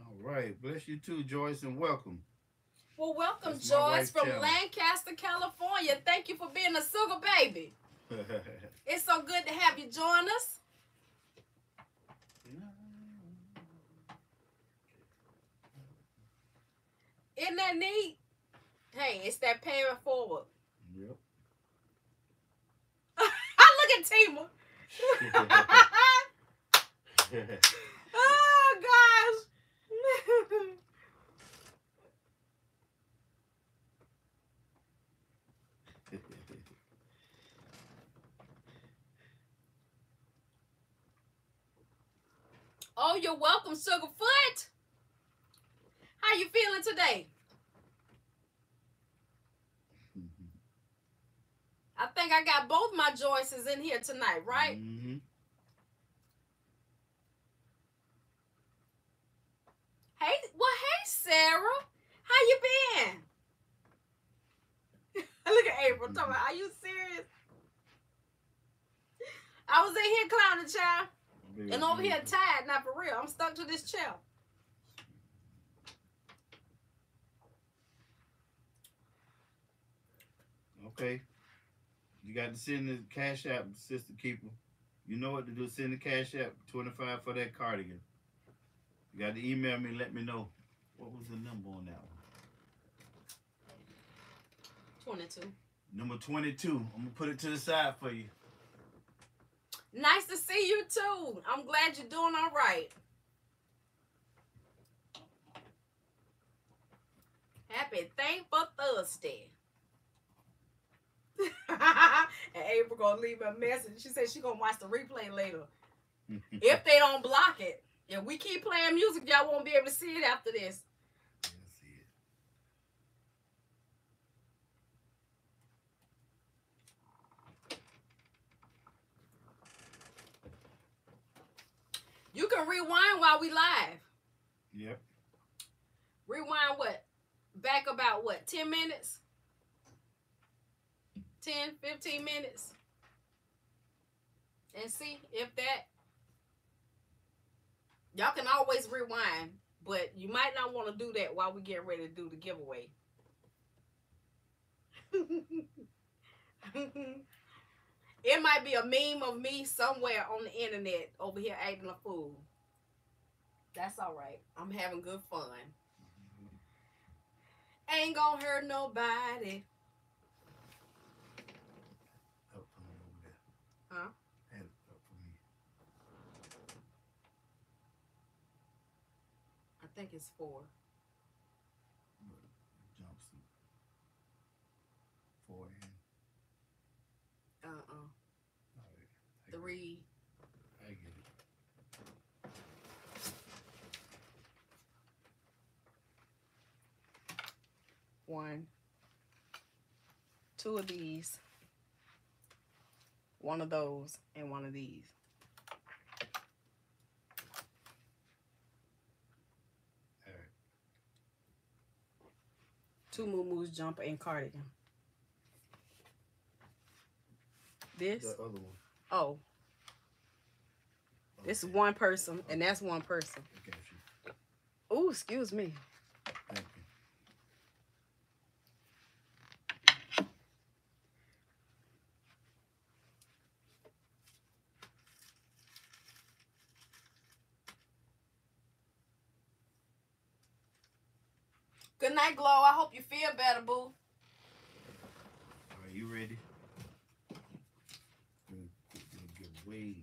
All right. Bless you too, Joyce, and welcome. Well, welcome, That's Joyce from. Lancaster, California. Thank you for being a sugar baby. [LAUGHS] It's so good to have you join us. Isn't that neat? Hey, it's that paying forward. Yep. [LAUGHS] I look at Tima. [LAUGHS] [LAUGHS] oh gosh. oh, you're welcome, Sugarfoot. How you feeling today? I think I got both my Joyces in here tonight, right? hmm Hey, well, hey, Sarah. How you been? [LAUGHS] Look at April talking about, are you serious? I was in here clowning, child. And over here tired, not for real. I'm stuck to this chair. Okay. You got to send the cash app, Sister Keeper. You know what to do. Send the cash app, 25 for that cardigan. You got to email me and let me know. What was the number on that one? 22. Number 22. I'm going to put it to the side for you. Nice to see you too. I'm glad you're doing all right. Happy Thankful Thursday. [LAUGHS] and April gonna leave a message. She said she gonna watch the replay later. [LAUGHS] If they don't block it. If we keep playing music, y'all won't be able to see it after this. Let's see it. You can rewind while we live. Yep. Rewind what? Back about what? 10 minutes? 10, 15 minutes? And see if that. Y'all can always rewind, but you might not want to do that while we get ready to do the giveaway. [LAUGHS] it might be a meme of me somewhere on the internet over here acting a fool. That's all right. I'm having good fun. Mm-hmm. Ain't gonna hurt nobody. Up for me over Huh? Head up for me. I think it's four. Jumpsuit. Forehand. Uh uh All right. It. Three. I get it. One. Two of these. One of those and one of these. Right. Two moo jumper and cardigan. This The other one. oh, this is one person and that's one person. I got. Oh, excuse me. Thank you. Good night, Glow. I hope you feel better, boo. All right, you ready? Good, good, good, Get away.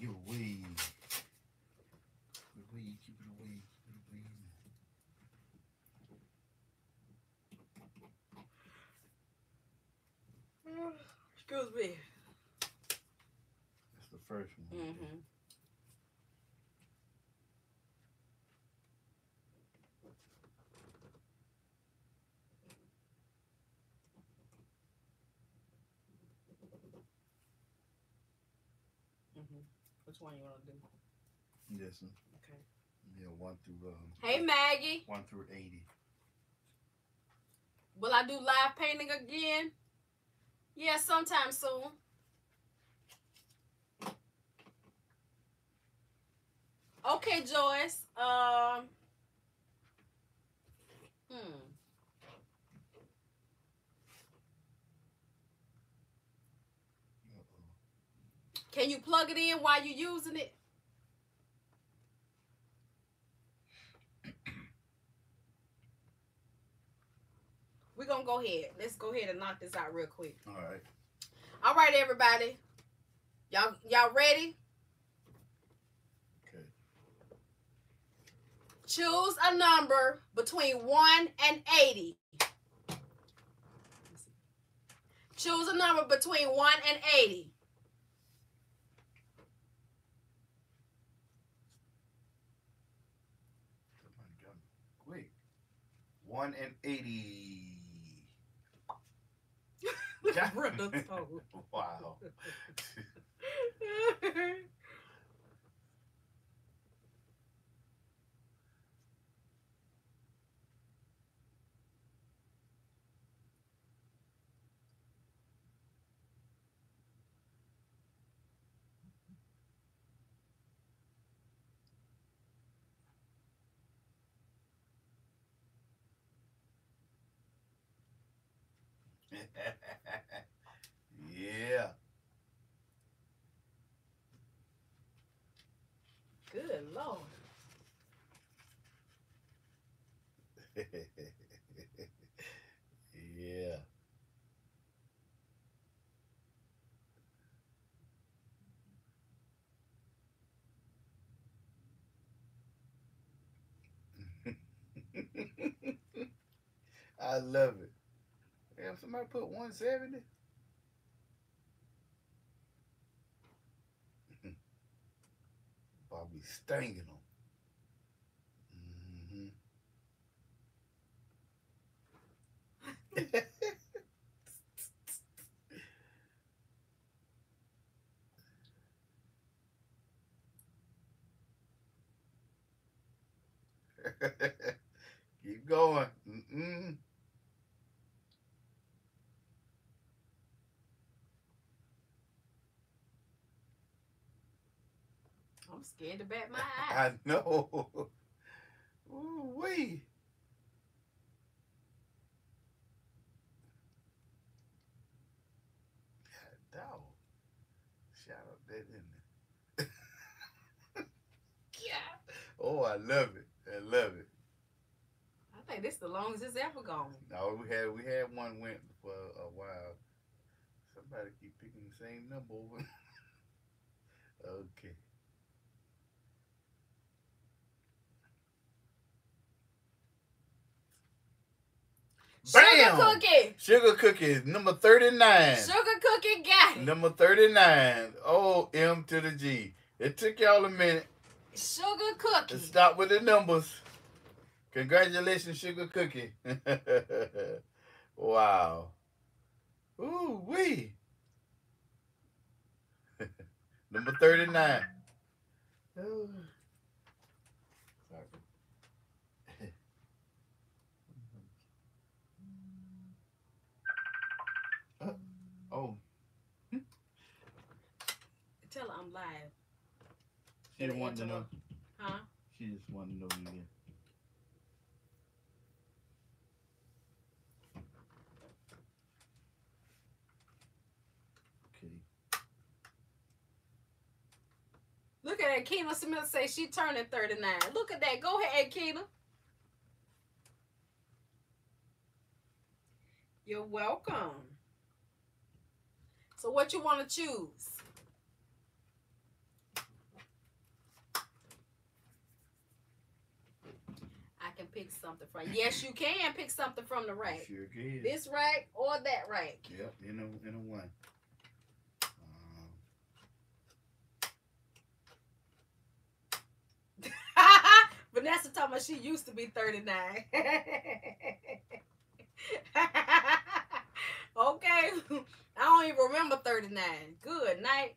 Get away. Get away. Keep it away. Keep it away. Excuse me. That's the first one. right there. Mm-hmm. Mm-hmm. Which one you want to do? This one. Okay. Yeah, one through um. Hey, Maggie. One through eighty. Will I do live painting again? Yeah, sometime soon. Okay, Joyce. Um. Hmm. Can you plug it in while you're using it? [CLEARS THROAT] We're gonna go ahead. Let's go ahead and knock this out real quick. All right. All right, everybody. Y'all y'all ready? Okay. Choose a number between 1 and 80. Choose a number between 1 and 80. One and eighty. [LAUGHS] [LAUGHS] Wow. [LAUGHS] yeah. Good Lord. yeah. I love it. Damn, somebody put 170? Probably [LAUGHS] stinging them. hmm [LAUGHS] Keep going. Mm-mm. I'm scared to bat my eye. [LAUGHS] I know. Ooh wee. God dog. Shout out that in there. Yeah. Oh, I love it. I love it. I think this is the longest it's ever gone. No, we had we had one went for a while. Somebody keep picking the same number over. [LAUGHS] okay. Sugar cookie. Sugar cookie, number 39. Sugar cookie got it. Number 39. O M to the G. It took y'all a minute Sugar cookie. to stop with the numbers. Congratulations, Sugar Cookie. [LAUGHS] wow. Ooh, wee. [LAUGHS] Number 39. Oh. She just wanted to know. Huh? She just wanted to know you again. Okay. Look at that. Keena Smith say she turning 39. Look at that. Go ahead, Keena. You're welcome. So what you want to choose? I can pick something from. Yes, you can pick something from the rack. Sure can. This rack or that rack. Yep, in a in a one. Um, [LAUGHS] Vanessa told me she used to be 39. [LAUGHS] okay. I don't even remember 39. Good night.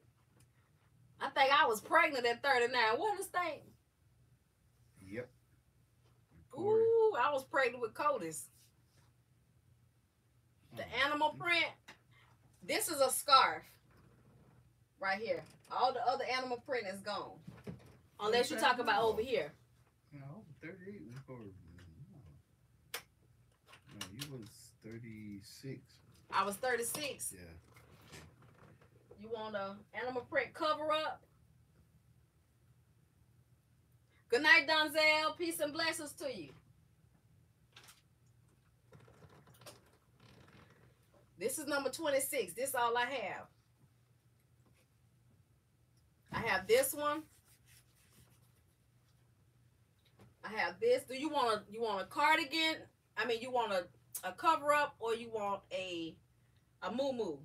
I think I was pregnant at 39. What is that? Corey. Ooh, I was pregnant with Codis. The Oh, animal print. This is a scarf. Right here. All the other animal print is gone. Unless you talk about over here. No, 38 was Corey. No. no, you was 36. I was 36. Yeah. You want a animal print cover up? Good night, Donzel. Peace and blessings to you. This is number 26. This all I have. I have this one. I have this. Do you want a you want a cardigan? I mean, you want a, a cover up or you want a a moo cover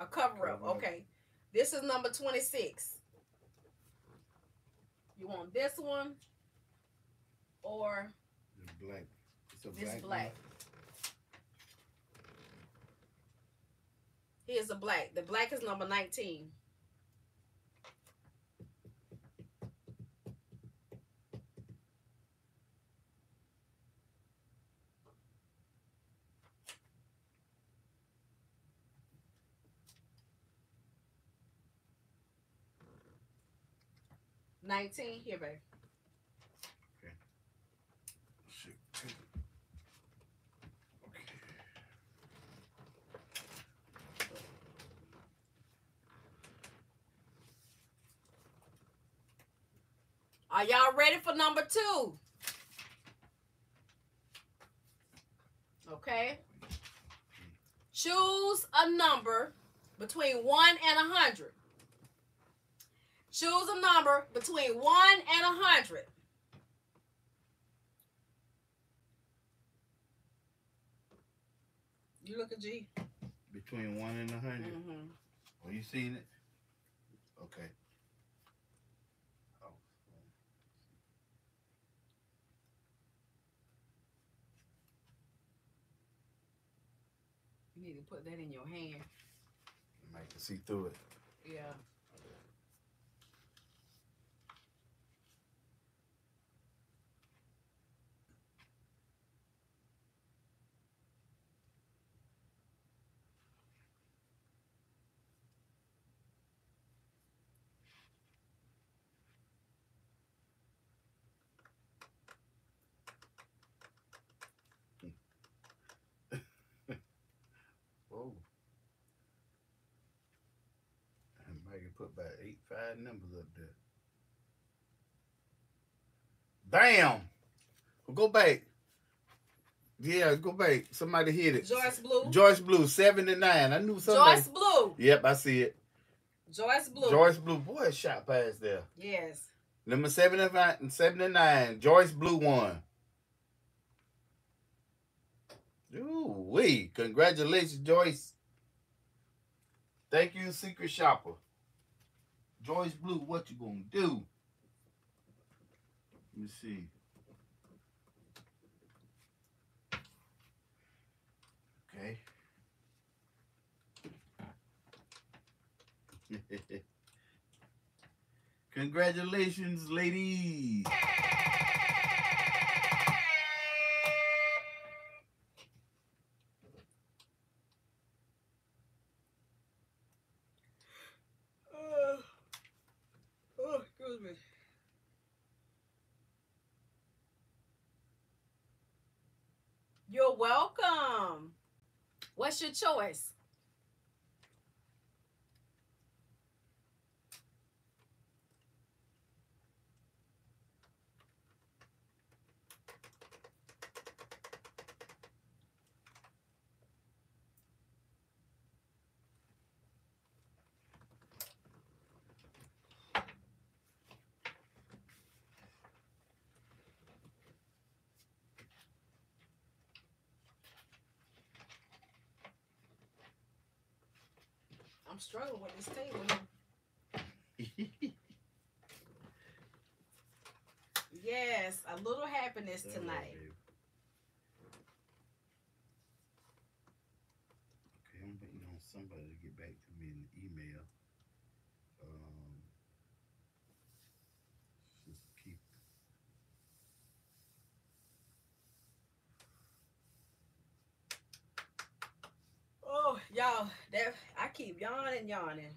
A cover up. Okay. This is number 26. You want this one or black. It's a this black. black. Here's a black. The black is number 19. Nineteen here, babe. Shoot. Okay. Are y'all ready for number two? Okay. Hmm. Choose a number between one and a hundred. Choose a number between one and a hundred. You look at G. Between one and a 100 Mm-hmm. Oh, you seen it? Okay. Oh. You need to put that in your hand. Might can see through it. Yeah. Oh. And Mike can put about eight, five numbers up there. Damn. Well, go back. Yeah, go back. Somebody hit it. Joyce Blue. Joyce Blue, 79. I knew something. Joyce Blue. Yep, I see it. Joyce Blue. Joyce Blue. Boy, it shot past there. Yes. Number 75 and 79. Joyce Blue won. Ooh, wee. Congratulations, Joyce. Thank you, Secret Shopper. Joyce Blue, what you gonna do? Let me see. Okay. [LAUGHS] Congratulations, ladies. Uh, oh, excuse me. You're welcome. Your choice? I'm struggling with this table. [LAUGHS] Yes, a little happiness tonight. Okay, I'm waiting on somebody to get back to me in the email. Um, just keep. Oh, y'all, that I keep yawning, yawning.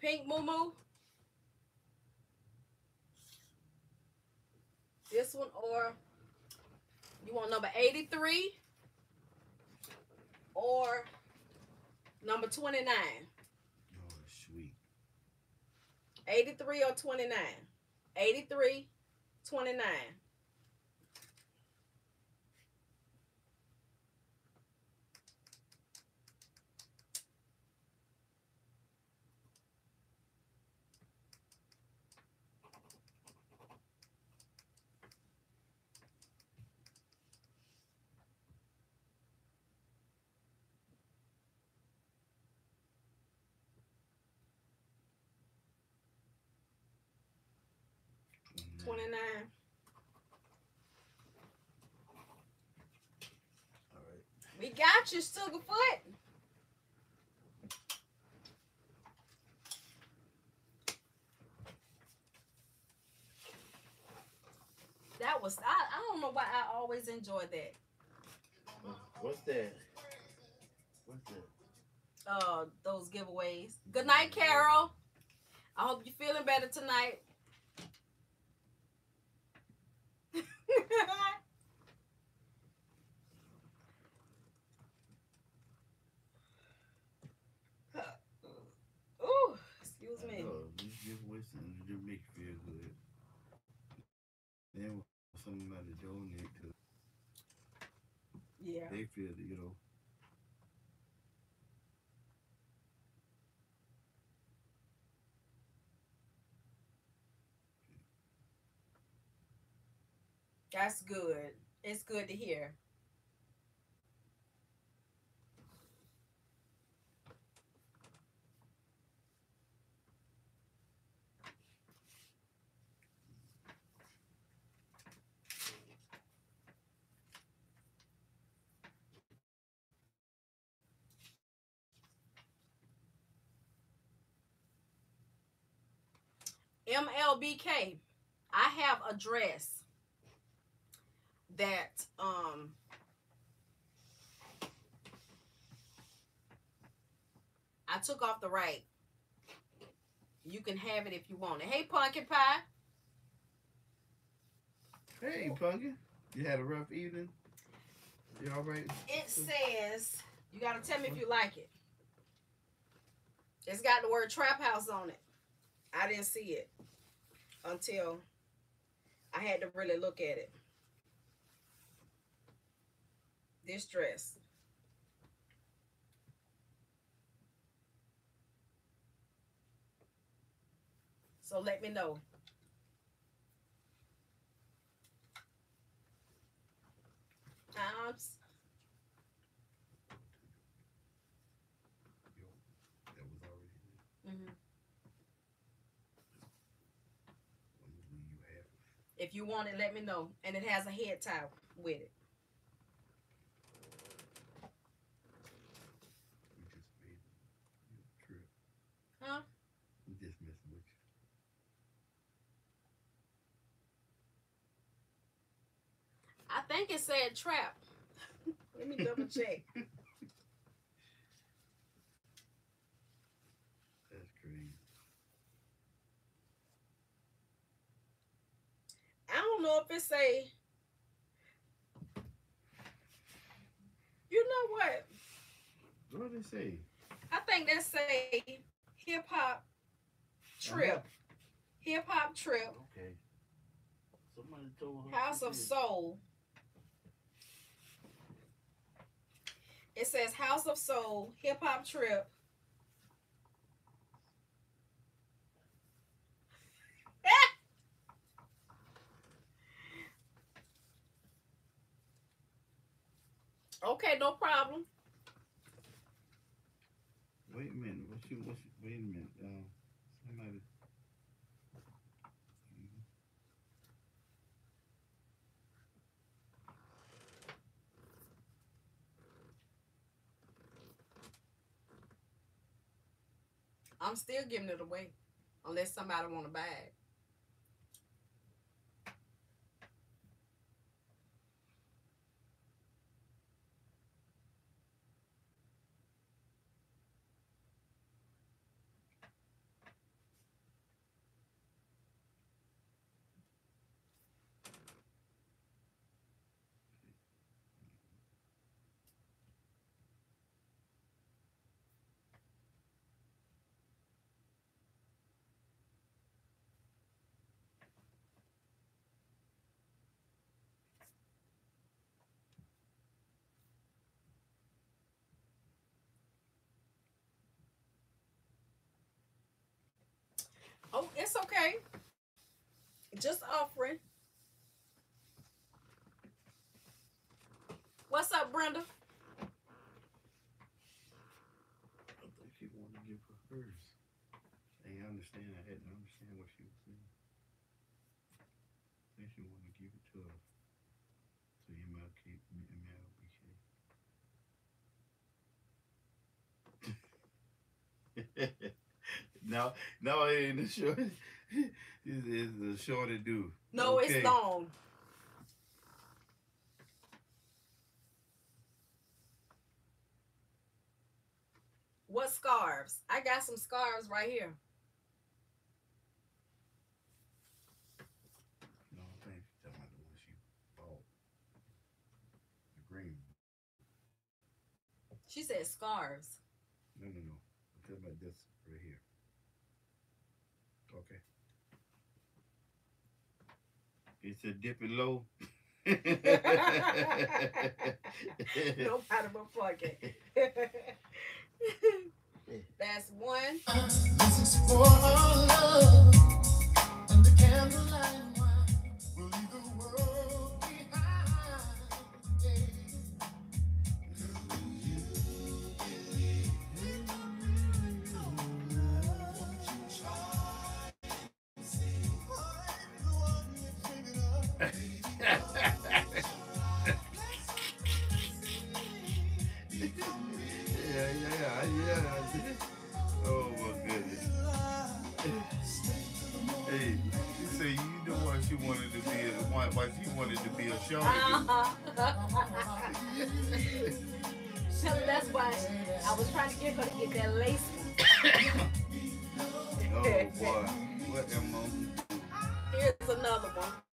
Pink Moo Moo. This one or you want number 83 or number 29. Oh, sweet. 83 or 29? 83, 29. 29. All right. We got you, Sugarfoot. That was I, I don't know why I always enjoy that. What's that? What's that? Uh those giveaways. Good night, Carol. I hope you're feeling better tonight. Ooh, excuse me. Oh, these giveaways something to make you feel good. Then somebody donate to, Yeah. They feel you know. That's good. It's good to hear. MLBK. I have a dress that um I took off the right. You can have it if you want it. Hey, pumpkin pie. Hey, Pumpkin, you had a rough evening. You all right? It says you gotta tell me if you like it. It's got the word trap house on it. I didn't see it until I had to really look at it. This dress. So let me know. Um, That was already there. mhm. When will you have it? If you want it, let me know. And it has a head tie with it. We just made a trip. Huh? We just messing with you. I think it said trap. [LAUGHS] Let me double check. [LAUGHS] That's crazy. I don't know if it say. You know what? What did they say? I think that say hip hop trip. Uh-huh. Hip hop trip. Okay. Somebody told her. House of. Soul. It says House of Soul hip hop trip. Okay, no problem. Wait a minute. What you? What you? Wait a minute. Um, somebody. I'm still giving it away, unless somebody want to buy it. Oh, it's okay. Just offering. What's up, Brenda? I think she wanted to give her hers. Hey, I understand. I hadn't understand what she was saying. Keep it 12. So email keep email BK. no, no, it ain't short. This is a shorty do. No, Okay. it's long. What scarves? I got some scarves right here. No, I think she's talking about the one she bought. The green. She said scarves. No, no, no. I'm talking about this right here. Okay. It's a dippy low. [LAUGHS] Nobody but fuck it. [LAUGHS] That's one. This is for our love under candlelight be a show. Tell [LAUGHS] her that's why I was trying to get her to get that lace. [COUGHS] Oh boy. What am I? Here's another one.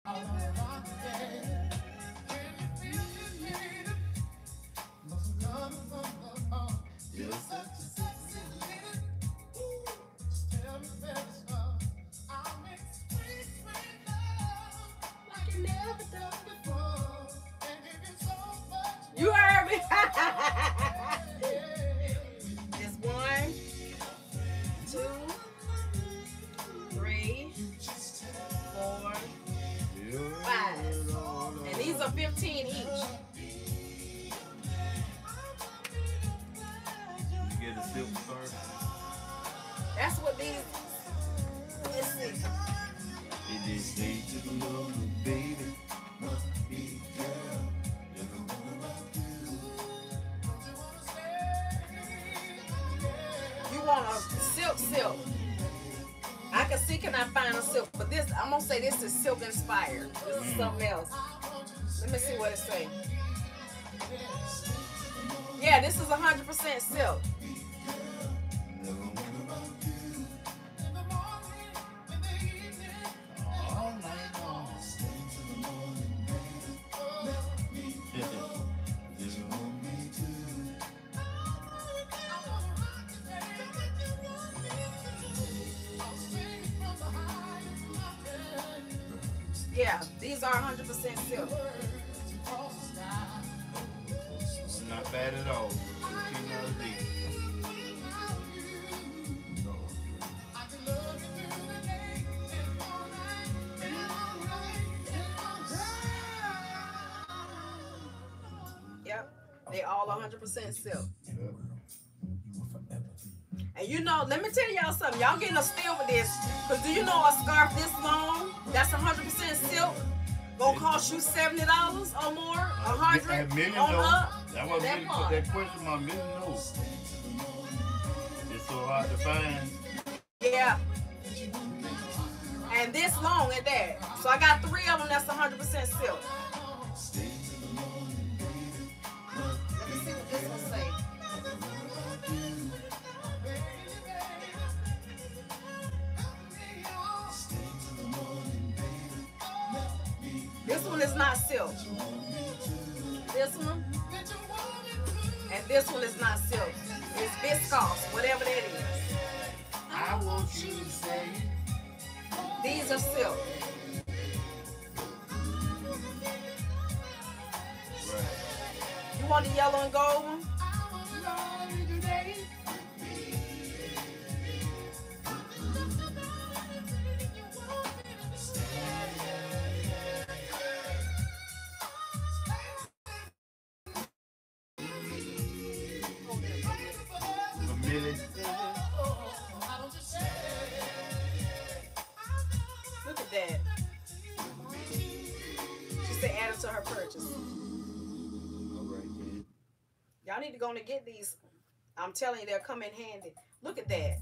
Yeah, these are 100% silk. You $70 or more? A uh, 100 million on though. up? That was That really that question mark. Million no. It's so hard to find. Yeah. And this long at that. So I got three of them that's 100% silk. going to get these. I'm telling you, they'll come in handy. Look at that.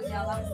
回家了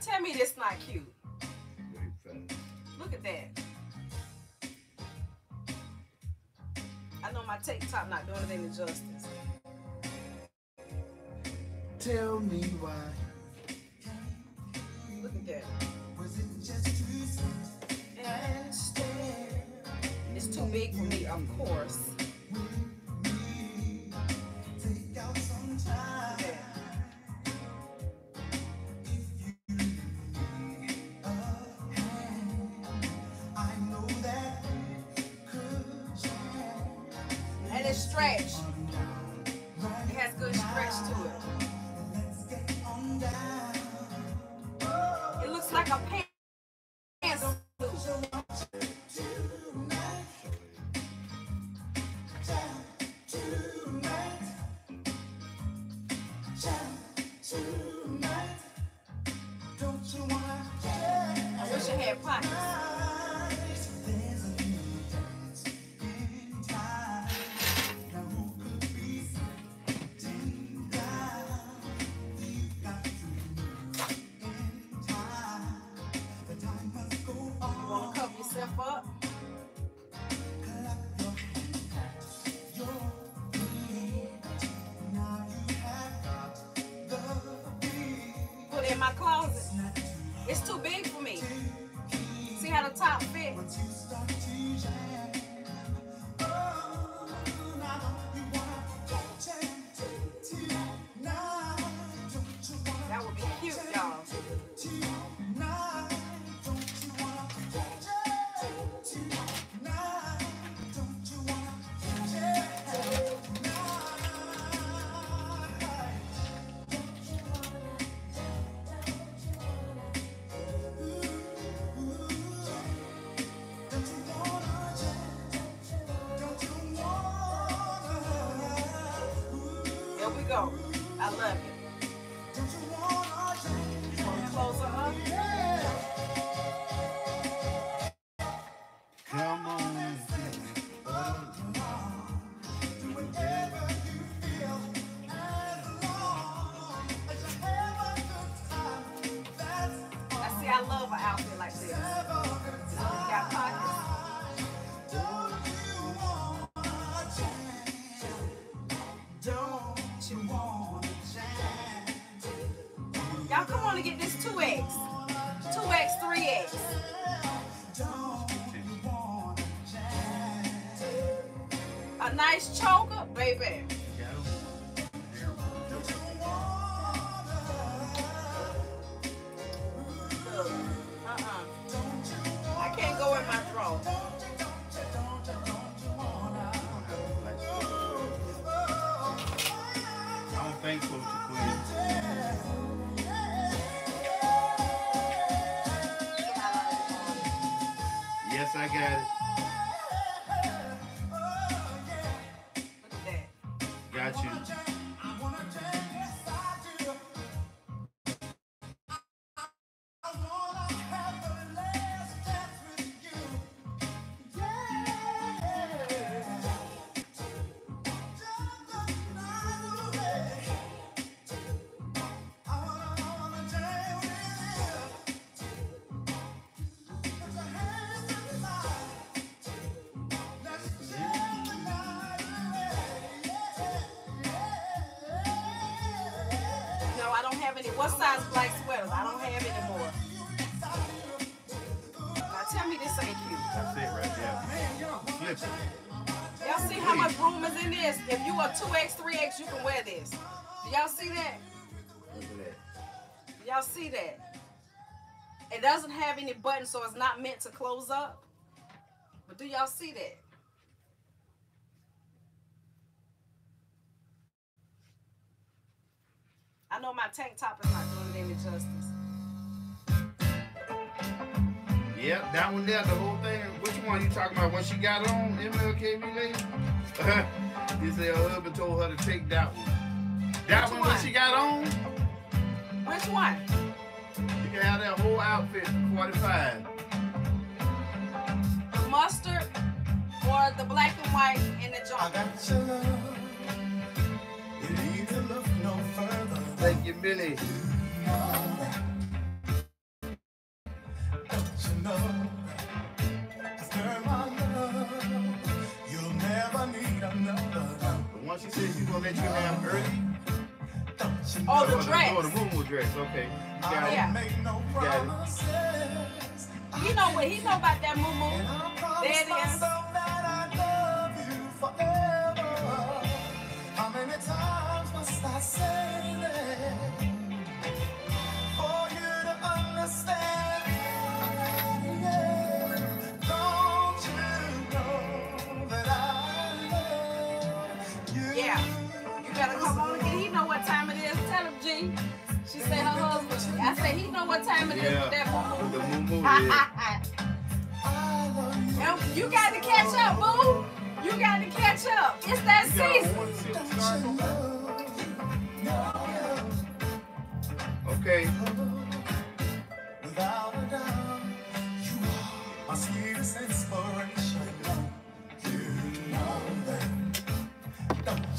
Tell me this not cute. Look at that. I know my tape top not doing it any justice. Tell me why. Look at that. Was it just? It's too big for me, of course. Any. What size black sweaters? I don't have any more. Now tell me this ain't cute. That's it right there. Flip it. Y'all see how much room is in this? If you are 2X, 3X, you can wear this. Do y'all see that? Look at that. Y'all see that? It doesn't have any buttons, so it's not meant to close up. But do y'all see that? That one there, the whole thing. Which one you talking about? When she got on MLK relay? you say her husband told her to take that one. That Which one, when she got on, Which one? you can have that whole outfit for 45. The mustard or the black and white and the I got your love. You need to look no further. Thank you, Billy. Dress. Okay. Oh, you got it. Yeah. make no Got it. promises. Know what he know about that moo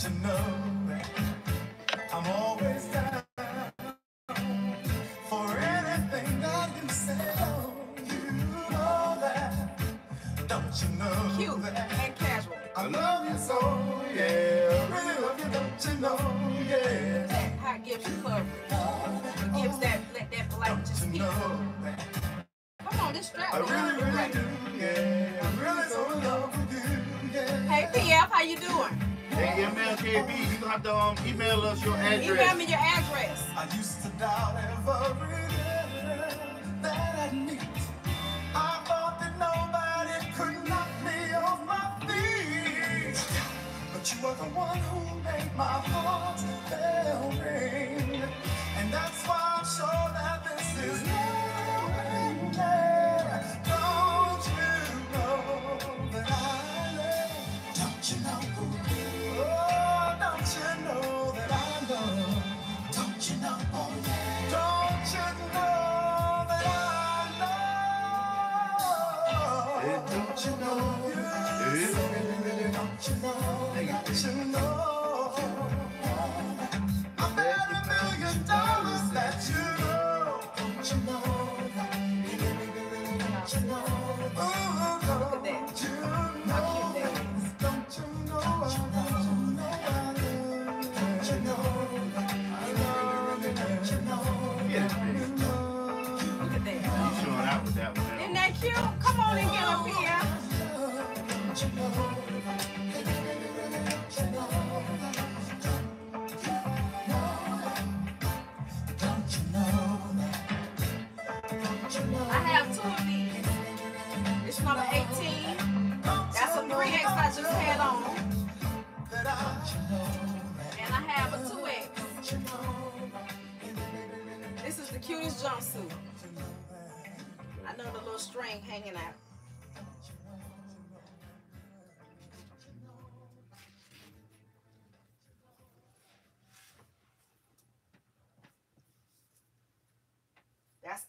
to know. your address. Email me your address.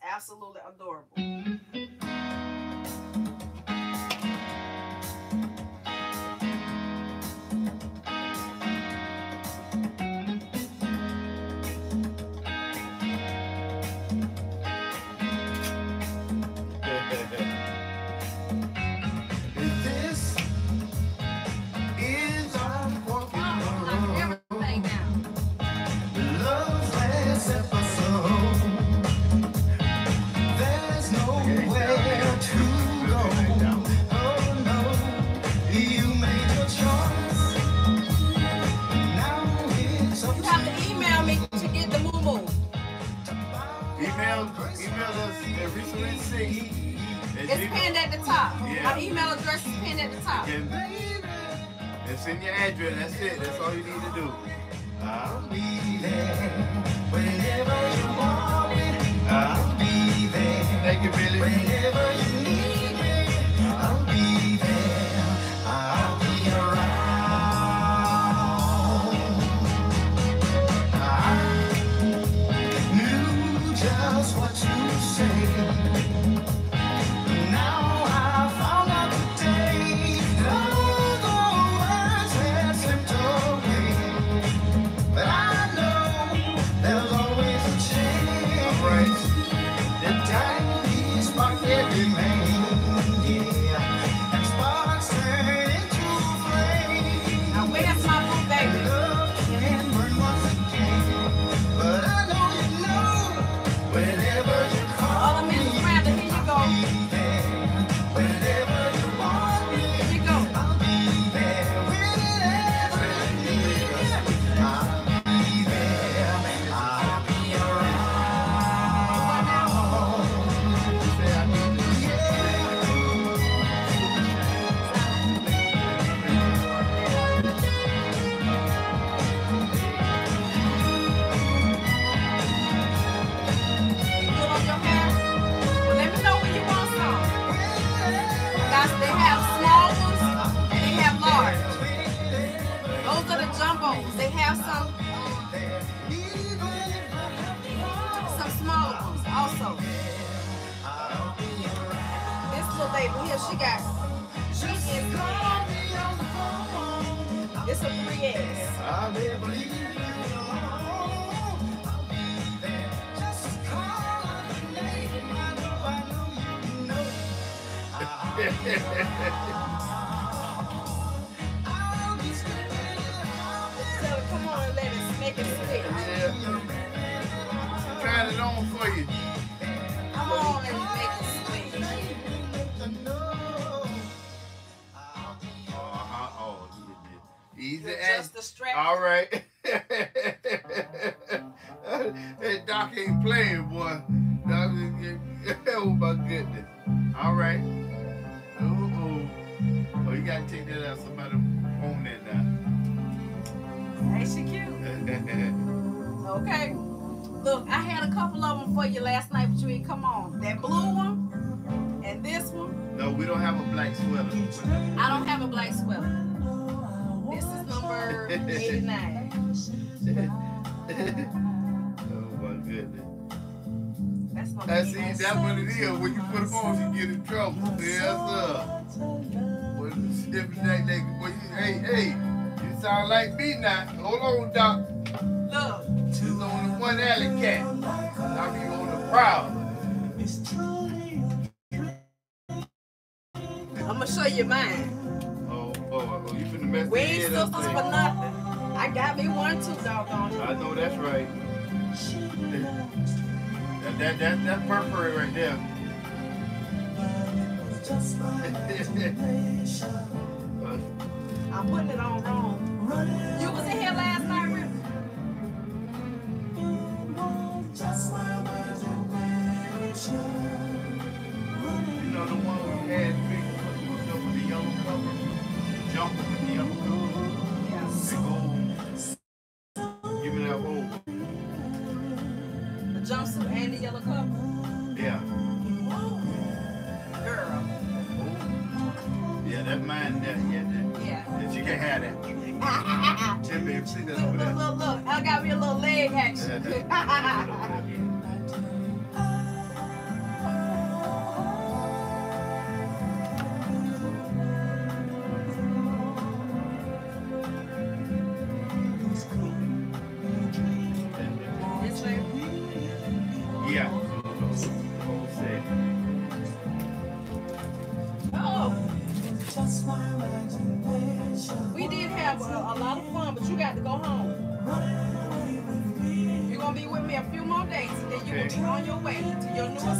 That's absolutely adorable. Sound like me now. Hold on, Doc. Look, This is on the one alley cat. I be on the prowl. I'm gonna show you mine. Oh, oh, oh, you finna mess We ain't sisters for nothing. I got me one too, doggone. I know that's right. That, that, that, that's purple right there. [LAUGHS] I'm putting it on wrong. You was look, see that look, over there. look, look. I got me a little leg action. [LAUGHS] and you will Okay. be on your way to your new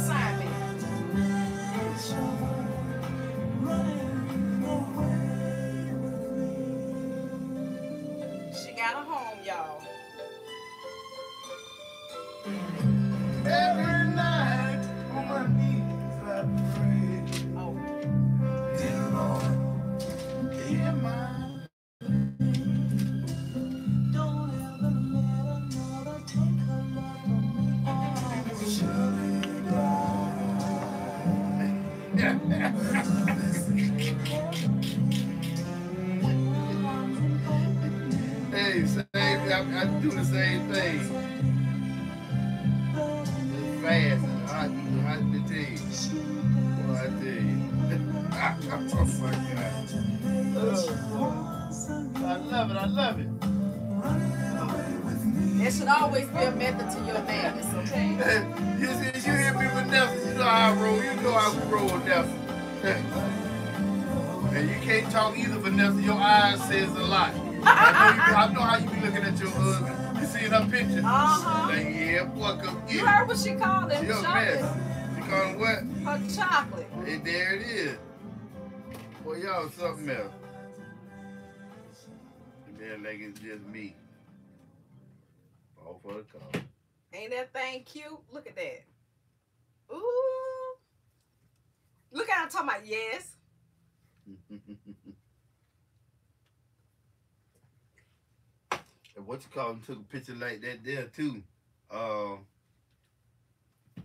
I love it, I love it. there should always be a method to your madness, okay? [LAUGHS] you see, you hear me with Nelson, you know how I roll, you know how we roll with Nelson. [LAUGHS] and you can't talk either Vanessa, your eyes says a lot. [LAUGHS] I know, you, I know how you be looking at your husband. You see her picture? Uh-huh. Like, yeah, boy, come get You heard what she called him? She Chocolate. mess. She call him what? Her chocolate. Hey, there it is. Y'all something else. And then like it's just me. All for the call. Ain't that thing cute? Look at that. Ooh. Look at I'm talking about yes. [LAUGHS] and what you call him took a picture like that there too. Uh,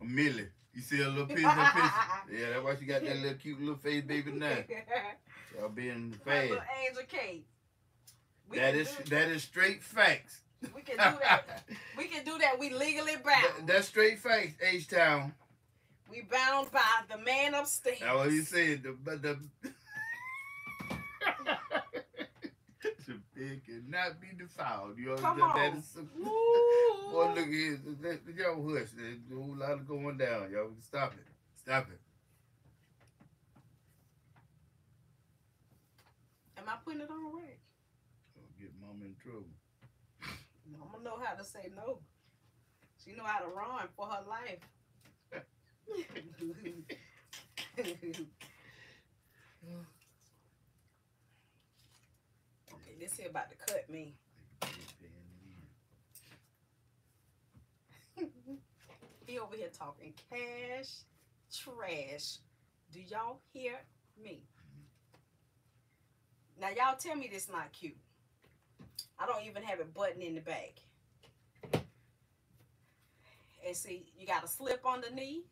Millie. You see a [LAUGHS] little piece of picture? Yeah, that's why she got that little cute little face baby now. [LAUGHS] Y'all being fast. little angel cake. We That is that is straight facts. we can do that. We can do that. We legally [LAUGHS] That- bound. that's straight facts, H Town. We bound by the man upstairs. That's what you said. The but the the pig cannot be defiled. You know Come on. [LAUGHS] Ooh. Boy, look here. Y'all hush. There's a whole lot of going down. Y'all stop it. Stop it. Am I putting it on right? Don't get mama in trouble. Mama know how to say no. She know how to run for her life. [LAUGHS] [LAUGHS] [SIGHS] okay, this here about to cut me. [LAUGHS] He over here talking cash, trash. Do y'all hear me? Now y'all tell me this not cute. I don't even have it button in the back. And see, you got a slip on the knee.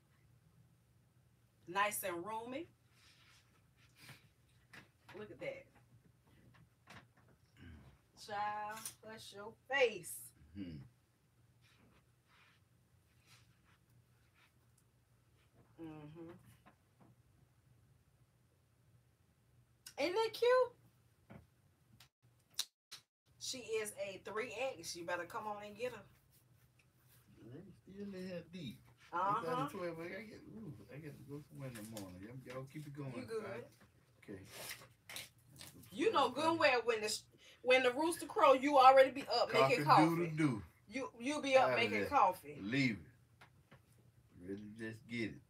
Nice and roomy. Look at that. Child, hush your face. Hmm. Mm-hmm. Ain't that cute? She is a 3X. You better come on and get her. Still in deep. Uh It's after huh. 12, I get, ooh, I got to go somewhere in the morning. Y'all, keep it going. You good. alright? Okay. You know good and well when the when the rooster crow, you already be up making Cock-a-doodle coffee. You you be up making there. coffee. Leave it. Really just get it.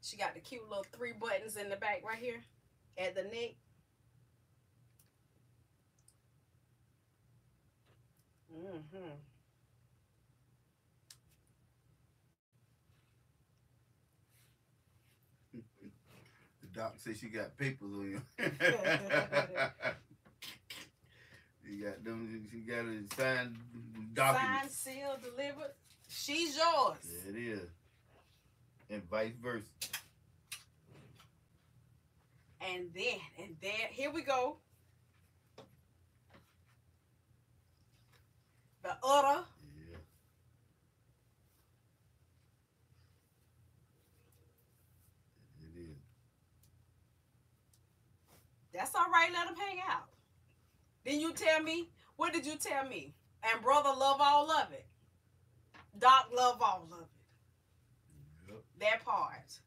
She got the cute little three buttons in the back right here at the neck. Mm-hmm. Doc says she got papers on you. [LAUGHS] you got them. She got a signed document. Signed, sealed, delivered. She's yours. Yeah, it is. And vice versa. And then, and then, here we go. The other. Yeah. It is. That's all right. Let them hang out. Then you tell me, what did you tell me? And brother love all of it. Doc love all of it. Yep. That part.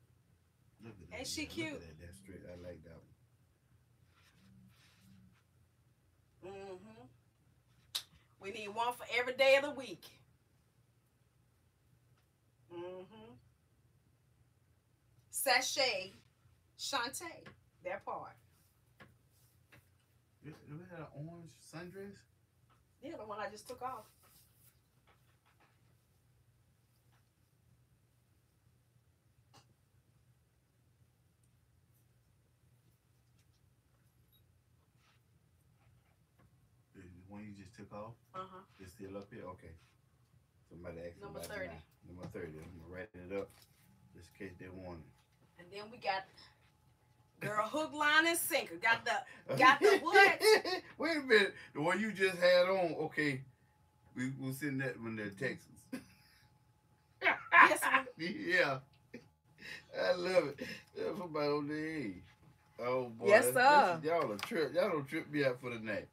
Look at. Ain't she cute? At that. That's straight. I like that one. Mm-hmm. We need one for every day of the week. Mm-hmm. Sachet, Shantae, that part. You you had an orange sundress? Yeah, the one I just took off. The one you just took off? Uh huh. It's still up here? Okay. Somebody asked Number about 30. mine. Number 30. I'm going to write it up just in case they want it. And then we got girl hook, line, and sinker. Got the [LAUGHS] Got the what? [LAUGHS] Wait a minute. The one you just had on, okay. We will send that one to Texas. Yes, [LAUGHS] yeah. I love it. That's somebody on the age. Oh boy. Yes, sir. y'all a trip. Y'all don't trip me out for the night.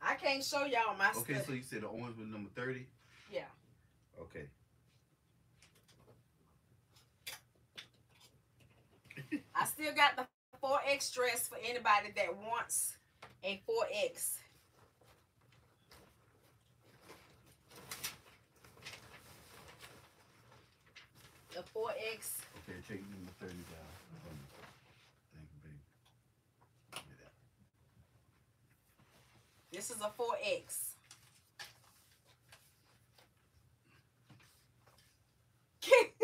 I can't show y'all my Okay, stuff. so you said the orange was number 30? Yeah. Okay. I still got the 4X dress for anybody that wants a 4X. The 4X. Okay, take number 30 down. Thank you, baby. Give me that. This is a 4X.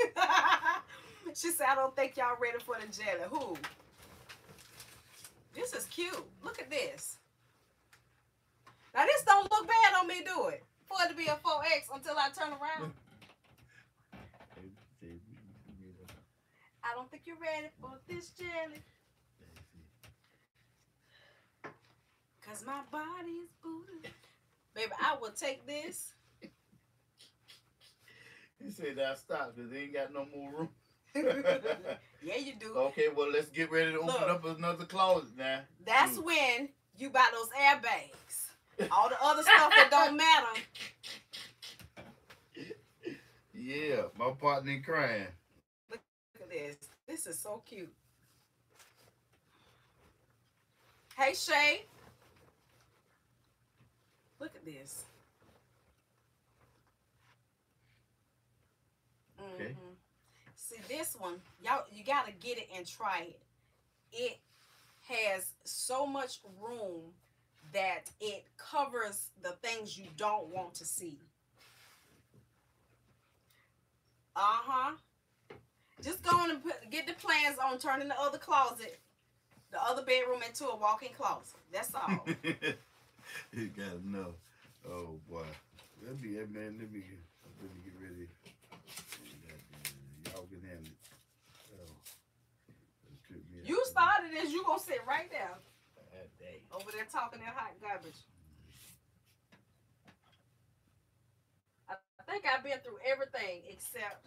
[LAUGHS] [LAUGHS] she said, I don't think y'all ready for the jelly. Who? This is cute. Look at this. Now this don't look bad on me, do it? For it to be a 4X until I turn around. I don't think you're ready for this jelly. Cause my body is booty. Baby, I will take this. He said that stop because they ain't got no more room. [LAUGHS] yeah, you do. okay, well let's get ready to open Look. up another closet now. That's Mm. when you buy those airbags. All the other stuff that don't [LAUGHS] matter. Yeah, my partner in crime. Look at this. This is so cute. Hey Shay. Look at this. Okay. Mhm. See this one, y'all you gotta get it and try it. It has so much room that it covers the things you don't want to see. Uh-huh. Just go on and put, get the plans on turning the other closet, the other bedroom into a walk-in closet. That's all. [LAUGHS] you gotta know. Oh boy. Let me man, let me get let me get ready. Y'all can handle it. Oh. Let's cook me up you started this, you gonna sit right there over there talking that hot garbage. I think I've been through everything except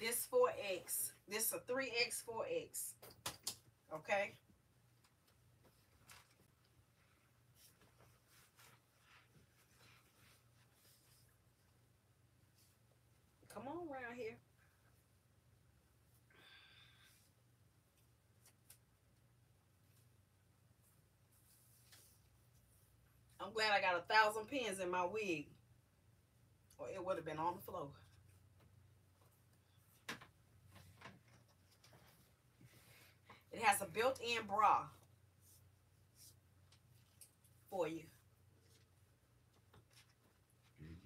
this 4X. This is a 3X 4X. Okay. On around here. I'm glad I got a thousand pins in my wig. Or it would have been on the floor. It has a built-in bra for you.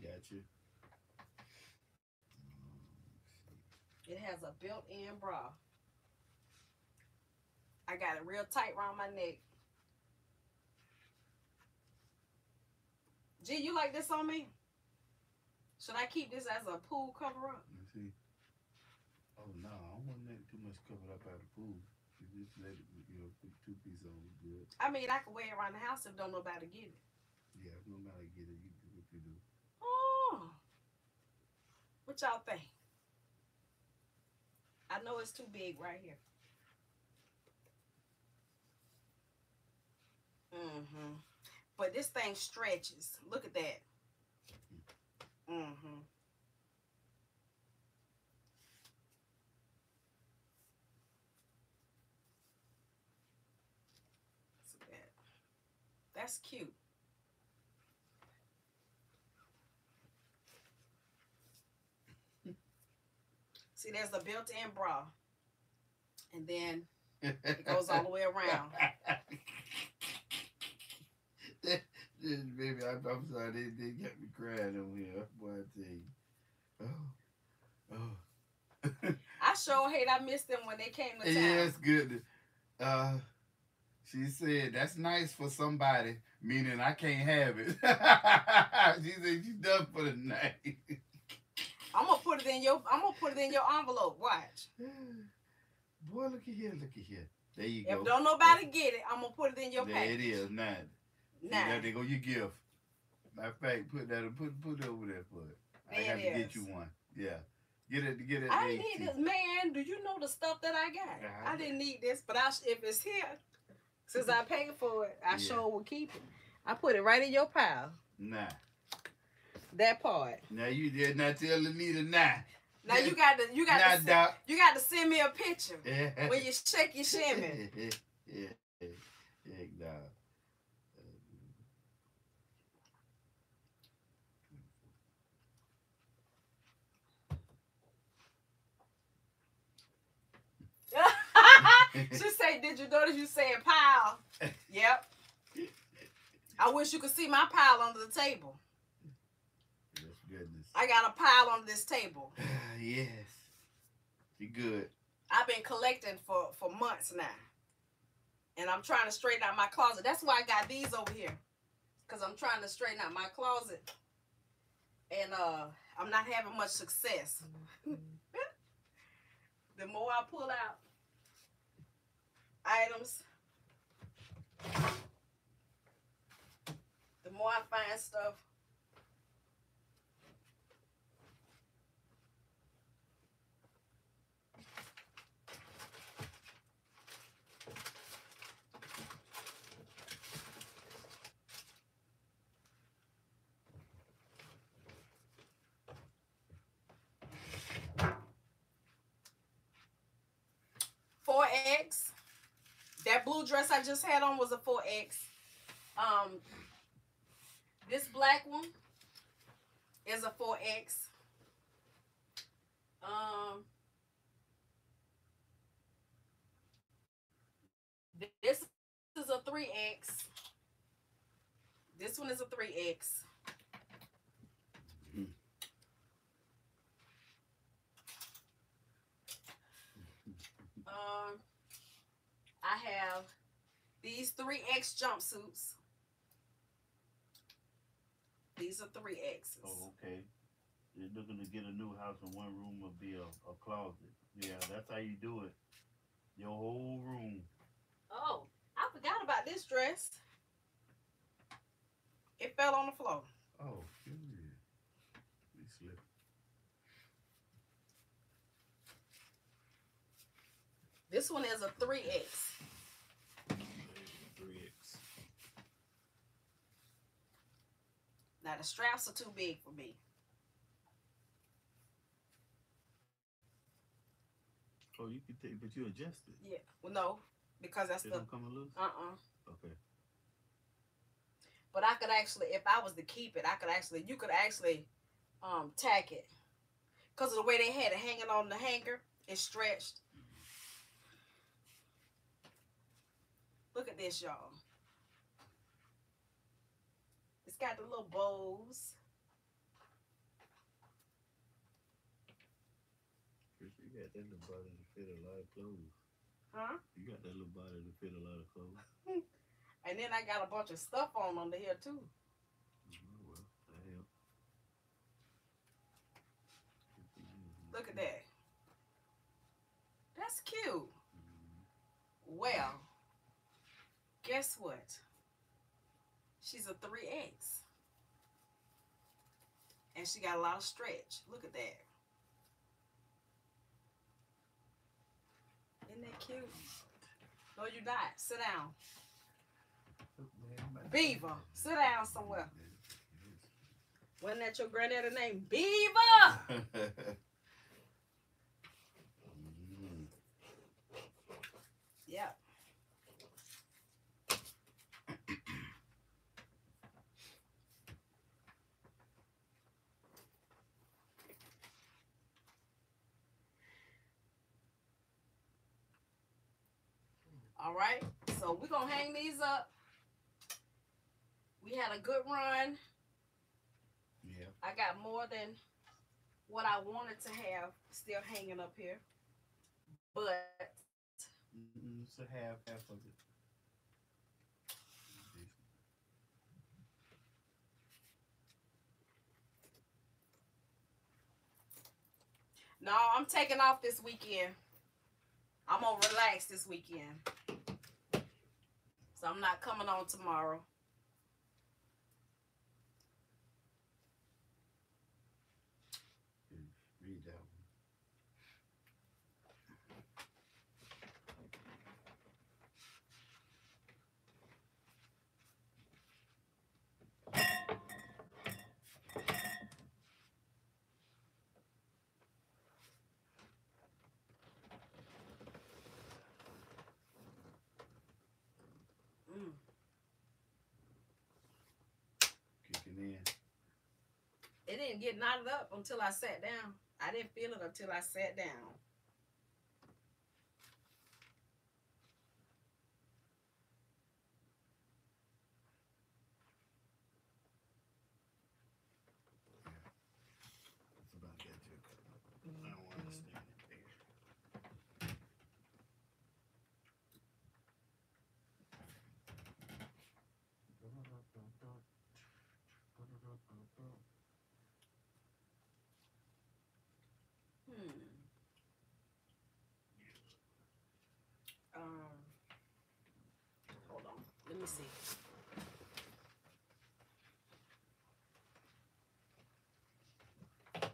Got you. It has a built-in bra. I got it real tight around my neck. G, you like this on me? Should I keep this as a pool cover up? Let's see. Oh no, I don't want that too much covered up out of the pool. You just let it, you know, put two pieces on good. I mean, I can wear it around the house if don't nobody get it. Yeah, if nobody get it, you do what you do. Oh, what y'all think? I know it's too big right here. Mm-hmm. But this thing stretches. Look at that. Mm-hmm. That's cute. See, there's a built-in bra. And then it [LAUGHS] goes all the way around. Baby, I, I'm sorry, they, they got me crying over here. I tell. Oh, oh. [LAUGHS] I sure hate I missed them when they came to town. yeah, it's good. Uh, she said that's nice for somebody, meaning I can't have it. [LAUGHS] she said she's done for the night. I'm gonna put it in your I'm gonna put it in your envelope. Watch. [SIGHS] Boy, look at here, look at here. There you If go. don't nobody get it, I'm gonna put it in your there package. it is, now. Now, There they go your gift. Matter of fact, put that put put it over there for it. I There got it to get you one. Yeah. Get it get it. I AT. need this, man. Do you know the stuff that I got? I I didn't need this, but I if it's here, since I [LAUGHS] paid for it, I Yeah. sure will keep it. I put it right in your pile. Nah. That part. Now you did not tell Anita nah. Now you got to you got Nah, to send, doc. you got to send me a picture Yeah. [LAUGHS] when you shake your shimmy. yeah. Yeah. Yeah, nah. she say, "Did you notice you saying pile?" [LAUGHS] Yep. I wish you could see my pile under the table. I got a pile on this table. [SIGHS] yes. You good. I've been collecting for for months now, and I'm trying to straighten out my closet. That's why I got these over here, because I'm trying to straighten out my closet, and uh, I'm not having much success. [LAUGHS] the more I pull out items, the more I find stuff. Four X. That blue dress I just had on was a four X. Um, this black one is a four X. Um, this is a three X. This one is a three X. Hmm. Um, I have these three X jumpsuits. These are three X's. Oh, okay. You're looking to get a new house and one room will be a, a closet. Yeah, that's how you do it. Your whole room. Oh, I forgot about this dress. It fell on the floor. Oh, yeah. We slip. This one is a 3X. Three X. Now the straps are too big for me. Oh, you can take, but you adjust it. Yeah. Well, no, because that's It the don't come loose. uh-uh. Okay. But I could actually, if I was to keep it, I could actually, you could actually um tack it. Because of the way they had it hanging on the hanger, it stretched. Look at this, y'all. It's got the little bows. Chris, you got that little body to fit a lot of clothes. Huh? You got that little body to fit a lot of clothes. [LAUGHS] And then I got a bunch of stuff on under here too. Oh, well, that helps. Good for you. Look at that. That's cute. Well, guess what? She's a 3X. And she got a lot of stretch. Look at that. Isn't that cute? No, you're not. Sit down. Beaver. Sit down somewhere. Wasn't that your granddaddy name? Beaver! [LAUGHS] Yep. All right, so we're gonna hang these up. We had a good run. Yeah. I got more than what I wanted to have still hanging up here. But Mm-mm, a half, half of it. No, I'm taking off this weekend. I'm gonna relax this weekend. So I'm not coming on tomorrow. Read that one. Mm. Kicking in. It didn't get knotted up until I sat down. I didn't feel it until I sat down. me see. Let's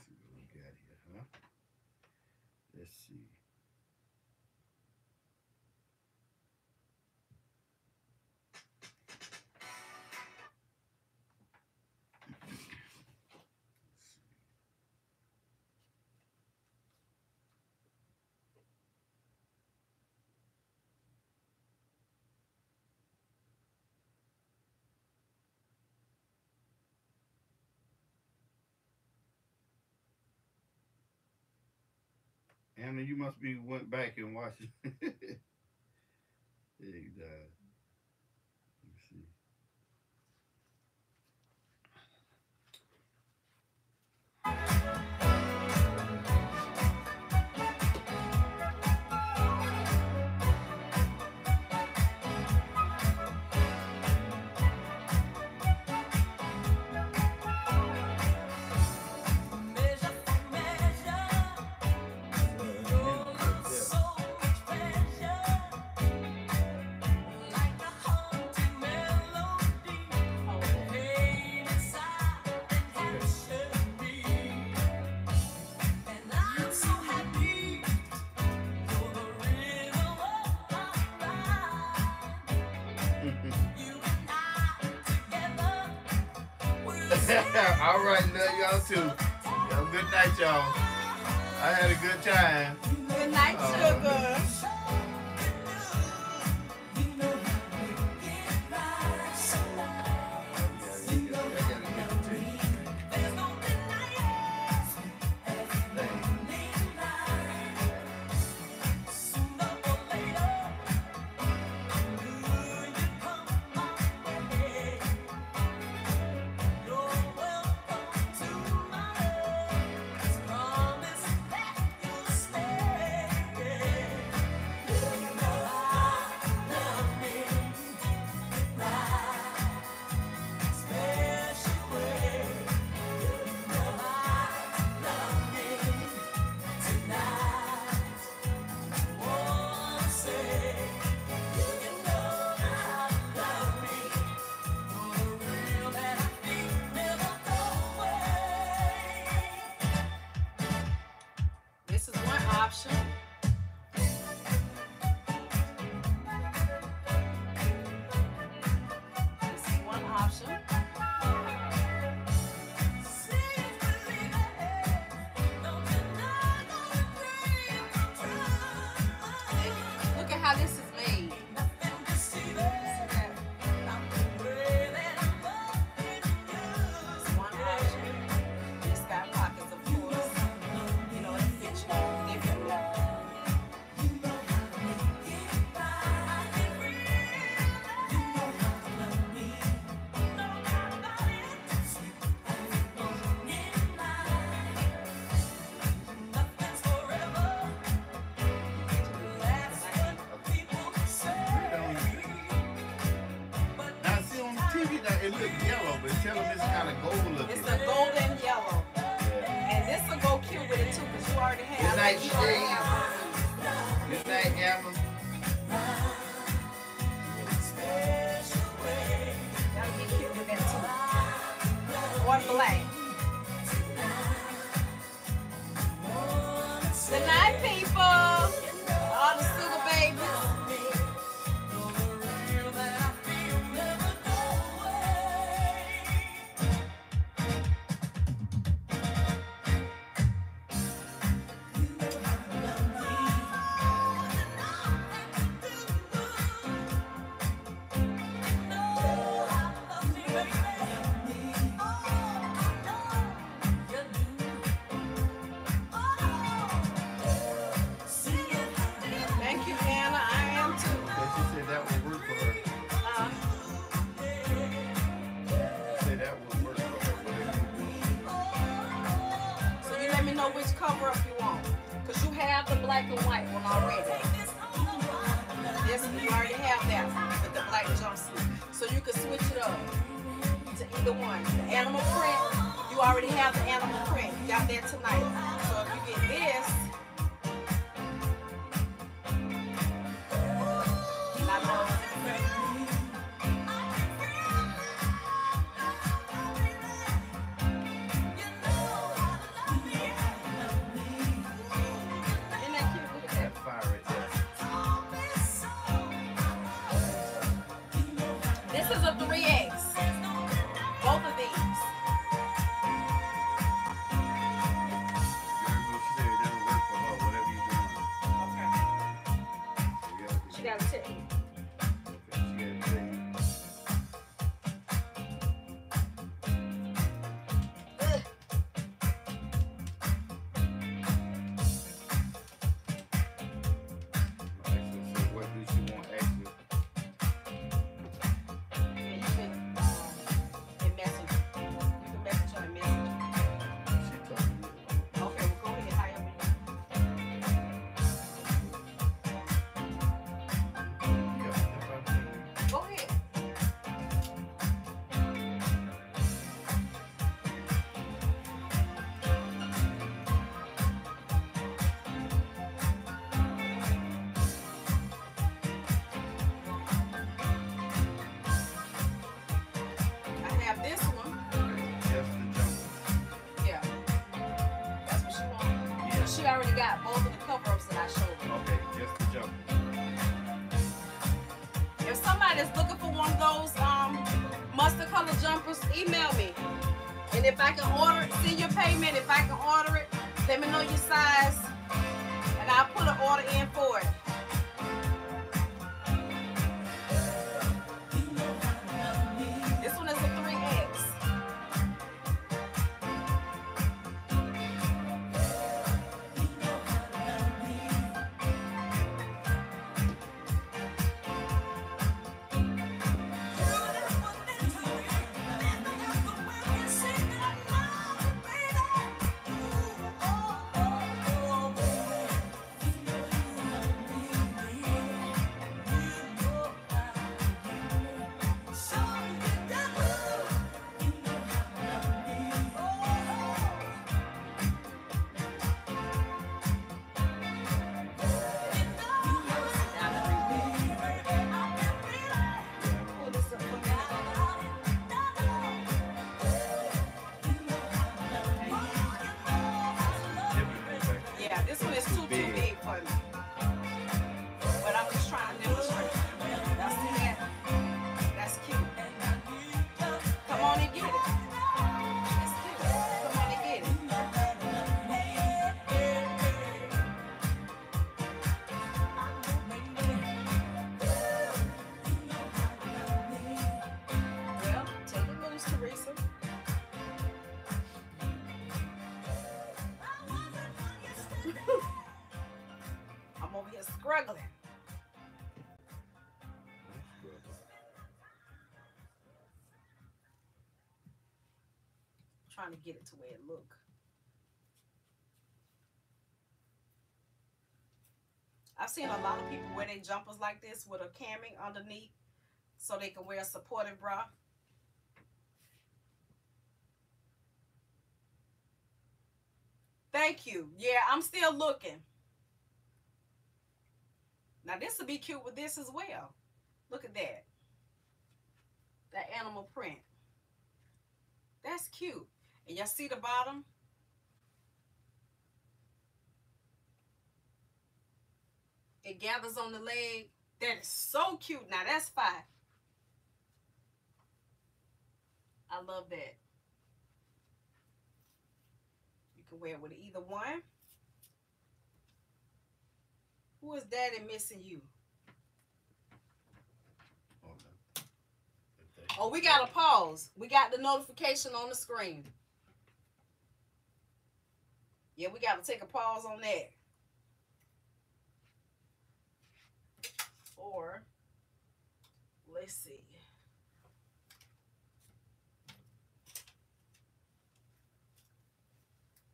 see what we got here, huh? Let's see. Anna, you must be went back and watched. [LAUGHS] he died. Already got both of the cover-ups that I showed. Okay, just the jumper. If somebody's looking for one of those um mustard color jumpers, email me. And if I can order it, send your payment. If I can order it, let me know your size. And I'll put an order in for it. A lot of people wear their jumpers like this with a camming underneath so they can wear a supportive bra. Thank you. Yeah, I'm still looking. Now this would be cute with this as well. Look at that. That animal print. That's cute. And y'all see the bottom? It gathers on the leg. That is so cute. Now that's fine. I love that. You can wear it with either one. Who is daddy missing you? Oh, Oh, we got to pause. We got the notification on the screen. Yeah, we got to take a pause on that. Or, let's see.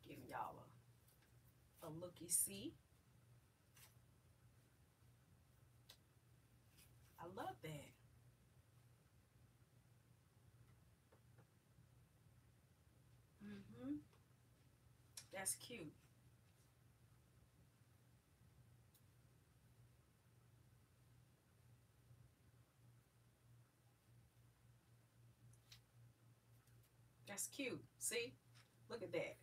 Giving y'all a, a looky see. I love that. Mm-hmm. That's cute. That's cute. See? Look at that.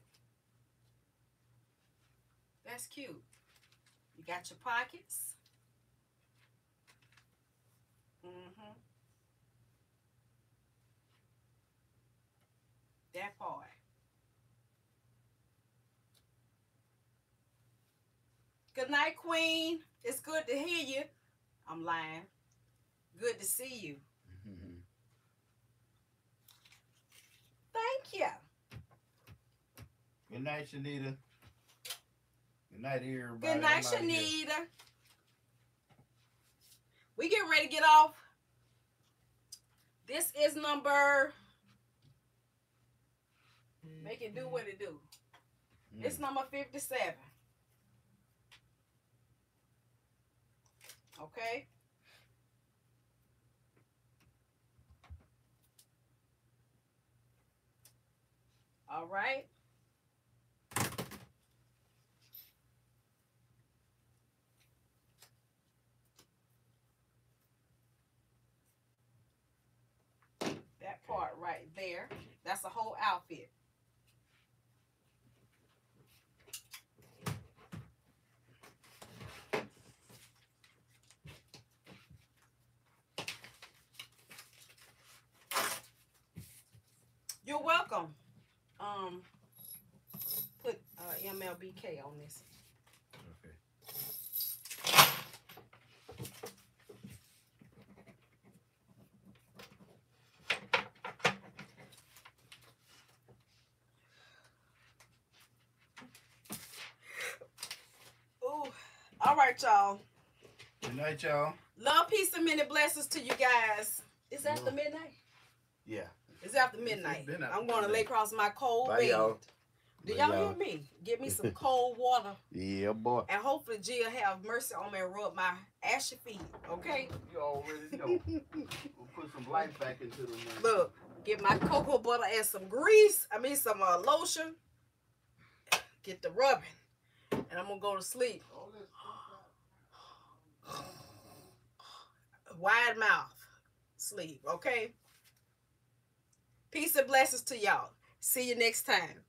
That's cute. You got your pockets. Mm-hmm. That part. Good night, Queen. It's good to hear you. I'm lying. Good to see you. Thank you. Good night, Shanita. Good night, everybody. Good night. Shanita. We getting ready to get off. This is number. Make it do what it do. It's mm. number 57. Okay. All right. That part right there. That's a whole outfit. You're welcome. Um, put uh, MLBK on this. Okay. Ooh. All right, y'all. Good night, y'all. Love, peace, and many blessings to you guys. It's after the midnight. Yeah. It's after midnight. been after I'm going to lay midnight. across my cold Bye, bed. y'all. Do y'all y'all. hear me? Give me some [LAUGHS] cold water, Yeah, boy. and hopefully Jill have mercy on me and rub my ashy feet. Okay. You already know. [LAUGHS] we'll put some life back into the man. Look, get my cocoa butter and some grease. I mean some uh, lotion. Get the rubbing, and I'm gonna go to sleep. [SIGHS] Wide mouth sleep. Okay. Peace and blessings to y'all. See you next time.